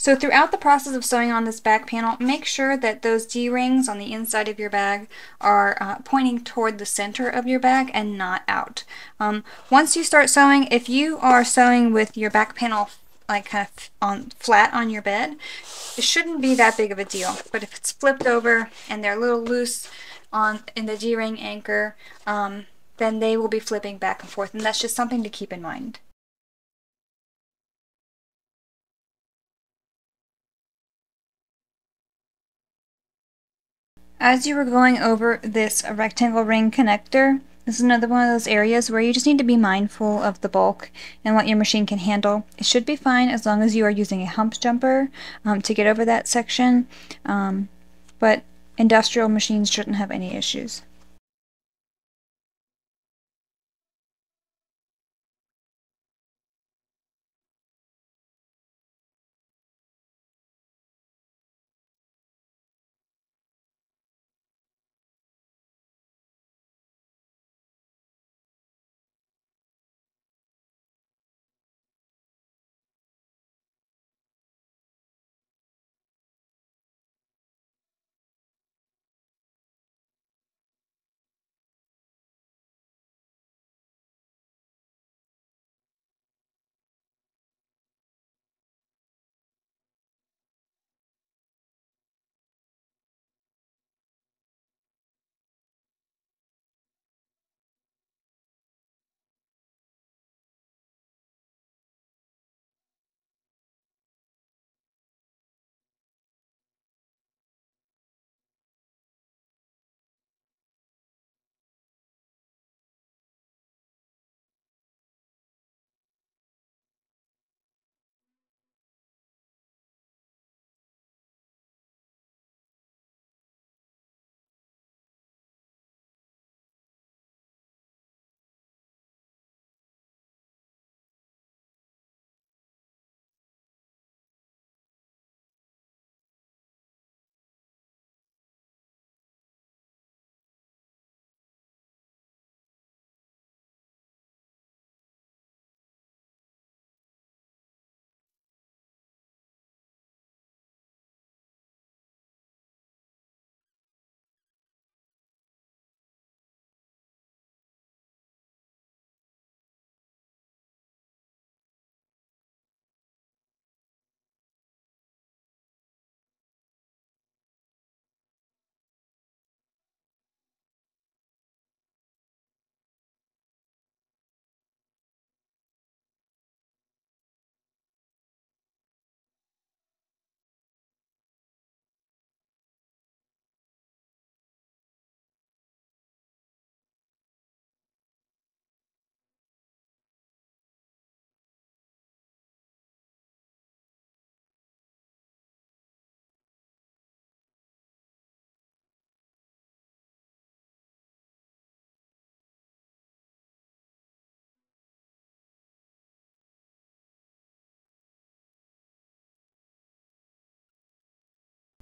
[SPEAKER 1] So throughout the process of sewing on this back panel, make sure that those D-rings on the inside of your bag are uh, pointing toward the center of your bag and not out. Um, once you start sewing, if you are sewing with your back panel like kind of on flat on your bed, it shouldn't be that big of a deal. But if it's flipped over and they're a little loose on in the D-ring anchor, um, then they will be flipping back and forth, and that's just something to keep in mind. As you were going over this rectangle ring connector, this is another one of those areas where you just need to be mindful of the bulk and what your machine can handle. It should be fine as long as you are using a hump jumper um, to get over that section, um, but industrial machines shouldn't have any issues.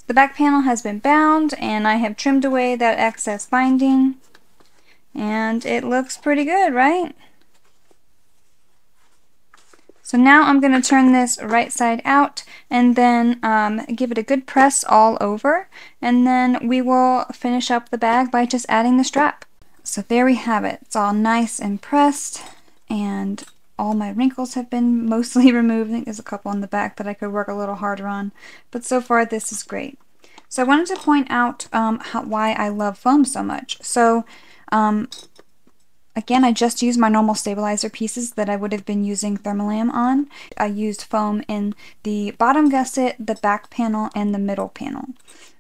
[SPEAKER 1] The back panel has been bound and I have trimmed away that excess binding and it looks pretty good, right? So now I'm going to turn this right side out and then um, give it a good press all over and then we will finish up the bag by just adding the strap. So there we have it. It's all nice and pressed and all my wrinkles have been mostly removed. I think there's a couple on the back that I could work a little harder on, but so far this is great. So I wanted to point out um, how, why I love foam so much. So um, again, I just used my normal stabilizer pieces that I would have been using Thermolam on. I used foam in the bottom gusset, the back panel, and the middle panel.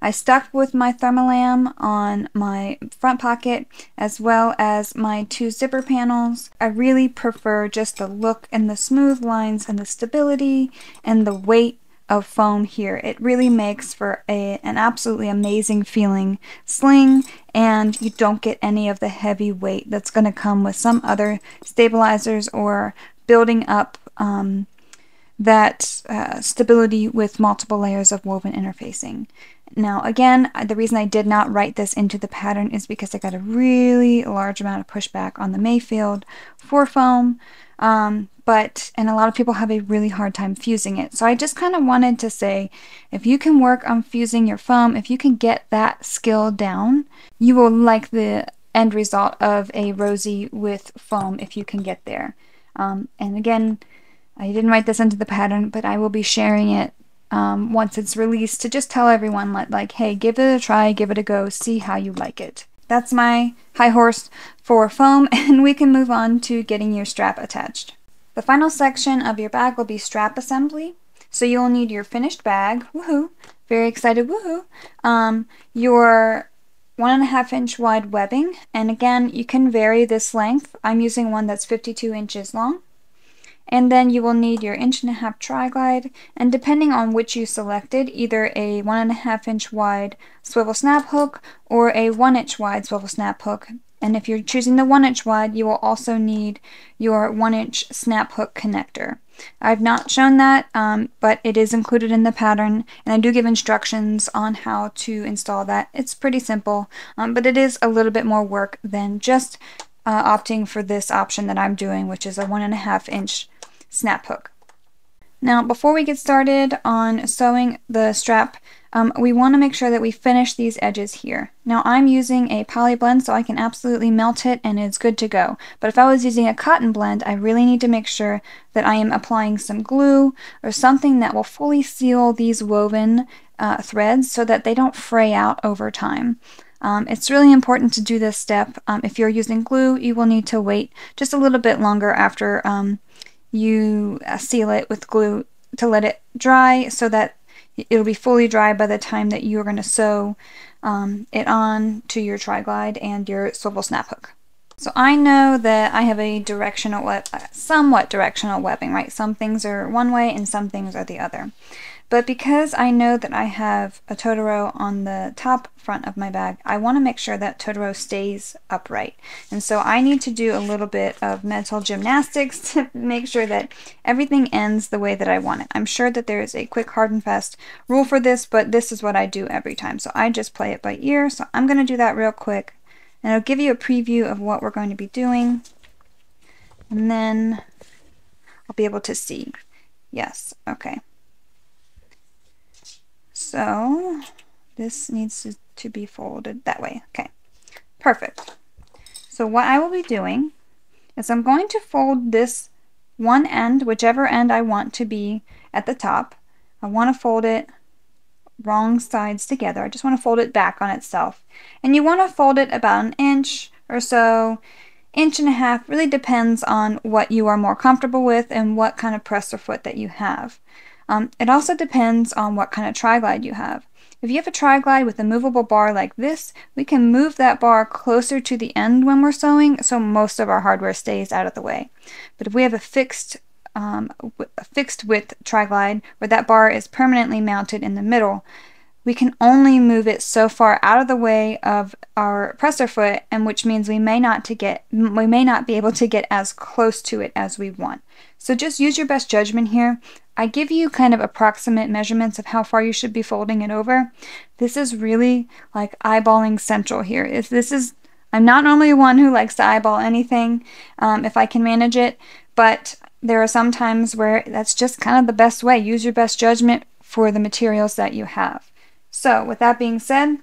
[SPEAKER 1] I stuck with my Thermolam on my front pocket as well as my two zipper panels. I really prefer just the look and the smooth lines and the stability and the weight of foam here. It really makes for a, an absolutely amazing feeling sling and you don't get any of the heavy weight that's going to come with some other stabilizers or building up um, that uh, stability with multiple layers of woven interfacing. Now, again, the reason I did not write this into the pattern is because I got a really large amount of pushback on the Mayfield for foam, um, but, and a lot of people have a really hard time fusing it. So I just kind of wanted to say, if you can work on fusing your foam, if you can get that skill down, you will like the end result of a Rosie with foam if you can get there. Um, and again, I didn't write this into the pattern, but I will be sharing it um, once it's released to just tell everyone like, like, hey, give it a try, give it a go, see how you like it. That's my high horse for foam, and we can move on to getting your strap attached. The final section of your bag will be strap assembly. So you'll need your finished bag, woohoo, very excited, woohoo, um, your one and a half inch wide webbing, and again, you can vary this length. I'm using one that's 52 inches long. And then you will need your inch and a half tri-glide, and depending on which you selected, either a one and a half inch wide swivel snap hook or a one inch wide swivel snap hook. And if you're choosing the one inch wide, you will also need your one inch snap hook connector. I've not shown that, um, but it is included in the pattern, and I do give instructions on how to install that. It's pretty simple, um, but it is a little bit more work than just uh, opting for this option that I'm doing, which is a one and a half inch snap hook. Now, before we get started on sewing the strap, um, we want to make sure that we finish these edges here. Now, I'm using a poly blend, so I can absolutely melt it and it's good to go. But if I was using a cotton blend, I really need to make sure that I am applying some glue or something that will fully seal these woven uh, threads so that they don't fray out over time. Um, it's really important to do this step. Um, if you're using glue, you will need to wait just a little bit longer after um, you uh, seal it with glue to let it dry so that it'll be fully dry by the time that you're going to sew um, it on to your tri-glide and your swivel snap hook. So I know that I have a directional, somewhat directional webbing, right? Some things are one way and some things are the other. But because I know that I have a Totoro on the top front of my bag, I want to make sure that Totoro stays upright. And so I need to do a little bit of mental gymnastics to make sure that everything ends the way that I want it. I'm sure that there is a quick hard and fast rule for this, but this is what I do every time. So I just play it by ear. So I'm going to do that real quick. And I'll give you a preview of what we're going to be doing. And then I'll be able to see. Yes, okay. So this needs to, be folded that way. Okay, perfect. So what I will be doing is I'm going to fold this one end, whichever end I want to be at the top. I want to fold it wrong sides together. I just want to fold it back on itself. And you want to fold it about an inch or so, inch and a half, really depends on what you are more comfortable with and what kind of presser foot that you have. Um, it also depends on what kind of tri-glide you have. If you have a tri-glide with a movable bar like this, we can move that bar closer to the end when we're sewing so most of our hardware stays out of the way. But if we have a fixed um, a fixed width tri-glide where that bar is permanently mounted in the middle, we can only move it so far out of the way of our presser foot and which means we may not to get we may not be able to get as close to it as we want. So just use your best judgment here. I give you kind of approximate measurements of how far you should be folding it over. This is really like eyeballing central here. Is this is I'm not normally one who likes to eyeball anything um, if I can manage it, but there are some times where that's just kind of the best way. Use your best judgment for the materials that you have. So with that being said,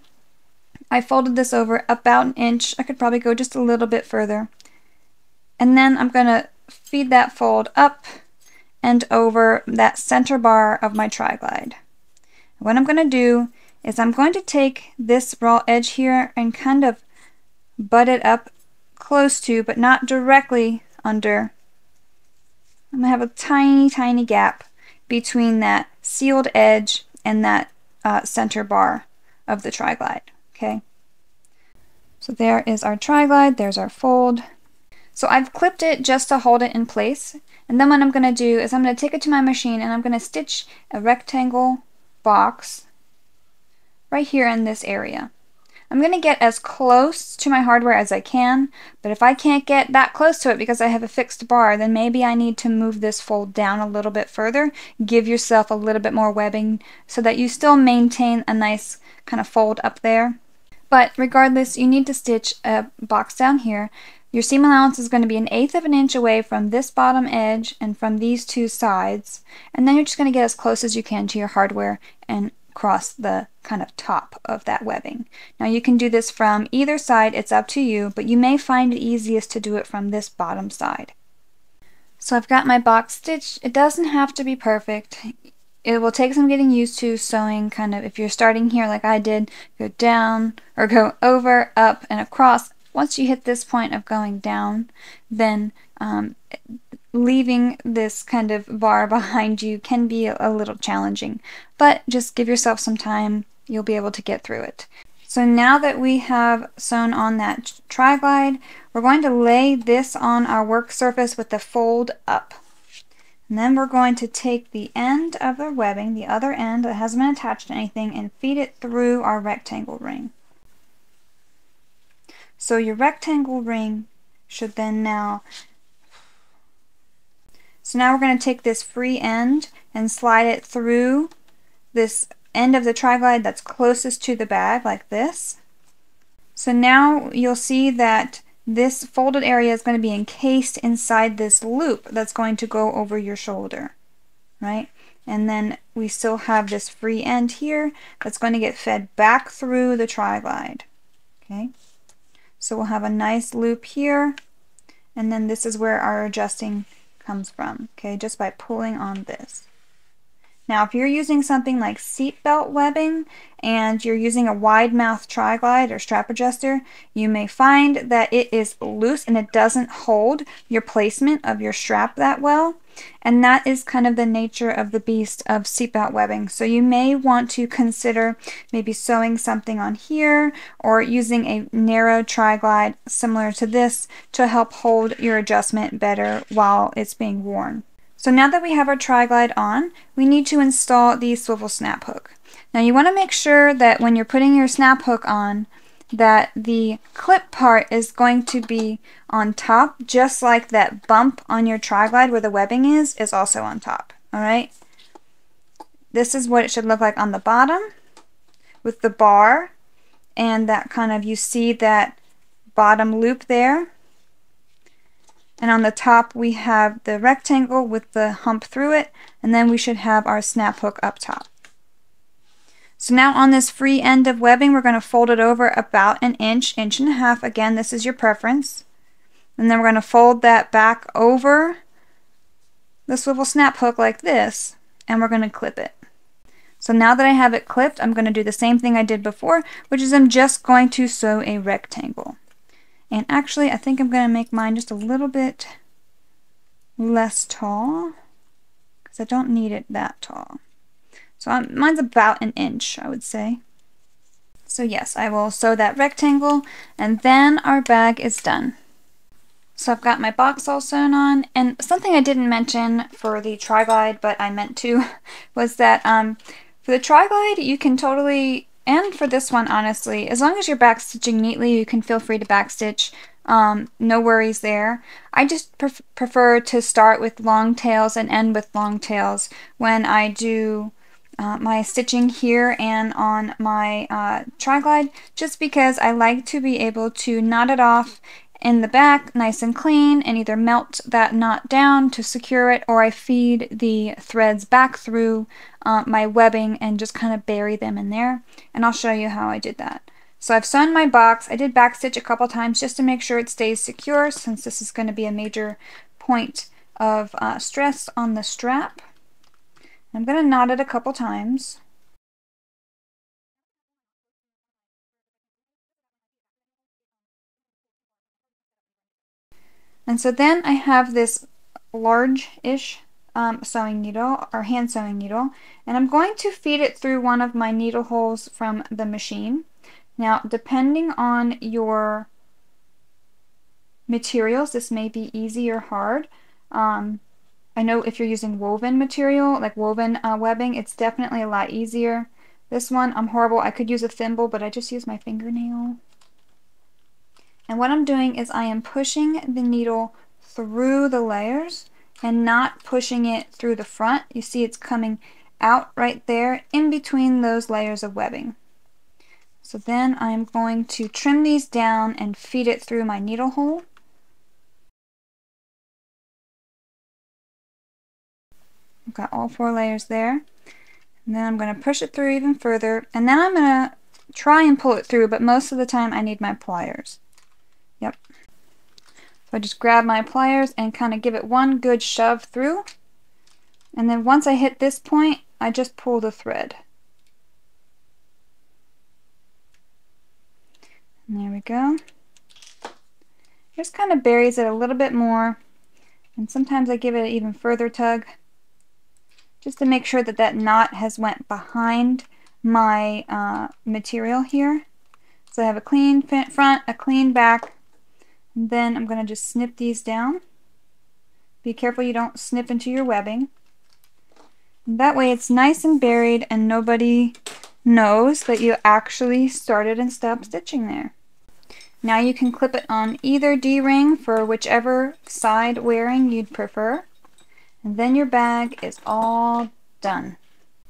[SPEAKER 1] I folded this over about an inch. I could probably go just a little bit further. And then I'm going to feed that fold up and over that center bar of my tri-glide. What I'm going to do is I'm going to take this raw edge here and kind of butt it up close to, but not directly under. I'm going to have a tiny, tiny gap between that sealed edge and that uh, center bar of the tri-glide. Okay. So there is our tri-glide, there's our fold. So I've clipped it just to hold it in place. And then what I'm going to do is I'm going to take it to my machine and I'm going to stitch a rectangle box right here in this area. I'm going to get as close to my hardware as I can, but if I can't get that close to it because I have a fixed bar, then maybe I need to move this fold down a little bit further, give yourself a little bit more webbing so that you still maintain a nice kind of fold up there. But regardless, you need to stitch a box down here. Your seam allowance is going to be an eighth of an inch away from this bottom edge and from these two sides. And then you're just going to get as close as you can to your hardware and cross the kind of top of that webbing. Now you can do this from either side, it's up to you, but you may find it easiest to do it from this bottom side. So I've got my box stitch. It doesn't have to be perfect. It will take some getting used to sewing kind of if you're starting here like I did, go down or go over, up, and across. Once you hit this point of going down, then um, leaving this kind of bar behind you can be a little challenging, but just give yourself some time. You'll be able to get through it. So now that we have sewn on that tri-glide, we're going to lay this on our work surface with the fold up. And then we're going to take the end of the webbing, the other end that hasn't been attached to anything, and feed it through our rectangle ring. So your rectangle ring should then now so now we're going to take this free end and slide it through this end of the tri-glide that's closest to the bag like this. So now you'll see that this folded area is going to be encased inside this loop that's going to go over your shoulder, right? And then we still have this free end here that's going to get fed back through the tri-glide, okay? So we'll have a nice loop here, and then this is where our adjusting comes from, okay, just by pulling on this. Now, if you're using something like seatbelt webbing and you're using a wide mouth tri-glide or strap adjuster, you may find that it is loose and it doesn't hold your placement of your strap that well. And that is kind of the nature of the beast of seatbelt webbing. So you may want to consider maybe sewing something on here or using a narrow tri-glide similar to this to help hold your adjustment better while it's being worn. So now that we have our tri-glide on, we need to install the swivel snap hook. Now you want to make sure that when you're putting your snap hook on, that the clip part is going to be on top, just like that bump on your tri-glide where the webbing is, is also on top, alright? This is what it should look like on the bottom with the bar and that kind of, you see that bottom loop there and on the top we have the rectangle with the hump through it, and then we should have our snap hook up top. So now on this free end of webbing, we're going to fold it over about an inch, inch and a half. Again, this is your preference. And then we're going to fold that back over the swivel snap hook like this, and we're going to clip it. So now that I have it clipped, I'm going to do the same thing I did before, which is I'm just going to sew a rectangle. And actually, I think I'm going to make mine just a little bit less tall because I don't need it that tall. So I'm, mine's about an inch, I would say. So yes, I will sew that rectangle and then our bag is done. So I've got my box all sewn on and something I didn't mention for the tri-glide but I meant to was that um, for the tri-glide you can totally and for this one, honestly, as long as you're backstitching neatly, you can feel free to backstitch. Um, no worries there. I just pref prefer to start with long tails and end with long tails when I do uh, my stitching here and on my uh, tri-glide just because I like to be able to knot it off in the back nice and clean and either melt that knot down to secure it or I feed the threads back through uh, my webbing and just kind of bury them in there and I'll show you how I did that. So I've sewn my box. I did backstitch a couple times just to make sure it stays secure since this is going to be a major point of uh, stress on the strap. I'm going to knot it a couple times. And so then I have this large-ish um, sewing needle or hand sewing needle and I'm going to feed it through one of my needle holes from the machine. Now depending on your materials this may be easy or hard. Um, I know if you're using woven material like woven uh, webbing it's definitely a lot easier This one, I'm horrible. I could use a thimble, but I just use my fingernail. And what I'm doing is I am pushing the needle through the layers and not pushing it through the front. You see it's coming out right there in between those layers of webbing. So then I'm going to trim these down and feed it through my needle hole. I've got all four layers there. And then I'm going to push it through even further. And then I'm going to try and pull it through, but most of the time I need my pliers. Yep. So I just grab my pliers and kind of give it one good shove through. And then once I hit this point, I just pull the thread. And there we go. Just kind of buries it a little bit more. And sometimes I give it an even further tug just to make sure that that knot has went behind my uh, material here. So I have a clean front, a clean back, and then I'm going to just snip these down. Be careful you don't snip into your webbing. And that way it's nice and buried and nobody knows that you actually started and stopped stitching there. Now you can clip it on either D-ring for whichever side wearing you'd prefer. And then your bag is all done.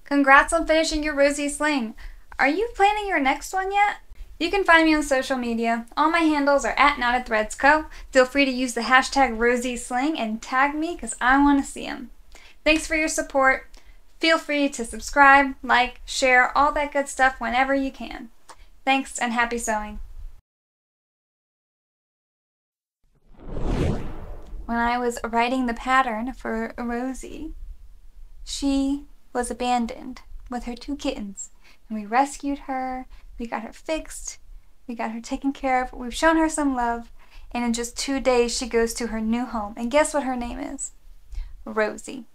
[SPEAKER 1] Congrats on finishing your Rosie sling. Are you planning your next one yet? You can find me on social media. All my handles are at Knotted Threads Co. Feel free to use the hashtag Rosie Sling and tag me because I want to see them. Thanks for your support. Feel free to subscribe, like, share, all that good stuff whenever you can. Thanks and happy sewing. When I was writing the pattern for Rosie, she was abandoned with her two kittens. And we rescued her, we got her fixed, we got her taken care of, we've shown her some love, and in just two days she goes to her new home. And guess what her name is? Rosie.